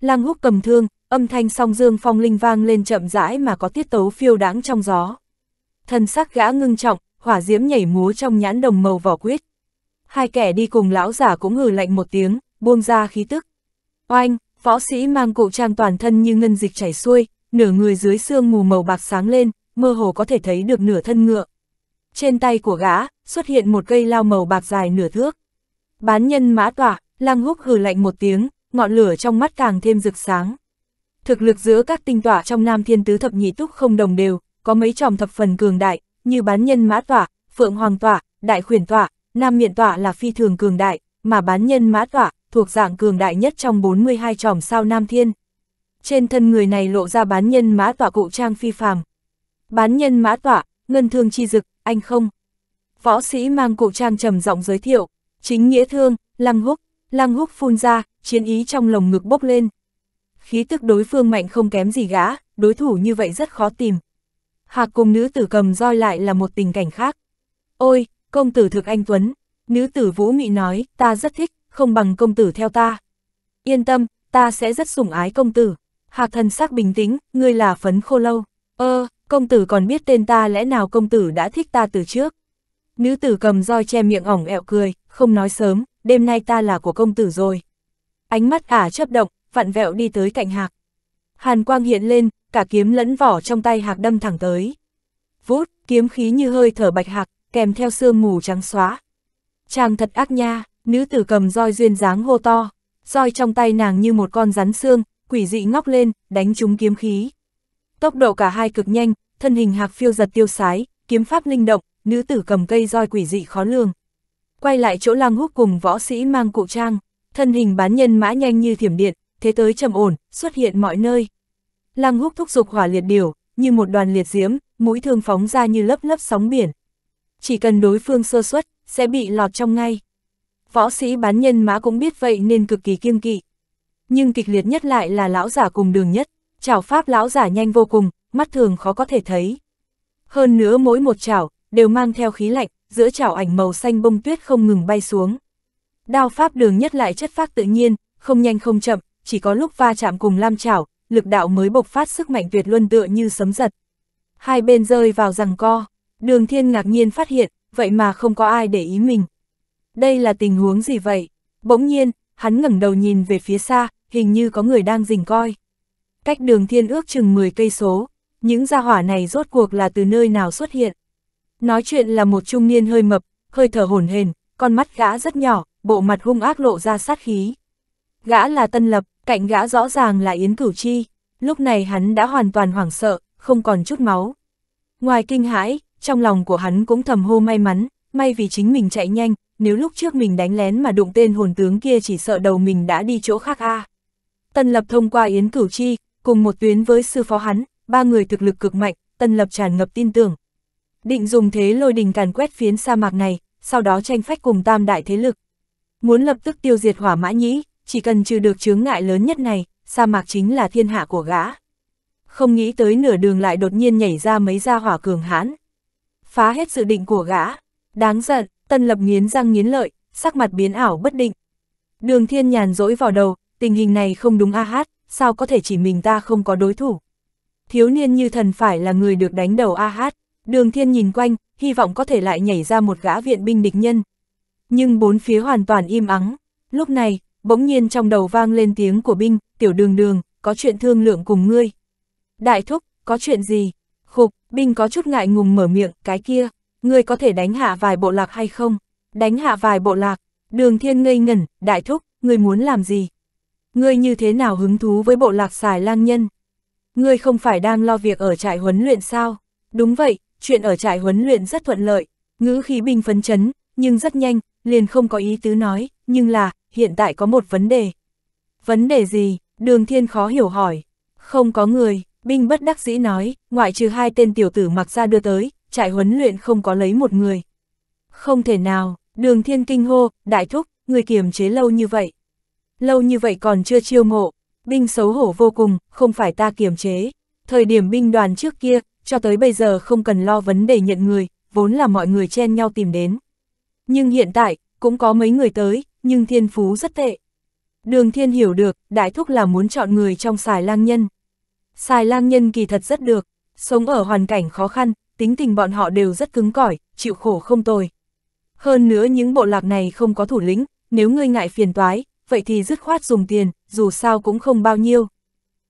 lang húc cầm thương, âm thanh song dương phong linh vang lên chậm rãi mà có tiết tấu phiêu đáng trong gió. Thân sắc gã ngưng trọng, hỏa diễm nhảy múa trong nhãn đồng màu vỏ quyết. Hai kẻ đi cùng lão giả cũng hừ lạnh một tiếng, buông ra khí tức. Oanh, võ sĩ mang cụ trang toàn thân như ngân dịch chảy xuôi, nửa người dưới xương mù màu bạc sáng lên, mơ hồ có thể thấy được nửa thân ngựa. Trên tay của gã, xuất hiện một cây lao màu bạc dài nửa thước. Bán nhân mã tỏa, lăng húc hừ lạnh một tiếng, ngọn lửa trong mắt càng thêm rực sáng. Thực lực giữa các tinh tỏa trong Nam Thiên Tứ Thập Nhị Túc không đồng đều, có mấy tròm thập phần cường đại, như bán nhân mã tỏa, phượng hoàng tỏa, đại khuyển tỏa, nam miện tỏa là phi thường cường đại, mà bán nhân mã tỏa, thuộc dạng cường đại nhất trong 42 tròm sao Nam Thiên. Trên thân người này lộ ra bán nhân mã tỏa cụ trang phi phàm. Bán nhân mã tỏa, ngân thương chi dực, anh không. Võ sĩ mang cụ trang trầm giọng giới thiệu, chính nghĩa thương, lăng húc, lăng húc phun ra, chiến ý trong lồng ngực bốc lên. Khí tức đối phương mạnh không kém gì gã, đối thủ như vậy rất khó tìm. Hạc cùng nữ tử cầm roi lại là một tình cảnh khác. Ôi, công tử thực anh Tuấn, nữ tử Vũ Mị nói, ta rất thích, không bằng công tử theo ta. Yên tâm, ta sẽ rất sủng ái công tử. Hạc thần sắc bình tĩnh, ngươi là phấn khô lâu. Ơ, công tử còn biết tên ta lẽ nào công tử đã thích ta từ trước. Nữ tử cầm roi che miệng ỏng ẹo cười, không nói sớm, đêm nay ta là của công tử rồi. Ánh mắt ả chấp động, vặn vẹo đi tới cạnh hạc. Hàn quang hiện lên, cả kiếm lẫn vỏ trong tay hạc đâm thẳng tới. Vút, kiếm khí như hơi thở bạch hạc, kèm theo sương mù trắng xóa. Chàng thật ác nha, nữ tử cầm roi duyên dáng hô to, roi trong tay nàng như một con rắn xương, quỷ dị ngóc lên, đánh trúng kiếm khí. Tốc độ cả hai cực nhanh, thân hình hạc phiêu giật tiêu sái, kiếm pháp linh động, nữ tử cầm cây roi quỷ dị khó lường. Quay lại chỗ lang húc cùng võ sĩ mang cụ trang, thân hình bán nhân mã nhanh như thiểm điện, thế tới trầm ổn, xuất hiện mọi nơi. Lăng húc thúc dục hỏa liệt điều, như một đoàn liệt diễm, mũi thương phóng ra như lớp lớp sóng biển. Chỉ cần đối phương sơ suất, sẽ bị lọt trong ngay. Võ sĩ bán nhân mã cũng biết vậy nên cực kỳ kiêng kỵ. Nhưng kịch liệt nhất lại là lão giả cùng đường nhất, chảo pháp lão giả nhanh vô cùng, mắt thường khó có thể thấy. Hơn nữa mỗi một chảo, đều mang theo khí lạnh, giữa chảo ảnh màu xanh bông tuyết không ngừng bay xuống. Đao pháp đường nhất lại chất phát tự nhiên, không nhanh không chậm, chỉ có lúc va chạm cùng lam chảo, lực đạo mới bộc phát sức mạnh tuyệt luân tựa như sấm giật. Hai bên rơi vào rằng co, đường thiên ngạc nhiên phát hiện, vậy mà không có ai để ý mình. Đây là tình huống gì vậy? Bỗng nhiên, hắn ngẩng đầu nhìn về phía xa, hình như có người đang rình coi. Cách đường thiên ước chừng 10 cây số, những gia hỏa này rốt cuộc là từ nơi nào xuất hiện. Nói chuyện là một trung niên hơi mập, hơi thở hổn hển, con mắt gã rất nhỏ, bộ mặt hung ác lộ ra sát khí. Gã là Tân Lập, cạnh gã rõ ràng là Yến Cửu Chi, lúc này hắn đã hoàn toàn hoảng sợ, không còn chút máu. Ngoài kinh hãi, trong lòng của hắn cũng thầm hô may mắn, may vì chính mình chạy nhanh, nếu lúc trước mình đánh lén mà đụng tên hồn tướng kia chỉ sợ đầu mình đã đi chỗ khác a. Tân Lập thông qua Yến Cửu Chi, cùng một tuyến với sư phó hắn, ba người thực lực cực mạnh, Tân Lập tràn ngập tin tưởng. Định dùng thế lôi đình càn quét phiến sa mạc này, sau đó tranh phách cùng tam đại thế lực. Muốn lập tức tiêu diệt hỏa mã nhĩ, chỉ cần trừ được chướng ngại lớn nhất này, sa mạc chính là thiên hạ của gã. Không nghĩ tới nửa đường lại đột nhiên nhảy ra mấy gia hỏa cường hãn. Phá hết dự định của gã. Đáng giận, tân lập nghiến răng nghiến lợi, sắc mặt biến ảo bất định. Đường thiên nhàn dỗi vào đầu, tình hình này không đúng a hát, sao có thể chỉ mình ta không có đối thủ. Thiếu niên như thần phải là người được đánh đầu a hát, đường thiên nhìn quanh, hy vọng có thể lại nhảy ra một gã viện binh địch nhân. Nhưng bốn phía hoàn toàn im ắng, lúc này, bỗng nhiên trong đầu vang lên tiếng của binh, tiểu đường đường, có chuyện thương lượng cùng ngươi. Đại thúc, có chuyện gì? Khục, binh có chút ngại ngùng mở miệng, cái kia, ngươi có thể đánh hạ vài bộ lạc hay không? Đánh hạ vài bộ lạc, đường thiên ngây ngẩn, đại thúc, ngươi muốn làm gì? Ngươi như thế nào hứng thú với bộ lạc xài lang nhân? Ngươi không phải đang lo việc ở trại huấn luyện sao? Đúng vậy, chuyện ở trại huấn luyện rất thuận lợi, ngữ khí binh phấn chấn, nhưng rất nhanh, liền không có ý tứ nói, nhưng là, hiện tại có một vấn đề. Vấn đề gì? Đường thiên khó hiểu hỏi. Không có người, binh bất đắc dĩ nói, ngoại trừ hai tên tiểu tử mặc ra đưa tới, trại huấn luyện không có lấy một người. Không thể nào, đường thiên kinh hô, đại thúc, người kiềm chế lâu như vậy. Lâu như vậy còn chưa chiêu mộ, binh xấu hổ vô cùng, không phải ta kiềm chế. Thời điểm binh đoàn trước kia, cho tới bây giờ không cần lo vấn đề nhận người, vốn là mọi người chen nhau tìm đến. Nhưng hiện tại, cũng có mấy người tới, nhưng thiên phú rất tệ. Đường thiên hiểu được, đại thúc là muốn chọn người trong xài lang nhân. Xài lang nhân kỳ thật rất được, sống ở hoàn cảnh khó khăn, tính tình bọn họ đều rất cứng cỏi, chịu khổ không tồi. Hơn nữa những bộ lạc này không có thủ lĩnh, nếu ngươi ngại phiền toái, vậy thì dứt khoát dùng tiền, dù sao cũng không bao nhiêu.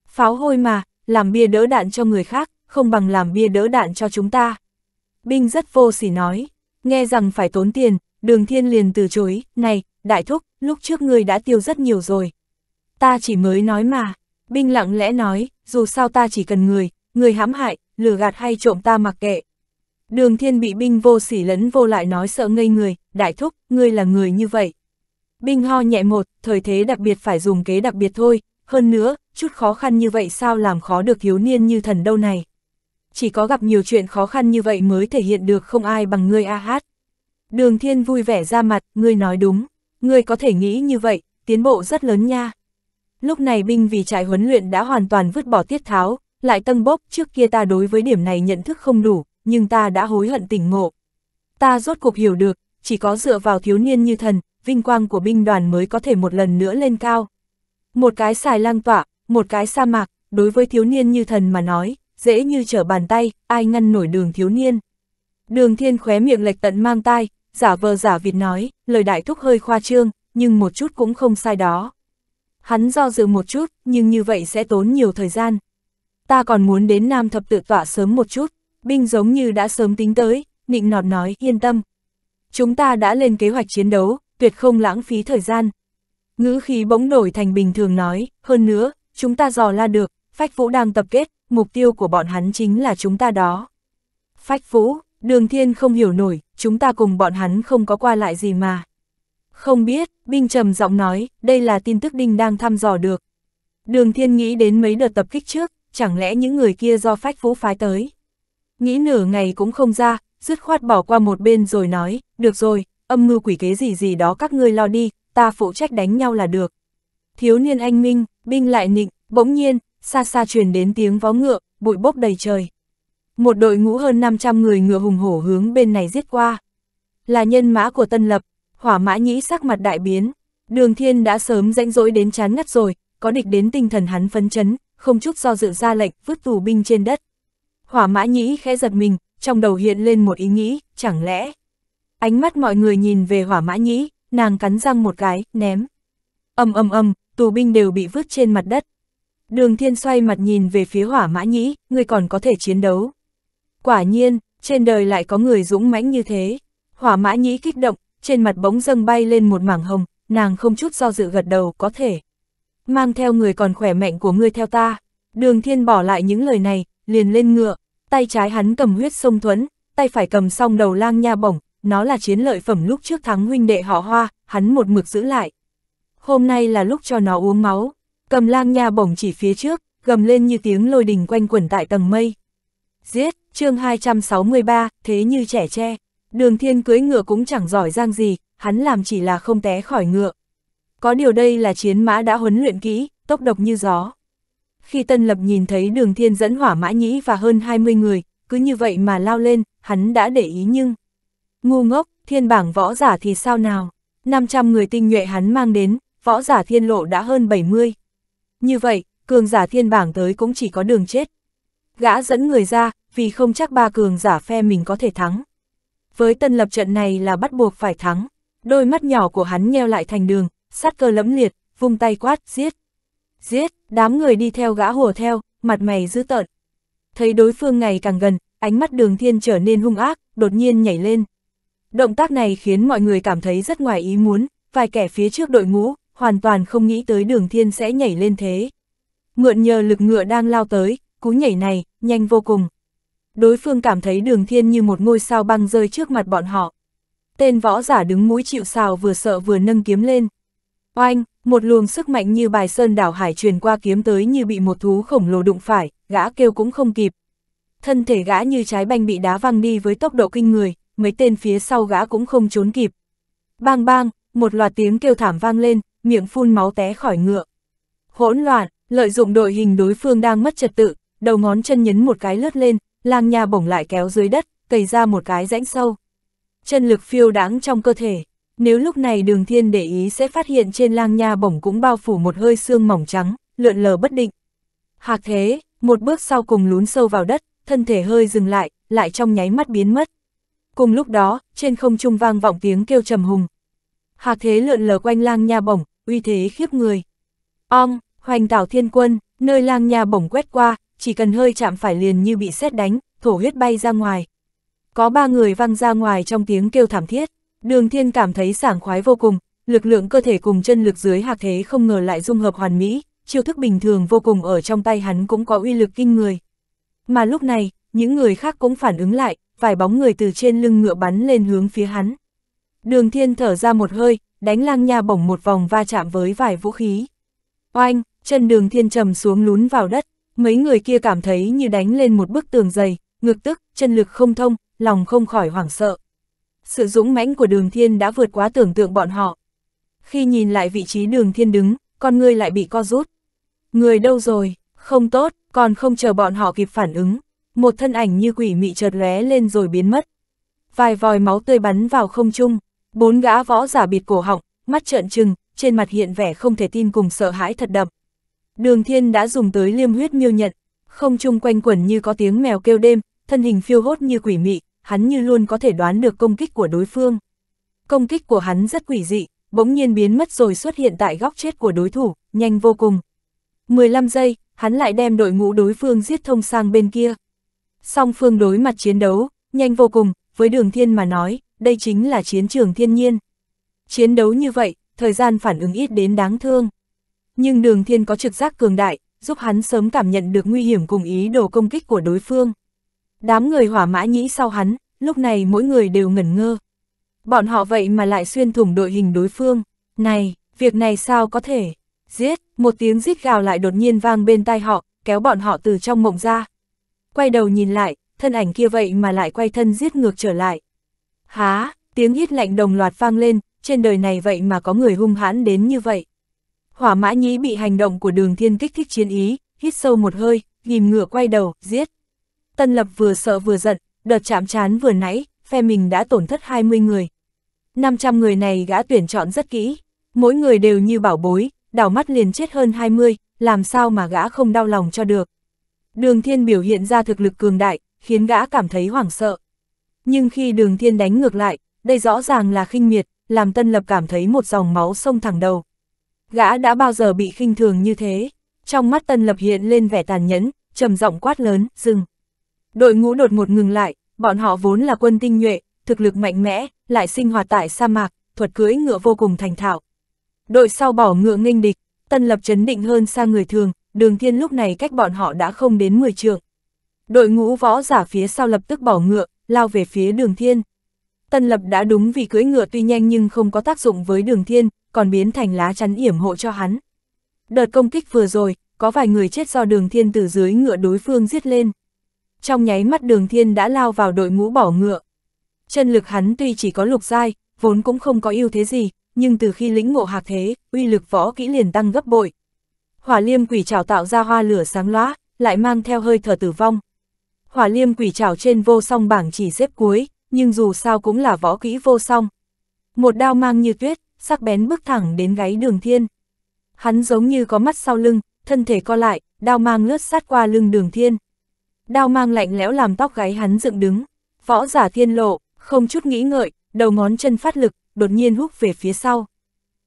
Pháo hôi mà, làm bia đỡ đạn cho người khác, không bằng làm bia đỡ đạn cho chúng ta. Binh rất vô sỉ nói, nghe rằng phải tốn tiền, đường thiên liền từ chối, này, đại thúc, lúc trước ngươi đã tiêu rất nhiều rồi. Ta chỉ mới nói mà, binh lặng lẽ nói, dù sao ta chỉ cần người, người hãm hại, lừa gạt hay trộm ta mặc kệ. Đường thiên bị binh vô sỉ lấn vô lại nói sợ ngây người, đại thúc, ngươi là người như vậy. Binh ho nhẹ một, thời thế đặc biệt phải dùng kế đặc biệt thôi, hơn nữa, chút khó khăn như vậy sao làm khó được thiếu niên như thần đâu này. Chỉ có gặp nhiều chuyện khó khăn như vậy mới thể hiện được không ai bằng ngươi a hát. Đường thiên vui vẻ ra mặt, ngươi nói đúng, ngươi có thể nghĩ như vậy, tiến bộ rất lớn nha. Lúc này binh vì trại huấn luyện đã hoàn toàn vứt bỏ tiết tháo, lại tân bốc trước kia ta đối với điểm này nhận thức không đủ, nhưng ta đã hối hận tỉnh ngộ. Ta rốt cuộc hiểu được, chỉ có dựa vào thiếu niên như thần, vinh quang của binh đoàn mới có thể một lần nữa lên cao. Một cái xài lang tỏa, một cái sa mạc, đối với thiếu niên như thần mà nói, dễ như trở bàn tay, ai ngăn nổi đường thiếu niên. Đường thiên khóe miệng lệch tận mang tai, giả vờ giả vịt nói, lời đại thúc hơi khoa trương, nhưng một chút cũng không sai đó. Hắn do dự một chút, nhưng như vậy sẽ tốn nhiều thời gian. Ta còn muốn đến Nam Thập tự tọa sớm một chút, binh giống như đã sớm tính tới, nịnh nọt nói, yên tâm. Chúng ta đã lên kế hoạch chiến đấu, tuyệt không lãng phí thời gian. Ngữ khí bỗng đổi thành bình thường nói, hơn nữa, chúng ta dò la được, Phách Vũ đang tập kết, mục tiêu của bọn hắn chính là chúng ta đó. Phách Vũ, đường thiên không hiểu nổi, chúng ta cùng bọn hắn không có qua lại gì mà. Không biết, binh trầm giọng nói, đây là tin tức đinh đang thăm dò được. Đường thiên nghĩ đến mấy đợt tập kích trước, chẳng lẽ những người kia do Phách Vũ phái tới. Nghĩ nửa ngày cũng không ra, dứt khoát bỏ qua một bên rồi nói, được rồi, âm mưu quỷ kế gì gì đó các ngươi lo đi, ta phụ trách đánh nhau là được. Thiếu niên anh minh, binh lại nịnh, bỗng nhiên, xa xa truyền đến tiếng vó ngựa, bụi bốc đầy trời. Một đội ngũ hơn 500 người ngựa hùng hổ hướng bên này giết qua. Là nhân mã của Tân Lập, hỏa mã nhĩ sắc mặt đại biến. Đường thiên đã sớm rãnh rỗi đến chán ngắt rồi, có địch đến tinh thần hắn phấn chấn, không chút do dự ra lệnh vứt tù binh trên đất. Hỏa mã nhĩ khẽ giật mình, trong đầu hiện lên một ý nghĩ, chẳng lẽ. Ánh mắt mọi người nhìn về hỏa mã nhĩ, nàng cắn răng một cái, ném. Âm âm âm, tù binh đều bị vứt trên mặt đất. Đường thiên xoay mặt nhìn về phía hỏa mã nhĩ, người còn có thể chiến đấu. Quả nhiên, trên đời lại có người dũng mãnh như thế. Hỏa mã nhĩ kích động, trên mặt bỗng dâng bay lên một mảng hồng, nàng không chút do dự gật đầu, có thể. Mang theo người còn khỏe mạnh của ngươi theo ta. Đường thiên bỏ lại những lời này, liền lên ngựa, tay trái hắn cầm huyết sông thuẫn, tay phải cầm song đầu lang nha bổng, nó là chiến lợi phẩm lúc trước thắng huynh đệ họ hoa, hắn một mực giữ lại. Hôm nay là lúc cho nó uống máu, cầm lang nha bổng chỉ phía trước, gầm lên như tiếng lôi đình quanh quẩn tại tầng mây. Giết, chương 263, thế như trẻ tre, đường thiên cưới ngựa cũng chẳng giỏi giang gì, hắn làm chỉ là không té khỏi ngựa. Có điều đây là chiến mã đã huấn luyện kỹ, tốc độc như gió. Khi Tân Lập nhìn thấy đường thiên dẫn hỏa mã nhĩ và hơn 20 người, cứ như vậy mà lao lên, hắn đã để ý nhưng... Ngu ngốc, thiên bảng võ giả thì sao nào? 500 người tinh nhuệ hắn mang đến, võ giả thiên lộ đã hơn 70. Như vậy, cường giả thiên bảng tới cũng chỉ có đường chết. Gã dẫn người ra, vì không chắc ba cường giả phe mình có thể thắng. Với tân lập trận này là bắt buộc phải thắng. Đôi mắt nhỏ của hắn nheo lại thành đường, sát cơ lẫm liệt, vung tay quát, giết. Giết, đám người đi theo gã hùa theo, mặt mày dữ tợn. Thấy đối phương ngày càng gần, ánh mắt đường thiên trở nên hung ác, đột nhiên nhảy lên. Động tác này khiến mọi người cảm thấy rất ngoài ý muốn, vài kẻ phía trước đội ngũ, hoàn toàn không nghĩ tới đường thiên sẽ nhảy lên thế. Mượn nhờ lực ngựa đang lao tới, cú nhảy này, nhanh vô cùng. Đối phương cảm thấy đường thiên như một ngôi sao băng rơi trước mặt bọn họ. Tên võ giả đứng mũi chịu sào vừa sợ vừa nâng kiếm lên. Oanh, một luồng sức mạnh như bài sơn đảo hải truyền qua kiếm tới như bị một thú khổng lồ đụng phải, gã kêu cũng không kịp. Thân thể gã như trái banh bị đá văng đi với tốc độ kinh người, mấy tên phía sau gã cũng không trốn kịp. Bang bang, một loạt tiếng kêu thảm vang lên, miệng phun máu té khỏi ngựa. Hỗn loạn, lợi dụng đội hình đối phương đang mất trật tự, đầu ngón chân nhấn một cái lướt lên, lang nha bổng lại kéo dưới đất, cầy ra một cái rãnh sâu. Chân lực phiêu đáng trong cơ thể, Nếu lúc này đường thiên để ý sẽ phát hiện trên lang nha bổng cũng bao phủ một hơi xương mỏng trắng, lượn lờ bất định. Hạc thế, một bước sau cùng lún sâu vào đất, thân thể hơi dừng lại, lại trong nháy mắt biến mất. Cùng lúc đó, trên không trung vang vọng tiếng kêu trầm hùng. Hạc thế lượn lờ quanh lang nha bổng, uy thế khiếp người. Ong, hoành tảo thiên quân, nơi lang nha bổng quét qua, chỉ cần hơi chạm phải liền như bị sét đánh, thổ huyết bay ra ngoài. Có ba người văng ra ngoài trong tiếng kêu thảm thiết, đường thiên cảm thấy sảng khoái vô cùng, lực lượng cơ thể cùng chân lực dưới hạc thế không ngờ lại dung hợp hoàn mỹ, chiêu thức bình thường vô cùng ở trong tay hắn cũng có uy lực kinh người. Mà lúc này, những người khác cũng phản ứng lại, vài bóng người từ trên lưng ngựa bắn lên hướng phía hắn. Đường thiên thở ra một hơi, đánh lang nha bổng một vòng va chạm với vài vũ khí. Oanh, chân đường thiên trầm xuống lún vào đất, mấy người kia cảm thấy như đánh lên một bức tường dày, ngực tức, chân lực không thông, lòng không khỏi hoảng sợ. Sự dũng mãnh của đường thiên đã vượt quá tưởng tượng bọn họ. Khi nhìn lại vị trí đường thiên đứng, con người lại bị co rút. Người đâu rồi, không tốt, còn không chờ bọn họ kịp phản ứng. Một thân ảnh như quỷ mị chợt lóe lên rồi biến mất. Vài vòi máu tươi bắn vào không trung, bốn gã võ giả bịt cổ họng, mắt trợn trừng, trên mặt hiện vẻ không thể tin cùng sợ hãi thật đậm. Đường thiên đã dùng tới liêm huyết miêu nhận, không chung quanh quẩn như có tiếng mèo kêu đêm, thân hình phiêu hốt như quỷ mị, hắn như luôn có thể đoán được công kích của đối phương. Công kích của hắn rất quỷ dị, bỗng nhiên biến mất rồi xuất hiện tại góc chết của đối thủ, nhanh vô cùng. 15 giây, hắn lại đem đội ngũ đối phương giết thông sang bên kia. Song phương đối mặt chiến đấu, nhanh vô cùng, với đường thiên mà nói, đây chính là chiến trường thiên nhiên. Chiến đấu như vậy, thời gian phản ứng ít đến đáng thương. Nhưng đường thiên có trực giác cường đại, giúp hắn sớm cảm nhận được nguy hiểm cùng ý đồ công kích của đối phương. Đám người hỏa mã nhĩ sau hắn, lúc này mỗi người đều ngẩn ngơ. Bọn họ vậy mà lại xuyên thủng đội hình đối phương. Này, việc này sao có thể? Giết, một tiếng rít gào lại đột nhiên vang bên tai họ, kéo bọn họ từ trong mộng ra. Quay đầu nhìn lại, thân ảnh kia vậy mà lại quay thân giết ngược trở lại. Há, tiếng hít lạnh đồng loạt vang lên, trên đời này vậy mà có người hung hãn đến như vậy. Hỏa mã nhĩ bị hành động của đường thiên kích thích chiến ý, hít sâu một hơi, ghim ngựa quay đầu, giết. Tân lập vừa sợ vừa giận, đợt chạm chán vừa nãy, phe mình đã tổn thất 20 người. 500 người này gã tuyển chọn rất kỹ, mỗi người đều như bảo bối, đảo mắt liền chết hơn 20, làm sao mà gã không đau lòng cho được. Đường thiên biểu hiện ra thực lực cường đại, khiến gã cảm thấy hoảng sợ. Nhưng khi đường thiên đánh ngược lại, đây rõ ràng là khinh miệt, làm tân lập cảm thấy một dòng máu sông thẳng đầu. Gã đã bao giờ bị khinh thường như thế, trong mắt tân lập hiện lên vẻ tàn nhẫn, trầm giọng quát lớn, dừng. Đội ngũ đột ngột ngừng lại, bọn họ vốn là quân tinh nhuệ, thực lực mạnh mẽ, lại sinh hoạt tại sa mạc, thuật cưỡi ngựa vô cùng thành thạo. Đội sau bỏ ngựa nghênh địch, tân lập chấn định hơn xa người thường, đường thiên lúc này cách bọn họ đã không đến 10 trượng. Đội ngũ võ giả phía sau lập tức bỏ ngựa, lao về phía đường thiên. Tân lập đã đúng vì cưỡi ngựa tuy nhanh nhưng không có tác dụng với đường thiên, còn biến thành lá chắn yểm hộ cho hắn. Đợt công kích vừa rồi, có vài người chết do đường thiên từ dưới ngựa đối phương giết lên. Trong nháy mắt đường thiên đã lao vào đội ngũ bỏ ngựa. Chân lực hắn tuy chỉ có lục giai, vốn cũng không có ưu thế gì, nhưng từ khi lĩnh ngộ hạc thế, uy lực võ kỹ liền tăng gấp bội. Hỏa liêm quỷ trảo tạo ra hoa lửa sáng lóa, lại mang theo hơi thở tử vong. Hỏa liêm quỷ trảo trên vô song bảng chỉ xếp cuối, nhưng dù sao cũng là võ kỹ vô song. Một đao mang như tuyết, sắc bén bước thẳng đến gáy đường thiên. Hắn giống như có mắt sau lưng, thân thể co lại, đao mang lướt sát qua lưng đường thiên. Đao mang lạnh lẽo làm tóc gáy hắn dựng đứng. Võ giả thiên lộ, không chút nghĩ ngợi, đầu ngón chân phát lực, đột nhiên hút về phía sau.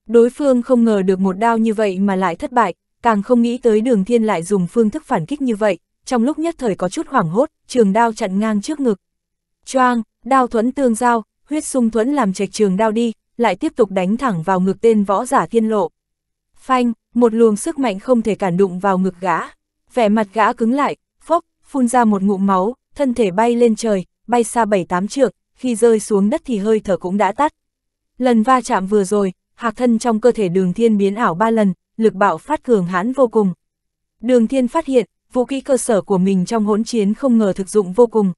Đối phương không ngờ được một đao như vậy mà lại thất bại, càng không nghĩ tới đường thiên lại dùng phương thức phản kích như vậy, trong lúc nhất thời có chút hoảng hốt, trường đao chặn ngang trước ngực. Choang, đao thuẫn tương giao, huyết sung thuẫn làm trạch trường đao đi, lại tiếp tục đánh thẳng vào ngực tên võ giả thiên lộ. Phanh, một luồng sức mạnh không thể cản đụng vào ngực gã. Vẻ mặt gã cứng lại, phốc, phun ra một ngụm máu, thân thể bay lên trời, bay xa bảy tám trượng, khi rơi xuống đất thì hơi thở cũng đã tắt. Lần va chạm vừa rồi, hạc thân trong cơ thể đường thiên biến ảo ba lần, lực bạo phát cường hãn vô cùng. Đường thiên phát hiện, vũ kỹ cơ sở của mình trong hỗn chiến không ngờ thực dụng vô cùng.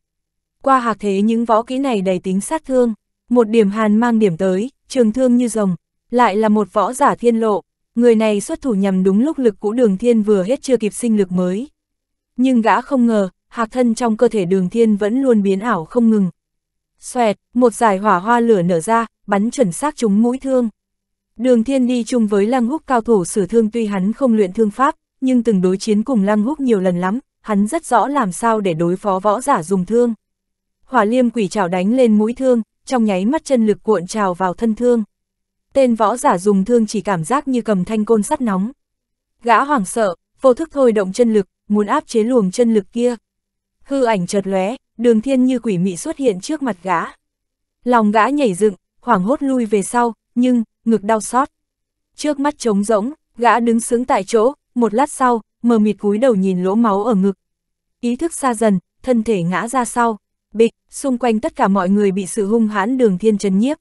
Qua hạc thế những võ kỹ này đầy tính sát thương, một điểm hàn mang điểm tới, trường thương như rồng, lại là một võ giả thiên lộ, người này xuất thủ nhằm đúng lúc lực cũ đường thiên vừa hết chưa kịp sinh lực mới. Nhưng gã không ngờ, hạc thân trong cơ thể đường thiên vẫn luôn biến ảo không ngừng. Xoẹt, một giải hỏa hoa lửa nở ra, bắn chuẩn xác trúng mũi thương. Đường Thiên đi chung với Lăng Húc cao thủ sử thương tuy hắn không luyện thương pháp, nhưng từng đối chiến cùng Lăng Húc nhiều lần lắm, hắn rất rõ làm sao để đối phó võ giả dùng thương. Hỏa liêm quỷ trảo đánh lên mũi thương, trong nháy mắt chân lực cuộn trào vào thân thương. Tên võ giả dùng thương chỉ cảm giác như cầm thanh côn sắt nóng. Gã hoảng sợ, vô thức thôi động chân lực, muốn áp chế luồng chân lực kia. Hư ảnh chợt lóe, đường thiên như quỷ mị xuất hiện trước mặt gã. Lòng gã nhảy dựng, hoảng hốt lui về sau, nhưng, ngực đau xót. Trước mắt trống rỗng, gã đứng sướng tại chỗ, một lát sau, mờ mịt cúi đầu nhìn lỗ máu ở ngực. Ý thức xa dần, thân thể ngã ra sau, bịch, xung quanh tất cả mọi người bị sự hung hãn đường thiên chấn nhiếp.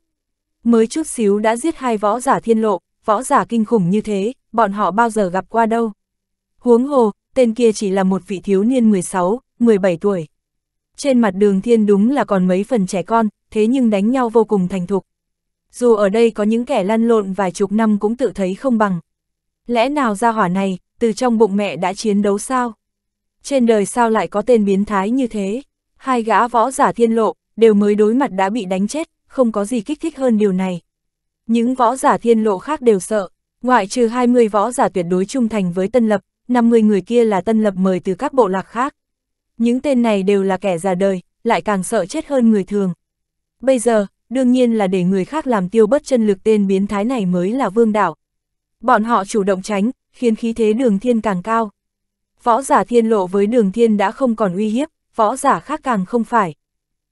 Mới chút xíu đã giết hai võ giả thiên lộ, võ giả kinh khủng như thế, bọn họ bao giờ gặp qua đâu. Huống hồ, tên kia chỉ là một vị thiếu niên 16, 17 tuổi. Trên mặt đường thiên đúng là còn mấy phần trẻ con, thế nhưng đánh nhau vô cùng thành thục. Dù ở đây có những kẻ lăn lộn vài chục năm cũng tự thấy không bằng. Lẽ nào ra hỏa này, từ trong bụng mẹ đã chiến đấu sao? Trên đời sao lại có tên biến thái như thế? Hai gã võ giả thiên lộ, đều mới đối mặt đã bị đánh chết, không có gì kích thích hơn điều này. Những võ giả thiên lộ khác đều sợ, ngoại trừ 20 võ giả tuyệt đối trung thành với Tân Lập, 50 người kia là Tân Lập mời từ các bộ lạc khác. Những tên này đều là kẻ già đời, lại càng sợ chết hơn người thường. Bây giờ, đương nhiên là để người khác làm tiêu bất chân lực tên biến thái này mới là vương đạo. Bọn họ chủ động tránh, khiến khí thế đường thiên càng cao. Võ giả thiên lộ với đường thiên đã không còn uy hiếp, võ giả khác càng không phải.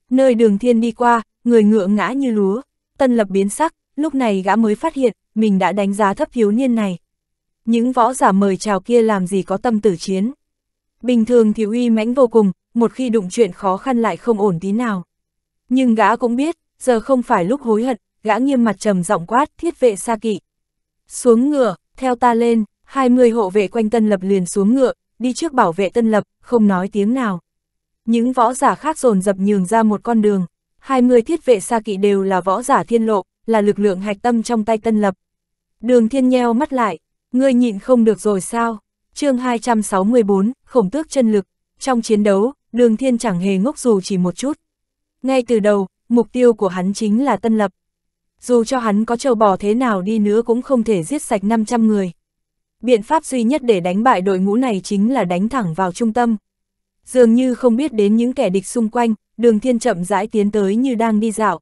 Nơi đường thiên đi qua, người ngựa ngã như lúa, tân lập biến sắc, lúc này gã mới phát hiện, mình đã đánh giá thấp thiếu niên này. Những võ giả mời chào kia làm gì có tâm tử chiến. Bình thường thì uy mãnh vô cùng, một khi đụng chuyện khó khăn lại không ổn tí nào. Nhưng gã cũng biết, giờ không phải lúc hối hận, gã nghiêm mặt trầm giọng quát thiết vệ xa kỵ. Xuống ngựa, theo ta lên, 20 hộ vệ quanh Tân Lập liền xuống ngựa, đi trước bảo vệ Tân Lập, không nói tiếng nào. Những võ giả khác dồn dập nhường ra một con đường, 20 thiết vệ xa kỵ đều là võ giả thiên lộ, là lực lượng hạch tâm trong tay Tân Lập. Đường thiên nheo mắt lại, ngươi nhịn không được rồi sao? chương 264, khổng tước chân lực, trong chiến đấu, đường thiên chẳng hề ngốc dù chỉ một chút. Ngay từ đầu, mục tiêu của hắn chính là Tân Lập. Dù cho hắn có trâu bò thế nào đi nữa cũng không thể giết sạch 500 người. Biện pháp duy nhất để đánh bại đội ngũ này chính là đánh thẳng vào trung tâm. Dường như không biết đến những kẻ địch xung quanh, đường thiên chậm rãi tiến tới như đang đi dạo.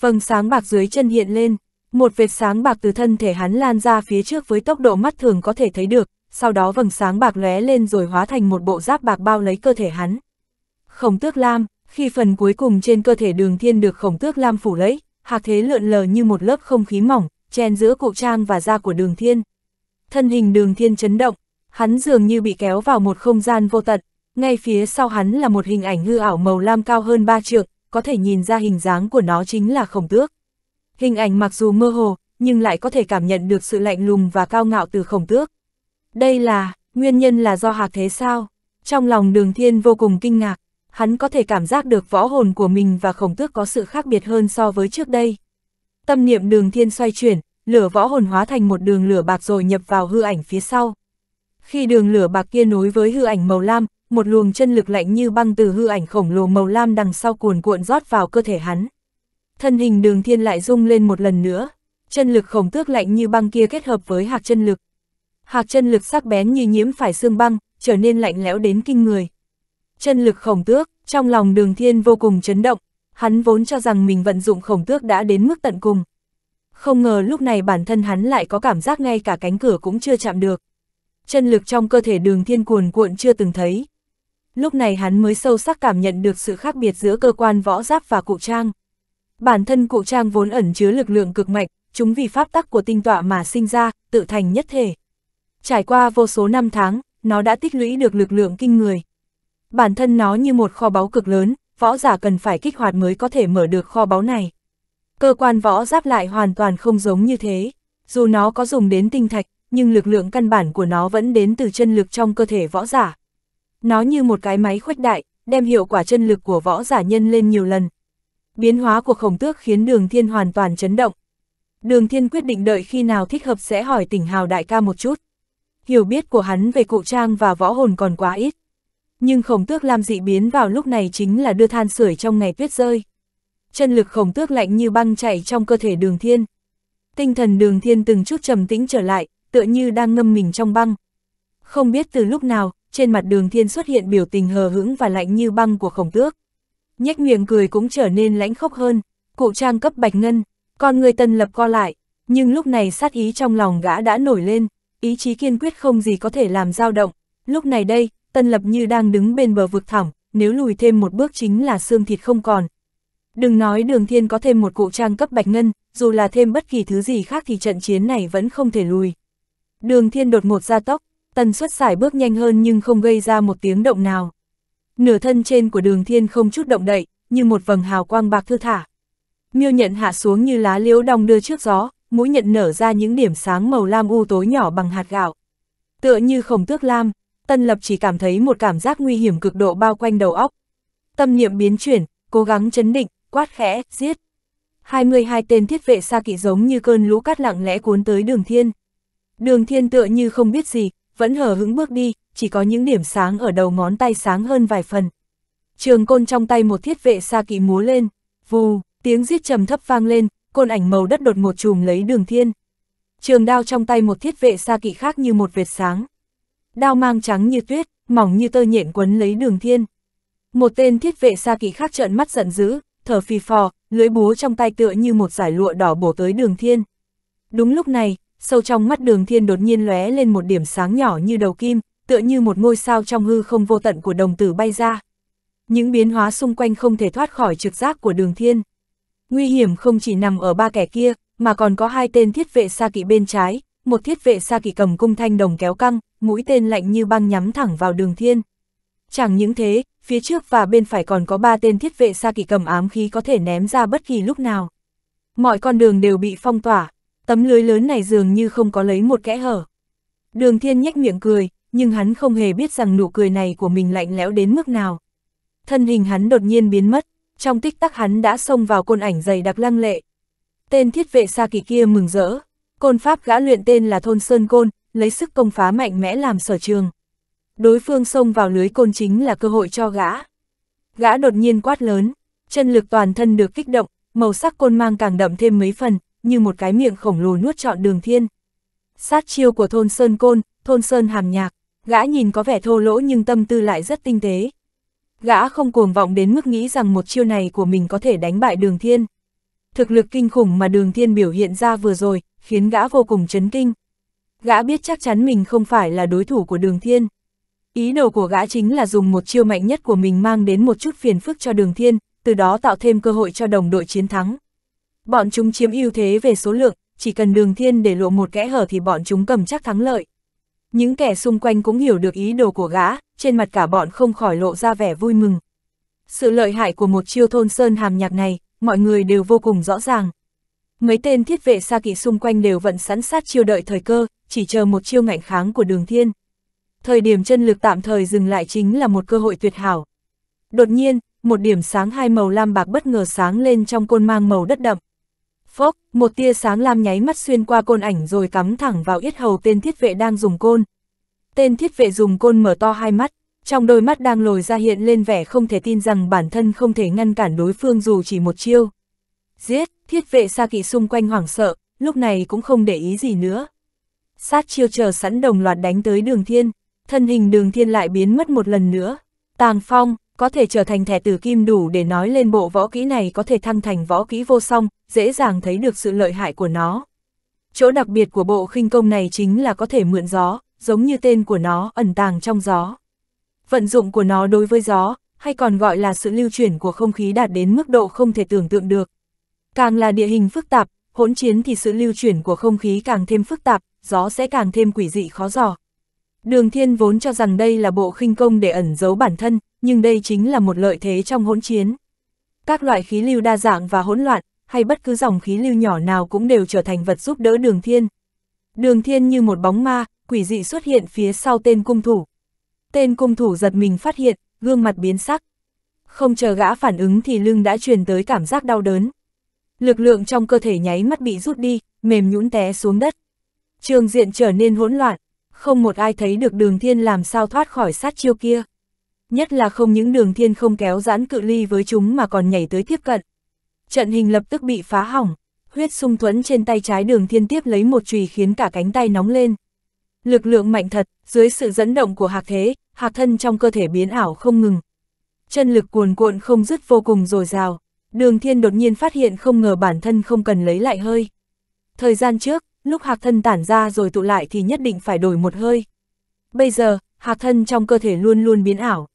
Vầng sáng bạc dưới chân hiện lên, một vệt sáng bạc từ thân thể hắn lan ra phía trước với tốc độ mắt thường có thể thấy được, sau đó vầng sáng bạc lóe lên rồi hóa thành một bộ giáp bạc bao lấy cơ thể hắn. Khổng tước lam, khi phần cuối cùng trên cơ thể đường thiên được khổng tước lam phủ lấy, hạc thế lượn lờ như một lớp không khí mỏng, chen giữa cụ trang và da của đường thiên. Thân hình đường thiên chấn động, hắn dường như bị kéo vào một không gian vô tận, ngay phía sau hắn là một hình ảnh hư ảo màu lam cao hơn ba trượng, có thể nhìn ra hình dáng của nó chính là khổng tước. Hình ảnh mặc dù mơ hồ, nhưng lại có thể cảm nhận được sự lạnh lùng và cao ngạo từ khổng tước. Đây là, nguyên nhân là do hạc thế sao? Trong lòng đường thiên vô cùng kinh ngạc, hắn có thể cảm giác được võ hồn của mình và khổng tước có sự khác biệt hơn so với trước đây. Tâm niệm đường thiên xoay chuyển, lửa võ hồn hóa thành một đường lửa bạc rồi nhập vào hư ảnh phía sau. Khi đường lửa bạc kia nối với hư ảnh màu lam, một luồng chân lực lạnh như băng từ hư ảnh khổng lồ màu lam đằng sau cuồn cuộn rót vào cơ thể hắn. Thân hình đường thiên lại rung lên một lần nữa, chân lực khổng tước lạnh như băng kia kết hợp với hạc chân lực. Hạc chân lực sắc bén như nhiễm phải xương băng, trở nên lạnh lẽo đến kinh người. Chân lực khổng tước, trong lòng đường thiên vô cùng chấn động, hắn vốn cho rằng mình vận dụng khổng tước đã đến mức tận cùng. Không ngờ lúc này bản thân hắn lại có cảm giác ngay cả cánh cửa cũng chưa chạm được. Chân lực trong cơ thể đường thiên cuồn cuộn chưa từng thấy. Lúc này hắn mới sâu sắc cảm nhận được sự khác biệt giữa cơ quan võ giáp và cụ trang. Bản thân cụ trang vốn ẩn chứa lực lượng cực mạnh, chúng vì pháp tắc của tinh tọa mà sinh ra, tự thành nhất thể. Trải qua vô số năm tháng, nó đã tích lũy được lực lượng kinh người. Bản thân nó như một kho báu cực lớn, võ giả cần phải kích hoạt mới có thể mở được kho báu này. Cơ quan võ giáp lại hoàn toàn không giống như thế. Dù nó có dùng đến tinh thạch, nhưng lực lượng căn bản của nó vẫn đến từ chân lực trong cơ thể võ giả. Nó như một cái máy khuếch đại, đem hiệu quả chân lực của võ giả nhân lên nhiều lần. Biến hóa của khổng tước khiến đường thiên hoàn toàn chấn động. Đường thiên quyết định đợi khi nào thích hợp sẽ hỏi tỉnh hào đại ca một chút. Hiểu biết của hắn về cụ trang và võ hồn còn quá ít. Nhưng khổng tước làm dị biến vào lúc này chính là đưa than sưởi trong ngày tuyết rơi. chân lực khổng tước lạnh như băng chạy trong cơ thể đường thiên. Tinh thần đường thiên từng chút trầm tĩnh trở lại, tựa như đang ngâm mình trong băng. Không biết từ lúc nào, trên mặt đường thiên xuất hiện biểu tình hờ hững và lạnh như băng của khổng tước. Nhếch miệng cười cũng trở nên lãnh khốc hơn, cụ trang cấp bạch ngân, con người tân lập co lại, nhưng lúc này sát ý trong lòng gã đã nổi lên, ý chí kiên quyết không gì có thể làm dao động. Lúc này đây, tân lập như đang đứng bên bờ vực thẳm, nếu lùi thêm một bước chính là xương thịt không còn. Đừng nói đường thiên có thêm một cụ trang cấp bạch ngân, dù là thêm bất kỳ thứ gì khác thì trận chiến này vẫn không thể lùi. Đường thiên đột một ra tốc, tần suất xài bước nhanh hơn nhưng không gây ra một tiếng động nào. Nửa thân trên của đường thiên không chút động đậy, như một vầng hào quang bạc thư thả. Miêu nhận hạ xuống như lá liễu đong đưa trước gió, mũi nhận nở ra những điểm sáng màu lam u tối nhỏ bằng hạt gạo. Tựa như khổng tước lam, Tân Lập chỉ cảm thấy một cảm giác nguy hiểm cực độ bao quanh đầu óc. Tâm niệm biến chuyển, cố gắng chấn định, quát khẽ, giết. 22 tên thiết vệ xa kỵ giống như cơn lũ cát lặng lẽ cuốn tới đường thiên. Đường thiên tựa như không biết gì, vẫn hờ hững bước đi, chỉ có những điểm sáng ở đầu ngón tay sáng hơn vài phần. Trường côn trong tay một thiết vệ xa kỵ múa lên, vù, tiếng giết trầm thấp vang lên, côn ảnh màu đất đột một chùm lấy đường thiên. Trường đao trong tay một thiết vệ xa kỵ khác như một vệt sáng. Đao mang trắng như tuyết, mỏng như tơ nhện quấn lấy đường thiên. Một tên thiết vệ xa kỵ khác trợn mắt giận dữ, thở phì phò, lưỡi búa trong tay tựa như một giải lụa đỏ bổ tới đường thiên. Đúng lúc này, sâu trong mắt đường thiên đột nhiên lóe lên một điểm sáng nhỏ như đầu kim, tựa như một ngôi sao trong hư không vô tận của đồng tử bay ra. Những biến hóa xung quanh không thể thoát khỏi trực giác của đường thiên. Nguy hiểm không chỉ nằm ở ba kẻ kia, mà còn có hai tên thiết vệ xa kỵ bên trái, một thiết vệ xa kỵ cầm cung thanh đồng kéo căng, mũi tên lạnh như băng nhắm thẳng vào đường thiên. Chẳng những thế, phía trước và bên phải còn có ba tên thiết vệ xa kỵ cầm ám khí có thể ném ra bất kỳ lúc nào. Mọi con đường đều bị phong tỏa, tấm lưới lớn này dường như không có lấy một kẽ hở. Đường thiên nhếch miệng cười, nhưng hắn không hề biết rằng nụ cười này của mình lạnh lẽo đến mức nào. Thân hình hắn đột nhiên biến mất, trong tích tắc hắn đã xông vào côn ảnh dày đặc lăng lệ. Tên thiết vệ xa kỳ kia mừng rỡ, côn pháp gã luyện tên là Thôn Sơn Côn, lấy sức công phá mạnh mẽ làm sở trường. Đối phương xông vào lưới côn chính là cơ hội cho gã. Gã đột nhiên quát lớn, chân lực toàn thân được kích động, màu sắc côn mang càng đậm thêm mấy phần, như một cái miệng khổng lồ nuốt trọn đường thiên. Sát chiêu của thôn Sơn Côn, thôn Sơn hàm nhạc, gã nhìn có vẻ thô lỗ nhưng tâm tư lại rất tinh tế. Gã không cuồng vọng đến mức nghĩ rằng một chiêu này của mình có thể đánh bại đường thiên. Thực lực kinh khủng mà đường thiên biểu hiện ra vừa rồi, khiến gã vô cùng chấn kinh. Gã biết chắc chắn mình không phải là đối thủ của đường thiên. Ý đồ của gã chính là dùng một chiêu mạnh nhất của mình mang đến một chút phiền phức cho đường thiên, từ đó tạo thêm cơ hội cho đồng đội chiến thắng. Bọn chúng chiếm ưu thế về số lượng, chỉ cần đường thiên để lộ một kẽ hở thì bọn chúng cầm chắc thắng lợi. Những kẻ xung quanh cũng hiểu được ý đồ của gã, trên mặt cả bọn không khỏi lộ ra vẻ vui mừng. Sự lợi hại của một chiêu thôn sơn hàm nhạc này, mọi người đều vô cùng rõ ràng. Mấy tên thiết vệ xa kỵ xung quanh đều vẫn sẵn sát chiêu đợi thời cơ, chỉ chờ một chiêu ngạnh kháng của đường thiên. Thời điểm chân lực tạm thời dừng lại chính là một cơ hội tuyệt hảo. Đột nhiên, một điểm sáng hai màu lam bạc bất ngờ sáng lên trong côn mang màu đất đậm. Phốc, một tia sáng lam nháy mắt xuyên qua côn ảnh rồi cắm thẳng vào yết hầu tên thiết vệ đang dùng côn. Tên thiết vệ dùng côn mở to hai mắt, trong đôi mắt đang lồi ra hiện lên vẻ không thể tin rằng bản thân không thể ngăn cản đối phương dù chỉ một chiêu. Giết, thiết vệ xa kỵ xung quanh hoảng sợ, lúc này cũng không để ý gì nữa. Sát chiêu chờ sẵn đồng loạt đánh tới đường thiên, thân hình đường thiên lại biến mất một lần nữa. Tàng phong, có thể trở thành thẻ tử kim đủ để nói lên bộ võ kỹ này có thể thăng thành võ kỹ vô song, dễ dàng thấy được sự lợi hại của nó. Chỗ đặc biệt của bộ khinh công này chính là có thể mượn gió, giống như tên của nó ẩn tàng trong gió. Vận dụng của nó đối với gió, hay còn gọi là sự lưu chuyển của không khí đạt đến mức độ không thể tưởng tượng được. Càng là địa hình phức tạp, hỗn chiến thì sự lưu chuyển của không khí càng thêm phức tạp, gió sẽ càng thêm quỷ dị khó dò. Đường Thiên vốn cho rằng đây là bộ khinh công để ẩn giấu bản thân, nhưng đây chính là một lợi thế trong hỗn chiến. Các loại khí lưu đa dạng và hỗn loạn, hay bất cứ dòng khí lưu nhỏ nào cũng đều trở thành vật giúp đỡ Đường Thiên. Đường Thiên như một bóng ma, quỷ dị xuất hiện phía sau tên cung thủ. Tên cung thủ giật mình phát hiện, gương mặt biến sắc. Không chờ gã phản ứng thì lưng đã truyền tới cảm giác đau đớn. Lực lượng trong cơ thể nháy mắt bị rút đi, mềm nhũn té xuống đất. Trường diện trở nên hỗn loạn, không một ai thấy được đường thiên làm sao thoát khỏi sát chiêu kia. Nhất là không những đường thiên không kéo giãn cự ly với chúng mà còn nhảy tới tiếp cận. trận hình lập tức bị phá hỏng, huyết sung thuẫn trên tay trái đường thiên tiếp lấy một chùy khiến cả cánh tay nóng lên. Lực lượng mạnh thật, dưới sự dẫn động của hạc thế, hạc thân trong cơ thể biến ảo không ngừng. Chân lực cuồn cuộn không dứt vô cùng dồi dào. Đường thiên đột nhiên phát hiện không ngờ bản thân không cần lấy lại hơi. Thời gian trước, lúc hạc thân tản ra rồi tụ lại thì nhất định phải đổi một hơi. Bây giờ, hạc thân trong cơ thể luôn luôn biến ảo.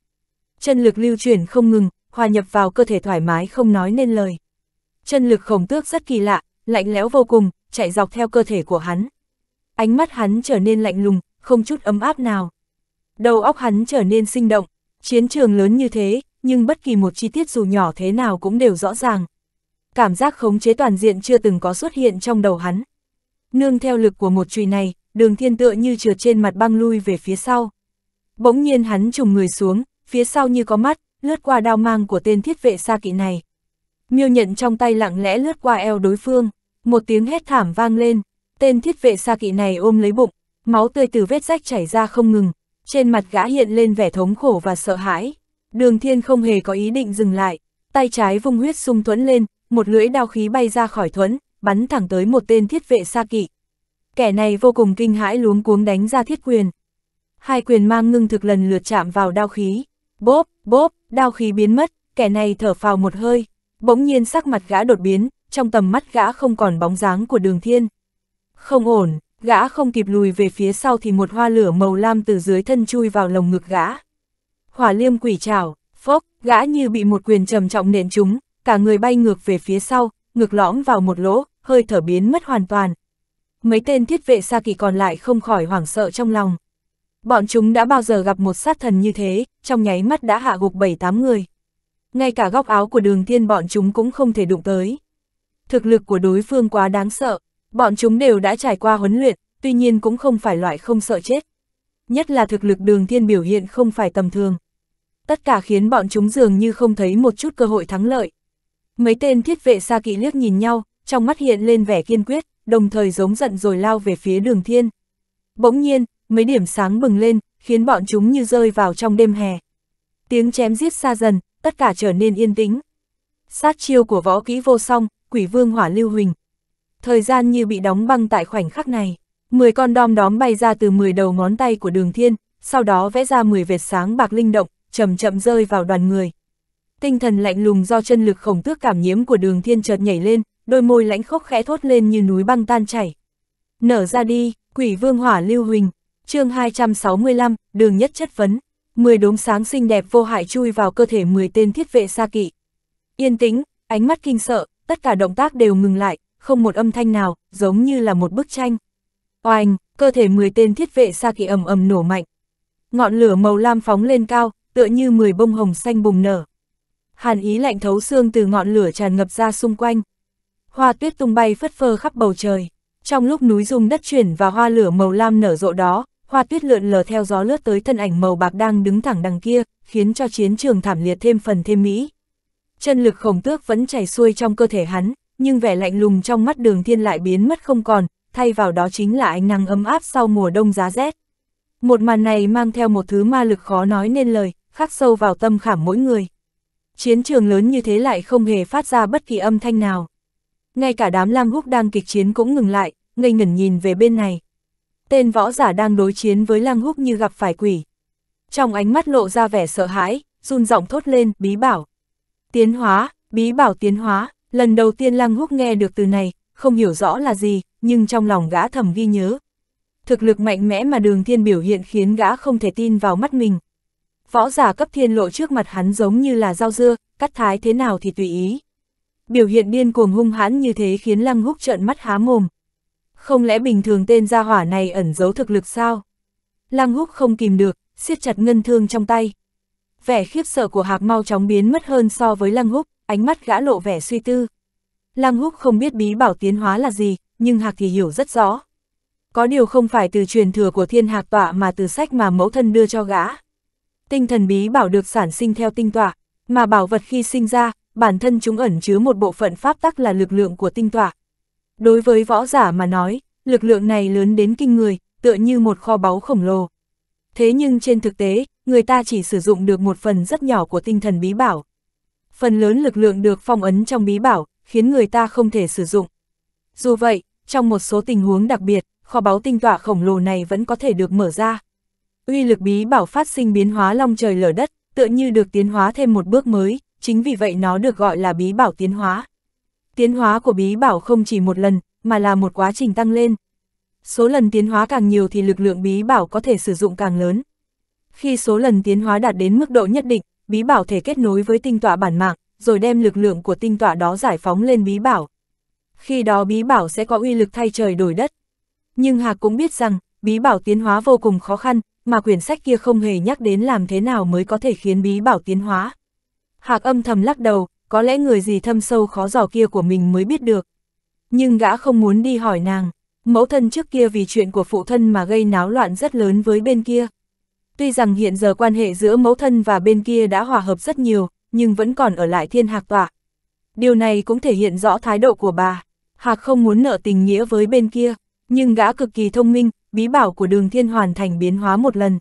Chân lực lưu chuyển không ngừng, hòa nhập vào cơ thể thoải mái không nói nên lời. Chân lực khổng tước rất kỳ lạ, lạnh lẽo vô cùng, chạy dọc theo cơ thể của hắn. Ánh mắt hắn trở nên lạnh lùng, không chút ấm áp nào. Đầu óc hắn trở nên sinh động, chiến trường lớn như thế, nhưng bất kỳ một chi tiết dù nhỏ thế nào cũng đều rõ ràng. Cảm giác khống chế toàn diện chưa từng có xuất hiện trong đầu hắn. Nương theo lực của một chùy này, đường thiên tựa như trượt trên mặt băng lui về phía sau. Bỗng nhiên hắn trùng người xuống, phía sau như có mắt, lướt qua đao mang của tên thiết vệ xa kỵ này. Miêu nhận trong tay lặng lẽ lướt qua eo đối phương, một tiếng hét thảm vang lên, tên thiết vệ xa kỵ này ôm lấy bụng, máu tươi từ vết rách chảy ra không ngừng, trên mặt gã hiện lên vẻ thống khổ và sợ hãi. Đường thiên không hề có ý định dừng lại, tay trái vung huyết sung thuẫn lên, một lưỡi đao khí bay ra khỏi thuẫn, bắn thẳng tới một tên thiết vệ xa kỵ. Kẻ này vô cùng kinh hãi luống cuống đánh ra thiết quyền. Hai quyền mang ngưng thực lần lượt chạm vào đao khí. Bốp, bốp, đao khí biến mất, kẻ này thở phào một hơi. Bỗng nhiên sắc mặt gã đột biến, trong tầm mắt gã không còn bóng dáng của đường thiên. Không ổn, gã không kịp lùi về phía sau thì một hoa lửa màu lam từ dưới thân chui vào lồng ngực gã. Hỏa liêm quỷ trảo, phốc, gã như bị một quyền trầm trọng nện trúng, cả người bay ngược về phía sau, ngược lõm vào một lỗ, hơi thở biến mất hoàn toàn. Mấy tên thiết vệ xa kỳ còn lại không khỏi hoảng sợ trong lòng. Bọn chúng đã bao giờ gặp một sát thần như thế, trong nháy mắt đã hạ gục 7-8 người. Ngay cả góc áo của đường thiên bọn chúng cũng không thể đụng tới. Thực lực của đối phương quá đáng sợ, bọn chúng đều đã trải qua huấn luyện, tuy nhiên cũng không phải loại không sợ chết. Nhất là thực lực đường thiên biểu hiện không phải tầm thường. Tất cả khiến bọn chúng dường như không thấy một chút cơ hội thắng lợi. Mấy tên thiết vệ xa kỵ liếc nhìn nhau, trong mắt hiện lên vẻ kiên quyết, đồng thời giống giận rồi lao về phía đường thiên. Bỗng nhiên, mấy điểm sáng bừng lên, khiến bọn chúng như rơi vào trong đêm hè. Tiếng chém giết xa dần, tất cả trở nên yên tĩnh. Sát chiêu của võ kỹ vô song, quỷ vương hỏa lưu huỳnh. Thời gian như bị đóng băng tại khoảnh khắc này. 10 con đom đóm bay ra từ 10 đầu ngón tay của đường thiên, sau đó vẽ ra 10 vệt sáng bạc linh động, chậm chậm rơi vào đoàn người. Tinh thần lạnh lùng do chân lực khổng tước cảm nhiễm của đường thiên chợt nhảy lên, đôi môi lãnh khốc khẽ thốt lên như núi băng tan chảy. Nở ra đi, quỷ vương hỏa lưu huỳnh, chương 265, đường nhất chất vấn. 10 đốm sáng xinh đẹp vô hại chui vào cơ thể 10 tên thiết vệ xa kỵ. Yên tĩnh, ánh mắt kinh sợ, tất cả động tác đều ngừng lại, không một âm thanh nào, giống như là một bức tranh. Oanh, cơ thể 10 tên thiết vệ xa kỵ ầm ầm nổ mạnh. Ngọn lửa màu lam phóng lên cao, tựa như 10 bông hồng xanh bùng nở. Hàn ý lạnh thấu xương từ ngọn lửa tràn ngập ra xung quanh. Hoa tuyết tung bay phất phơ khắp bầu trời. Trong lúc núi rung đất chuyển và hoa lửa màu lam nở rộ đó, hoa tuyết lượn lờ theo gió lướt tới thân ảnh màu bạc đang đứng thẳng đằng kia, khiến cho chiến trường thảm liệt thêm phần thêm mỹ. Chân lực khổng tước vẫn chảy xuôi trong cơ thể hắn, nhưng vẻ lạnh lùng trong mắt đường thiên lại biến mất không còn, thay vào đó chính là ánh nắng ấm áp sau mùa đông giá rét. Một màn này mang theo một thứ ma lực khó nói nên lời, khắc sâu vào tâm khảm mỗi người. Chiến trường lớn như thế lại không hề phát ra bất kỳ âm thanh nào. Ngay cả đám Lam húc đang kịch chiến cũng ngừng lại, ngây ngẩn nhìn về bên này. Tên võ giả đang đối chiến với lang húc như gặp phải quỷ. Trong ánh mắt lộ ra vẻ sợ hãi, run giọng thốt lên, bí bảo. Tiến hóa, bí bảo tiến hóa, lần đầu tiên lang húc nghe được từ này, không hiểu rõ là gì, nhưng trong lòng gã thầm ghi nhớ. Thực lực mạnh mẽ mà đường thiên biểu hiện khiến gã không thể tin vào mắt mình. Võ giả cấp thiên lộ trước mặt hắn giống như là rau dưa, cắt thái thế nào thì tùy ý. Biểu hiện điên cuồng hung hãn như thế khiến lăng húc trợn mắt há mồm. Không lẽ bình thường tên gia hỏa này ẩn giấu thực lực sao? Lăng húc không kìm được, siết chặt ngân thương trong tay. Vẻ khiếp sợ của hạc mau chóng biến mất hơn so với lăng húc, ánh mắt gã lộ vẻ suy tư. Lăng húc không biết bí bảo tiến hóa là gì, nhưng hạc thì hiểu rất rõ. Có điều không phải từ truyền thừa của thiên hạc tọa mà từ sách mà mẫu thân đưa cho gã. Tinh thần bí bảo được sản sinh theo tinh tọa, mà bảo vật khi sinh ra, bản thân chúng ẩn chứa một bộ phận pháp tắc là lực lượng của tinh tọa. Đối với võ giả mà nói, lực lượng này lớn đến kinh người, tựa như một kho báu khổng lồ. Thế nhưng trên thực tế, người ta chỉ sử dụng được một phần rất nhỏ của tinh thần bí bảo. Phần lớn lực lượng được phong ấn trong bí bảo, khiến người ta không thể sử dụng. Dù vậy, trong một số tình huống đặc biệt, kho báu tinh tọa khổng lồ này vẫn có thể được mở ra. Uy lực bí bảo phát sinh biến hóa long trời lở đất, tựa như được tiến hóa thêm một bước mới, chính vì vậy nó được gọi là bí bảo tiến hóa. Tiến hóa của bí bảo không chỉ một lần, mà là một quá trình tăng lên. Số lần tiến hóa càng nhiều thì lực lượng bí bảo có thể sử dụng càng lớn. Khi số lần tiến hóa đạt đến mức độ nhất định, bí bảo thể kết nối với tinh tọa bản mạng, rồi đem lực lượng của tinh tọa đó giải phóng lên bí bảo. Khi đó bí bảo sẽ có uy lực thay trời đổi đất. Nhưng Hạc cũng biết rằng, bí bảo tiến hóa vô cùng khó khăn, mà quyển sách kia không hề nhắc đến làm thế nào mới có thể khiến bí bảo tiến hóa. Hạc âm thầm lắc đầu, có lẽ người gì thâm sâu khó dò kia của mình mới biết được. Nhưng gã không muốn đi hỏi nàng, mẫu thân trước kia vì chuyện của phụ thân mà gây náo loạn rất lớn với bên kia. Tuy rằng hiện giờ quan hệ giữa mẫu thân và bên kia đã hòa hợp rất nhiều, nhưng vẫn còn ở lại thiên hạc tọa. Điều này cũng thể hiện rõ thái độ của bà. Hạc không muốn nợ tình nghĩa với bên kia, nhưng gã cực kỳ thông minh, bí bảo của đường thiên hoàn thành biến hóa một lần.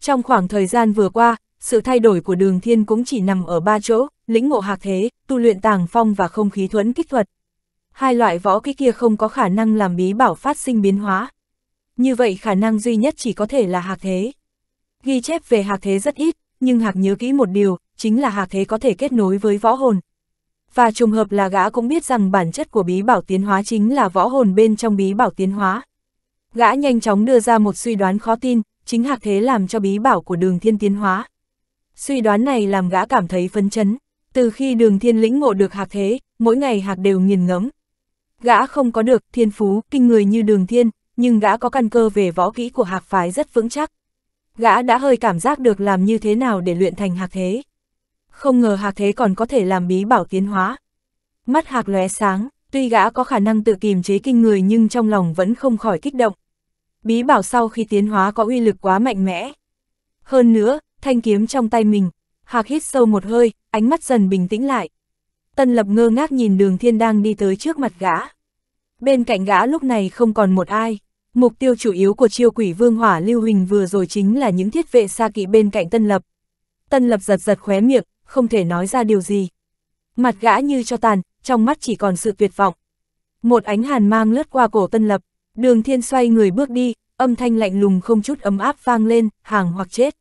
Trong khoảng thời gian vừa qua, sự thay đổi của đường thiên cũng chỉ nằm ở ba chỗ, lĩnh ngộ hạc thế, tu luyện tàng phong và không khí thuẫn kích thuật. Hai loại võ kỹ kia không có khả năng làm bí bảo phát sinh biến hóa. Như vậy khả năng duy nhất chỉ có thể là hạc thế. Ghi chép về hạc thế rất ít, nhưng hạc nhớ kỹ một điều, chính là hạc thế có thể kết nối với võ hồn. Và trùng hợp là gã cũng biết rằng bản chất của bí bảo tiến hóa chính là võ hồn bên trong bí bảo tiến hóa. Gã nhanh chóng đưa ra một suy đoán khó tin, chính hạc thế làm cho bí bảo của đường thiên tiến hóa. Suy đoán này làm gã cảm thấy phấn chấn. Từ khi đường thiên lĩnh ngộ được hạc thế, mỗi ngày hạc đều nghiền ngẫm. Gã không có được thiên phú, kinh người như đường thiên, nhưng gã có căn cơ về võ kỹ của hạc phái rất vững chắc. Gã đã hơi cảm giác được làm như thế nào để luyện thành hạc thế. Không ngờ hạc thế còn có thể làm bí bảo tiến hóa. Mắt hạc lóe sáng, tuy gã có khả năng tự kìm chế kinh người nhưng trong lòng vẫn không khỏi kích động. Bí bảo sau khi tiến hóa có uy lực quá mạnh mẽ. Hơn nữa, thanh kiếm trong tay mình, hạc hít sâu một hơi, ánh mắt dần bình tĩnh lại. Tân lập ngơ ngác nhìn đường thiên đang đi tới trước mặt gã. Bên cạnh gã lúc này không còn một ai. Mục tiêu chủ yếu của chiêu quỷ vương hỏa lưu hình vừa rồi chính là những thiết vệ xa kỵ bên cạnh tân lập. Tân lập giật giật khóe miệng, không thể nói ra điều gì. Mặt gã như cho tàn, trong mắt chỉ còn sự tuyệt vọng. Một ánh hàn mang lướt qua cổ tân lập, đường thiên xoay người bước đi, âm thanh lạnh lùng không chút ấm áp vang lên, hàng hoặc chết.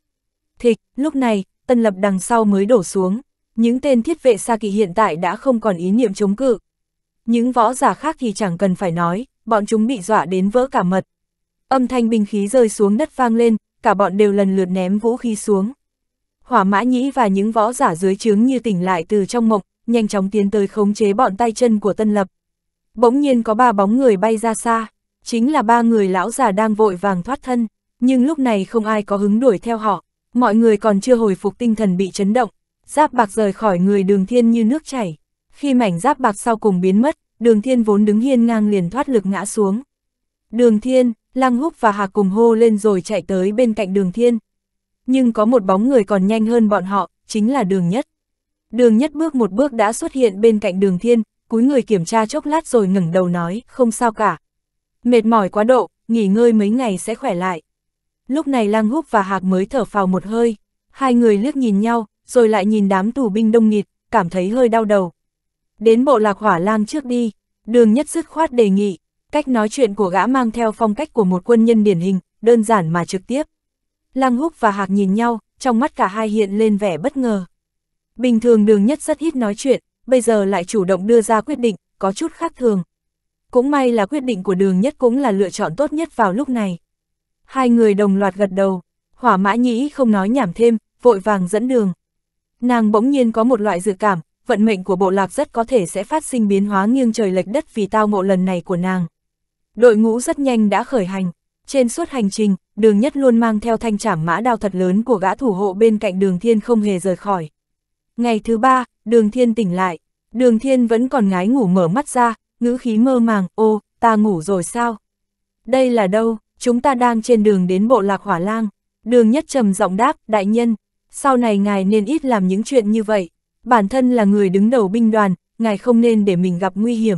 Thịch, lúc này, tân lập đằng sau mới đổ xuống, những tên thiết vệ xa kỵ hiện tại đã không còn ý niệm chống cự. Những võ giả khác thì chẳng cần phải nói, bọn chúng bị dọa đến vỡ cả mật. Âm thanh binh khí rơi xuống đất vang lên, cả bọn đều lần lượt ném vũ khí xuống. Hỏa mã nhĩ và những võ giả dưới trướng như tỉnh lại từ trong mộng, nhanh chóng tiến tới khống chế bọn tay chân của Tân Lập. Bỗng nhiên có ba bóng người bay ra xa, chính là ba người lão già đang vội vàng thoát thân, nhưng lúc này không ai có hứng đuổi theo họ, mọi người còn chưa hồi phục tinh thần bị chấn động, giáp bạc rời khỏi người đường thiên như nước chảy. Khi mảnh giáp bạc sau cùng biến mất, đường thiên vốn đứng hiên ngang liền thoát lực ngã xuống. Đường thiên, Lăng Húc và Hạc cùng hô lên rồi chạy tới bên cạnh đường thiên. Nhưng có một bóng người còn nhanh hơn bọn họ, chính là đường nhất. Đường nhất bước một bước đã xuất hiện bên cạnh đường thiên, cúi người kiểm tra chốc lát rồi ngẩng đầu nói, không sao cả. Mệt mỏi quá độ, nghỉ ngơi mấy ngày sẽ khỏe lại. Lúc này lang Húc và Hạc mới thở phào một hơi, hai người liếc nhìn nhau, rồi lại nhìn đám tù binh đông nghịt, cảm thấy hơi đau đầu. Đến bộ lạc hỏa lang trước đi, đường nhất dứt khoát đề nghị, cách nói chuyện của gã mang theo phong cách của một quân nhân điển hình, đơn giản mà trực tiếp. Lăng húc và hạc nhìn nhau, trong mắt cả hai hiện lên vẻ bất ngờ. Bình thường đường nhất rất ít nói chuyện, bây giờ lại chủ động đưa ra quyết định, có chút khác thường. Cũng may là quyết định của đường nhất cũng là lựa chọn tốt nhất vào lúc này. Hai người đồng loạt gật đầu, hỏa mã nhĩ không nói nhảm thêm, vội vàng dẫn đường. Nàng bỗng nhiên có một loại dự cảm, vận mệnh của bộ lạc rất có thể sẽ phát sinh biến hóa nghiêng trời lệch đất vì tao ngộ lần này của nàng. Đội ngũ rất nhanh đã khởi hành. Trên suốt hành trình, đường nhất luôn mang theo thanh trảm mã đao thật lớn của gã thủ hộ bên cạnh đường thiên không hề rời khỏi. Ngày thứ ba, đường thiên tỉnh lại. Đường thiên vẫn còn ngái ngủ mở mắt ra, ngữ khí mơ màng, ô, ta ngủ rồi sao? Đây là đâu? Chúng ta đang trên đường đến bộ lạc hỏa lang. Đường nhất trầm giọng đáp, đại nhân, sau này ngài nên ít làm những chuyện như vậy. Bản thân là người đứng đầu binh đoàn, ngài không nên để mình gặp nguy hiểm.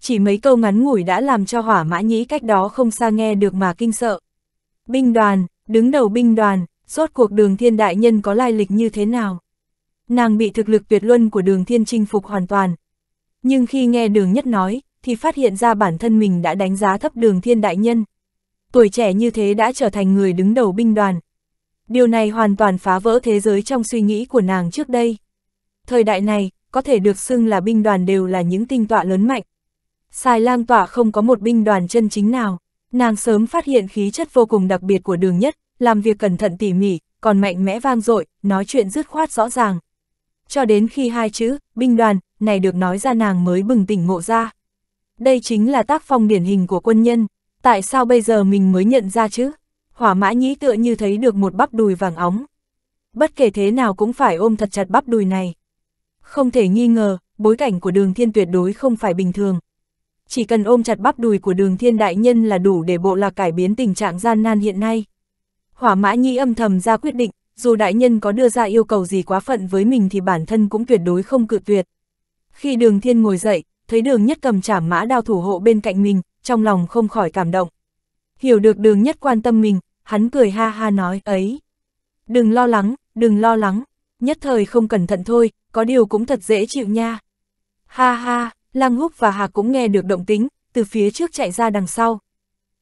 Chỉ mấy câu ngắn ngủi đã làm cho hỏa mã nhĩ cách đó không xa nghe được mà kinh sợ. Binh đoàn, đứng đầu binh đoàn, rốt cuộc đường thiên đại nhân có lai lịch như thế nào? Nàng bị thực lực tuyệt luân của đường thiên chinh phục hoàn toàn. nhưng khi nghe đường nhất nói, thì phát hiện ra bản thân mình đã đánh giá thấp đường thiên đại nhân. Tuổi trẻ như thế đã trở thành người đứng đầu binh đoàn. Điều này hoàn toàn phá vỡ thế giới trong suy nghĩ của nàng trước đây. Thời đại này, có thể được xưng là binh đoàn đều là những tinh tọa lớn mạnh. Xài lang tọa không có một binh đoàn chân chính nào. Nàng sớm phát hiện khí chất vô cùng đặc biệt của đường nhất, làm việc cẩn thận tỉ mỉ, còn mạnh mẽ vang dội, nói chuyện dứt khoát rõ ràng. Cho đến khi hai chữ, binh đoàn, này được nói ra nàng mới bừng tỉnh ngộ ra. Đây chính là tác phong điển hình của quân nhân, tại sao bây giờ mình mới nhận ra chứ? Hỏa mã nhĩ tựa như thấy được một bắp đùi vàng óng. Bất kể thế nào cũng phải ôm thật chặt bắp đùi này. Không thể nghi ngờ, bối cảnh của đường thiên tuyệt đối không phải bình thường. Chỉ cần ôm chặt bắp đùi của đường thiên đại nhân là đủ để bộ lạc cải biến tình trạng gian nan hiện nay. Hỏa mã nhĩ âm thầm ra quyết định, dù đại nhân có đưa ra yêu cầu gì quá phận với mình thì bản thân cũng tuyệt đối không cự tuyệt. Khi đường thiên ngồi dậy, thấy đường nhất cầm chảm mã đao thủ hộ bên cạnh mình, trong lòng không khỏi cảm động. Hiểu được đường nhất quan tâm mình, hắn cười ha ha nói, ấy. Đừng lo lắng, đừng lo lắng, nhất thời không cẩn thận thôi, có điều cũng thật dễ chịu nha. Ha ha, Lăng Húc và Hà cũng nghe được động tính, từ phía trước chạy ra đằng sau.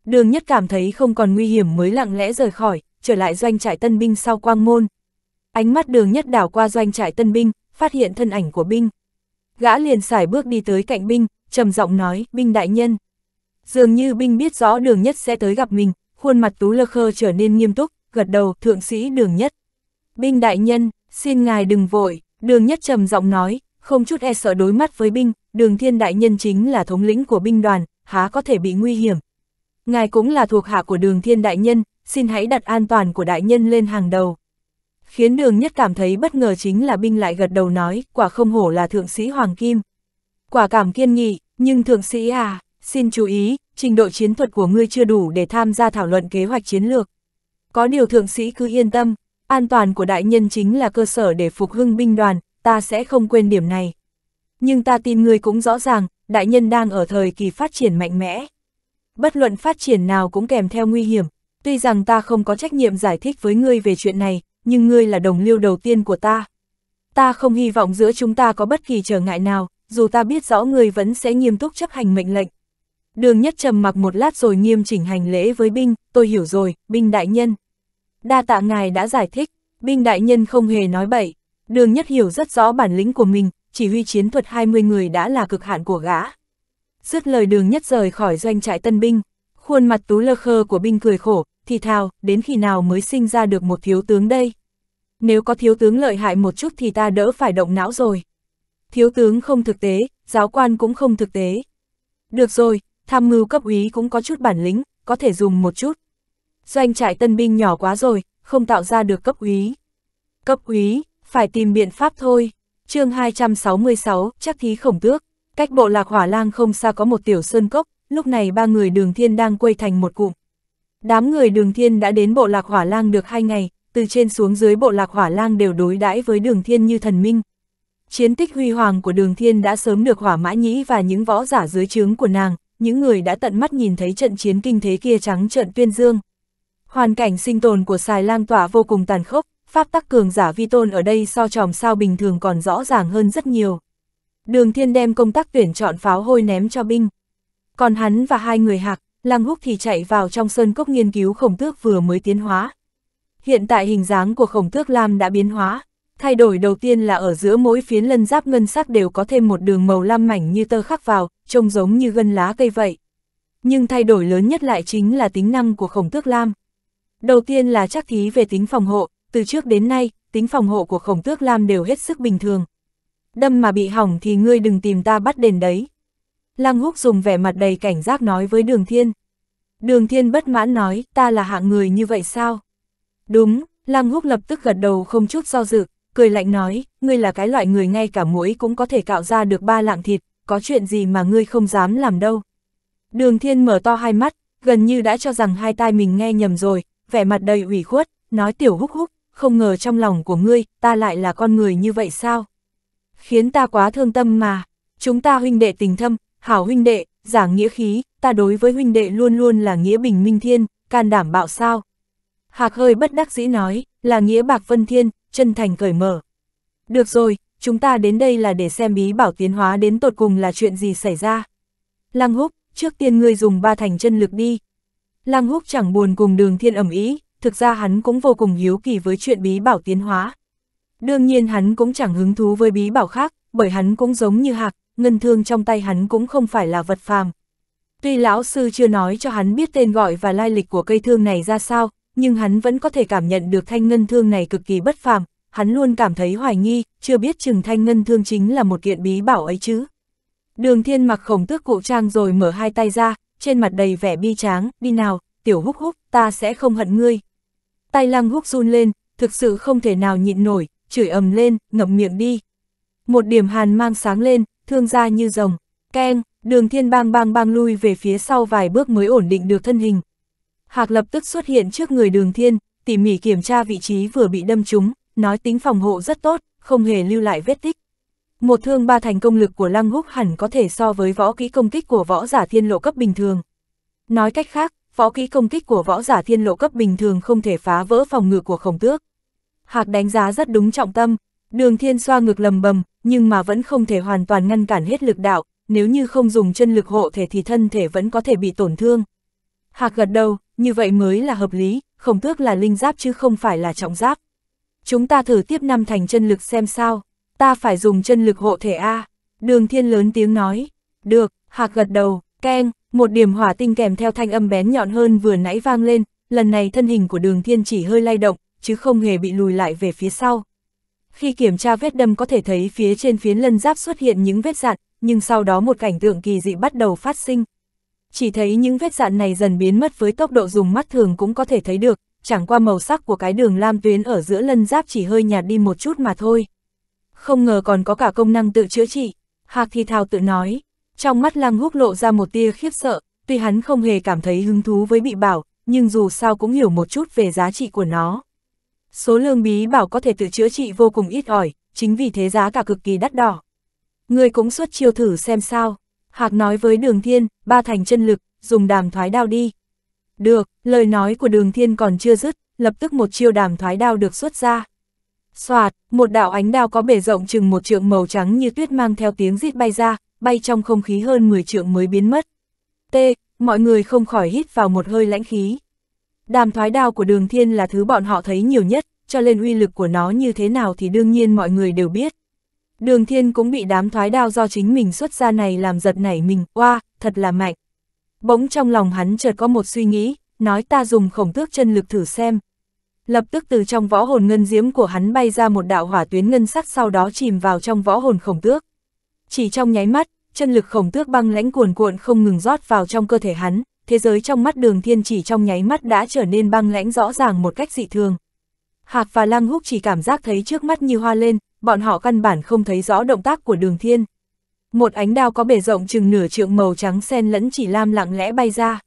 Đường nhất cảm thấy không còn nguy hiểm mới lặng lẽ rời khỏi, trở lại doanh trại tân binh sau quang môn. Ánh mắt đường nhất đảo qua doanh trại tân binh, phát hiện thân ảnh của binh. Gã liền xài bước đi tới cạnh binh, trầm giọng nói, binh đại nhân. Dường như binh biết rõ đường nhất sẽ tới gặp mình, khuôn mặt tú lơ khơ trở nên nghiêm túc, gật đầu, thượng sĩ đường nhất. Binh đại nhân, xin ngài đừng vội, đường nhất trầm giọng nói, không chút e sợ đối mắt với binh, đường thiên đại nhân chính là thống lĩnh của binh đoàn, há có thể bị nguy hiểm. Ngài cũng là thuộc hạ của đường thiên đại nhân, xin hãy đặt an toàn của đại nhân lên hàng đầu. Khiến đường nhất cảm thấy bất ngờ chính là binh lại gật đầu nói, quả không hổ là thượng sĩ Hoàng Kim. Quả cảm kiên nghị, nhưng thượng sĩ à, xin chú ý, trình độ chiến thuật của ngươi chưa đủ để tham gia thảo luận kế hoạch chiến lược. Có điều thượng sĩ cứ yên tâm, an toàn của đại nhân chính là cơ sở để phục hưng binh đoàn, ta sẽ không quên điểm này. Nhưng ta tin ngươi cũng rõ ràng, đại nhân đang ở thời kỳ phát triển mạnh mẽ. Bất luận phát triển nào cũng kèm theo nguy hiểm, tuy rằng ta không có trách nhiệm giải thích với ngươi về chuyện này, nhưng ngươi là đồng liêu đầu tiên của ta. Ta không hy vọng giữa chúng ta có bất kỳ trở ngại nào, dù ta biết rõ ngươi vẫn sẽ nghiêm túc chấp hành mệnh lệnh. Đường nhất trầm mặc một lát rồi nghiêm chỉnh hành lễ với binh, tôi hiểu rồi, binh đại nhân. Đa tạ ngài đã giải thích, binh đại nhân không hề nói bậy, đường nhất hiểu rất rõ bản lĩnh của mình, chỉ huy chiến thuật 20 người đã là cực hạn của gã. Dứt lời đường nhất rời khỏi doanh trại tân binh, khuôn mặt tú lơ khơ của binh cười khổ, thì thào, đến khi nào mới sinh ra được một thiếu tướng đây? Nếu có thiếu tướng lợi hại một chút thì ta đỡ phải động não rồi. Thiếu tướng không thực tế, giáo quan cũng không thực tế. Được rồi, tham mưu cấp úy cũng có chút bản lĩnh, có thể dùng một chút. Doanh trại tân binh nhỏ quá rồi, không tạo ra được cấp úy. Cấp úy, phải tìm biện pháp thôi. chương 266, chắc thí khổng tước. Cách bộ lạc hỏa lang không xa có một tiểu sơn cốc, lúc này ba người đường thiên đang quây thành một cụm. Đám người đường thiên đã đến bộ lạc hỏa lang được hai ngày, từ trên xuống dưới bộ lạc hỏa lang đều đối đãi với đường thiên như thần minh. Chiến tích huy hoàng của đường thiên đã sớm được hỏa mã nhĩ và những võ giả dưới trướng của nàng, những người đã tận mắt nhìn thấy trận chiến kinh thế kia trắng trận tuyên dương. Hoàn cảnh sinh tồn của xài lang tỏa vô cùng tàn khốc, pháp tắc cường giả vi tôn ở đây so tròm sao bình thường còn rõ ràng hơn rất nhiều. Đường thiên đem công tác tuyển chọn pháo hôi ném cho binh. Còn hắn và hai người hạc, lang húc thì chạy vào trong sơn cốc nghiên cứu khổng tước vừa mới tiến hóa. Hiện tại hình dáng của khổng tước lam đã biến hóa. Thay đổi đầu tiên là ở giữa mỗi phiến lân giáp ngân sắc đều có thêm một đường màu lam mảnh như tơ khắc vào, trông giống như gân lá cây vậy. Nhưng thay đổi lớn nhất lại chính là tính năng của khổng tước lam. Đầu tiên là chắc thí về tính phòng hộ, từ trước đến nay, tính phòng hộ của khổng tước lam đều hết sức bình thường. Đâm mà bị hỏng thì ngươi đừng tìm ta bắt đền đấy. Lăng húc dùng vẻ mặt đầy cảnh giác nói với đường thiên. Đường thiên bất mãn nói, ta là hạng người như vậy sao? Đúng, Lăng húc lập tức gật đầu không chút do dự, cười lạnh nói, ngươi là cái loại người ngay cả muỗi cũng có thể cạo ra được ba lạng thịt, có chuyện gì mà ngươi không dám làm đâu. Đường thiên mở to hai mắt, gần như đã cho rằng hai tai mình nghe nhầm rồi, vẻ mặt đầy ủy khuất, nói tiểu húc húc, không ngờ trong lòng của ngươi, ta lại là con người như vậy sao? Khiến ta quá thương tâm mà, chúng ta huynh đệ tình thâm, hảo huynh đệ, giảng nghĩa khí, ta đối với huynh đệ luôn luôn là nghĩa bình minh thiên, can đảm bạo sao. Hạc hơi bất đắc dĩ nói, là nghĩa bạc vân thiên, chân thành cởi mở. Được rồi, chúng ta đến đây là để xem bí bảo tiến hóa đến tột cùng là chuyện gì xảy ra. Lăng húc, trước tiên ngươi dùng ba thành chân lực đi. Lăng húc chẳng buồn cùng đường thiên ẩm ý, thực ra hắn cũng vô cùng hiếu kỳ với chuyện bí bảo tiến hóa. Đương nhiên hắn cũng chẳng hứng thú với bí bảo khác, bởi hắn cũng giống như hạc, ngân thương trong tay hắn cũng không phải là vật phàm. Tuy lão sư chưa nói cho hắn biết tên gọi và lai lịch của cây thương này ra sao, nhưng hắn vẫn có thể cảm nhận được thanh ngân thương này cực kỳ bất phàm, hắn luôn cảm thấy hoài nghi, chưa biết chừng thanh ngân thương chính là một kiện bí bảo ấy chứ. Đường thiên mặc khổng tước cụ trang rồi mở hai tay ra, trên mặt đầy vẻ bi tráng, đi nào, tiểu húc húc, ta sẽ không hận ngươi. Tay lăng húc run lên, thực sự không thể nào nhịn nổi, chửi ầm lên, ngậm miệng đi. Một điểm hàn mang sáng lên, thương ra như rồng, keng, đường thiên bang bang bang lui về phía sau vài bước mới ổn định được thân hình. Hạc lập tức xuất hiện trước người đường thiên, tỉ mỉ kiểm tra vị trí vừa bị đâm trúng, nói tính phòng hộ rất tốt, không hề lưu lại vết tích. Một thương ba thành công lực của Lăng Húc hẳn có thể so với võ kỹ công kích của võ giả thiên lộ cấp bình thường. Nói cách khác, võ kỹ công kích của võ giả thiên lộ cấp bình thường không thể phá vỡ phòng ngự của khổng tước. Hạc đánh giá rất đúng trọng tâm, đường thiên xoa ngực lầm bầm, nhưng mà vẫn không thể hoàn toàn ngăn cản hết lực đạo, nếu như không dùng chân lực hộ thể thì thân thể vẫn có thể bị tổn thương. Hạc gật đầu, như vậy mới là hợp lý, khổng tước là linh giáp chứ không phải là trọng giáp. Chúng ta thử tiếp năm thành chân lực xem sao, ta phải dùng chân lực hộ thể A. Đường thiên lớn tiếng nói, được, hạc gật đầu, keng, một điểm hỏa tinh kèm theo thanh âm bén nhọn hơn vừa nãy vang lên, lần này thân hình của đường thiên chỉ hơi lay động, chứ không hề bị lùi lại về phía sau. Khi kiểm tra vết đâm có thể thấy phía trên phiến lân giáp xuất hiện những vết dạn, nhưng sau đó một cảnh tượng kỳ dị bắt đầu phát sinh. Chỉ thấy những vết dạn này dần biến mất với tốc độ dùng mắt thường cũng có thể thấy được, chẳng qua màu sắc của cái đường lam tuyến ở giữa lân giáp chỉ hơi nhạt đi một chút mà thôi. Không ngờ còn có cả công năng tự chữa trị, Hạc Thi Thao tự nói. Trong mắt Lăng Húc lộ ra một tia khiếp sợ, tuy hắn không hề cảm thấy hứng thú với bị bảo, nhưng dù sao cũng hiểu một chút về giá trị của nó. Số lượng bí bảo có thể tự chữa trị vô cùng ít ỏi, chính vì thế giá cả cực kỳ đắt đỏ. Người cũng xuất chiêu thử xem sao. Hạc nói với đường thiên, ba thành chân lực, dùng đàm thoái đao đi. Được, lời nói của đường thiên còn chưa dứt, lập tức một chiêu đàm thoái đao được xuất ra. Xoạt, một đạo ánh đao có bề rộng chừng một trượng màu trắng như tuyết mang theo tiếng rít bay ra, bay trong không khí hơn 10 trượng mới biến mất. T, mọi người không khỏi hít vào một hơi lãnh khí. Đàm thoái đao của đường thiên là thứ bọn họ thấy nhiều nhất, cho nên uy lực của nó như thế nào thì đương nhiên mọi người đều biết. Đường thiên cũng bị đám thoái đao do chính mình xuất ra này làm giật nảy mình, oa, thật là mạnh. Bỗng trong lòng hắn chợt có một suy nghĩ, nói ta dùng khổng tước chân lực thử xem. Lập tức từ trong võ hồn ngân diễm của hắn bay ra một đạo hỏa tuyến ngân sắc sau đó chìm vào trong võ hồn khổng tước. Chỉ trong nháy mắt, chân lực khổng tước băng lãnh cuồn cuộn không ngừng rót vào trong cơ thể hắn, thế giới trong mắt đường thiên chỉ trong nháy mắt đã trở nên băng lãnh rõ ràng một cách dị thường. Hạc và Lăng Húc chỉ cảm giác thấy trước mắt như hoa lên, bọn họ căn bản không thấy rõ động tác của đường thiên. Một ánh đao có bề rộng chừng nửa trượng màu trắng xen lẫn chỉ lam lặng lẽ bay ra.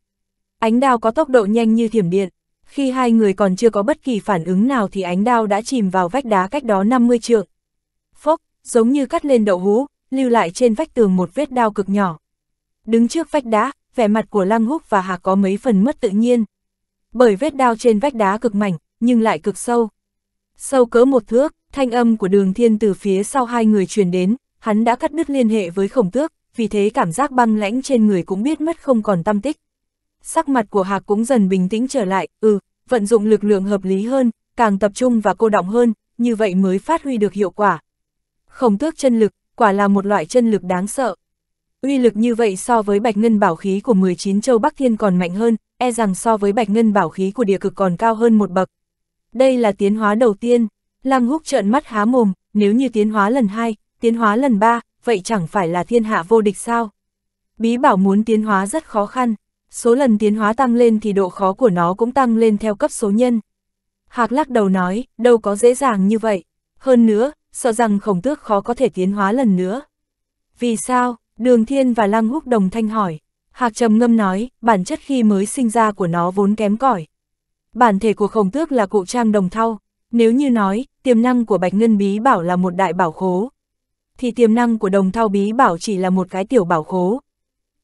Ánh đao có tốc độ nhanh như thiểm điện. Khi hai người còn chưa có bất kỳ phản ứng nào thì ánh đao đã chìm vào vách đá cách đó 50 trượng. Phốc, giống như cắt lên đậu hũ, lưu lại trên vách tường một vết đao cực nhỏ. Đứng trước vách đá, vẻ mặt của Lăng Húc và Hạc có mấy phần mất tự nhiên. Bởi vết đao trên vách đá cực mảnh, nhưng lại cực sâu. Sâu cỡ một thước, thanh âm của đường thiên từ phía sau hai người truyền đến, hắn đã cắt đứt liên hệ với khổng tước, vì thế cảm giác băng lãnh trên người cũng biết mất không còn tâm tích. Sắc mặt của Hạc cũng dần bình tĩnh trở lại, ừ, vận dụng lực lượng hợp lý hơn, càng tập trung và cô động hơn, như vậy mới phát huy được hiệu quả. Khổng tước chân lực, quả là một loại chân lực đáng sợ. Uy lực như vậy so với bạch ngân bảo khí của 19 châu Bắc Thiên còn mạnh hơn, e rằng so với bạch ngân bảo khí của địa cực còn cao hơn một bậc. Đây là tiến hóa đầu tiên, Lăng Húc trợn mắt há mồm, nếu như tiến hóa lần hai, tiến hóa lần ba, vậy chẳng phải là thiên hạ vô địch sao? Bí bảo muốn tiến hóa rất khó khăn, số lần tiến hóa tăng lên thì độ khó của nó cũng tăng lên theo cấp số nhân. Hạc lắc đầu nói, đâu có dễ dàng như vậy. Hơn nữa, sợ rằng khổng tước khó có thể tiến hóa lần nữa. Vì sao? Đường Thiên và Lăng Húc đồng thanh hỏi. Hạc trầm ngâm nói, bản chất khi mới sinh ra của nó vốn kém cỏi. Bản thể của khổng tước là cụ trang đồng thau. Nếu như nói, tiềm năng của Bạch Ngân Bí Bảo là một đại bảo khố, thì tiềm năng của đồng thau Bí Bảo chỉ là một cái tiểu bảo khố.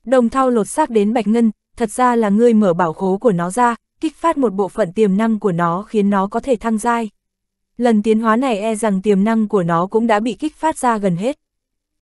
Đồng thau lột xác đến Bạch Ngân, thật ra là ngươi mở bảo khố của nó ra, kích phát một bộ phận tiềm năng của nó khiến nó có thể thăng giai. Lần tiến hóa này e rằng tiềm năng của nó cũng đã bị kích phát ra gần hết.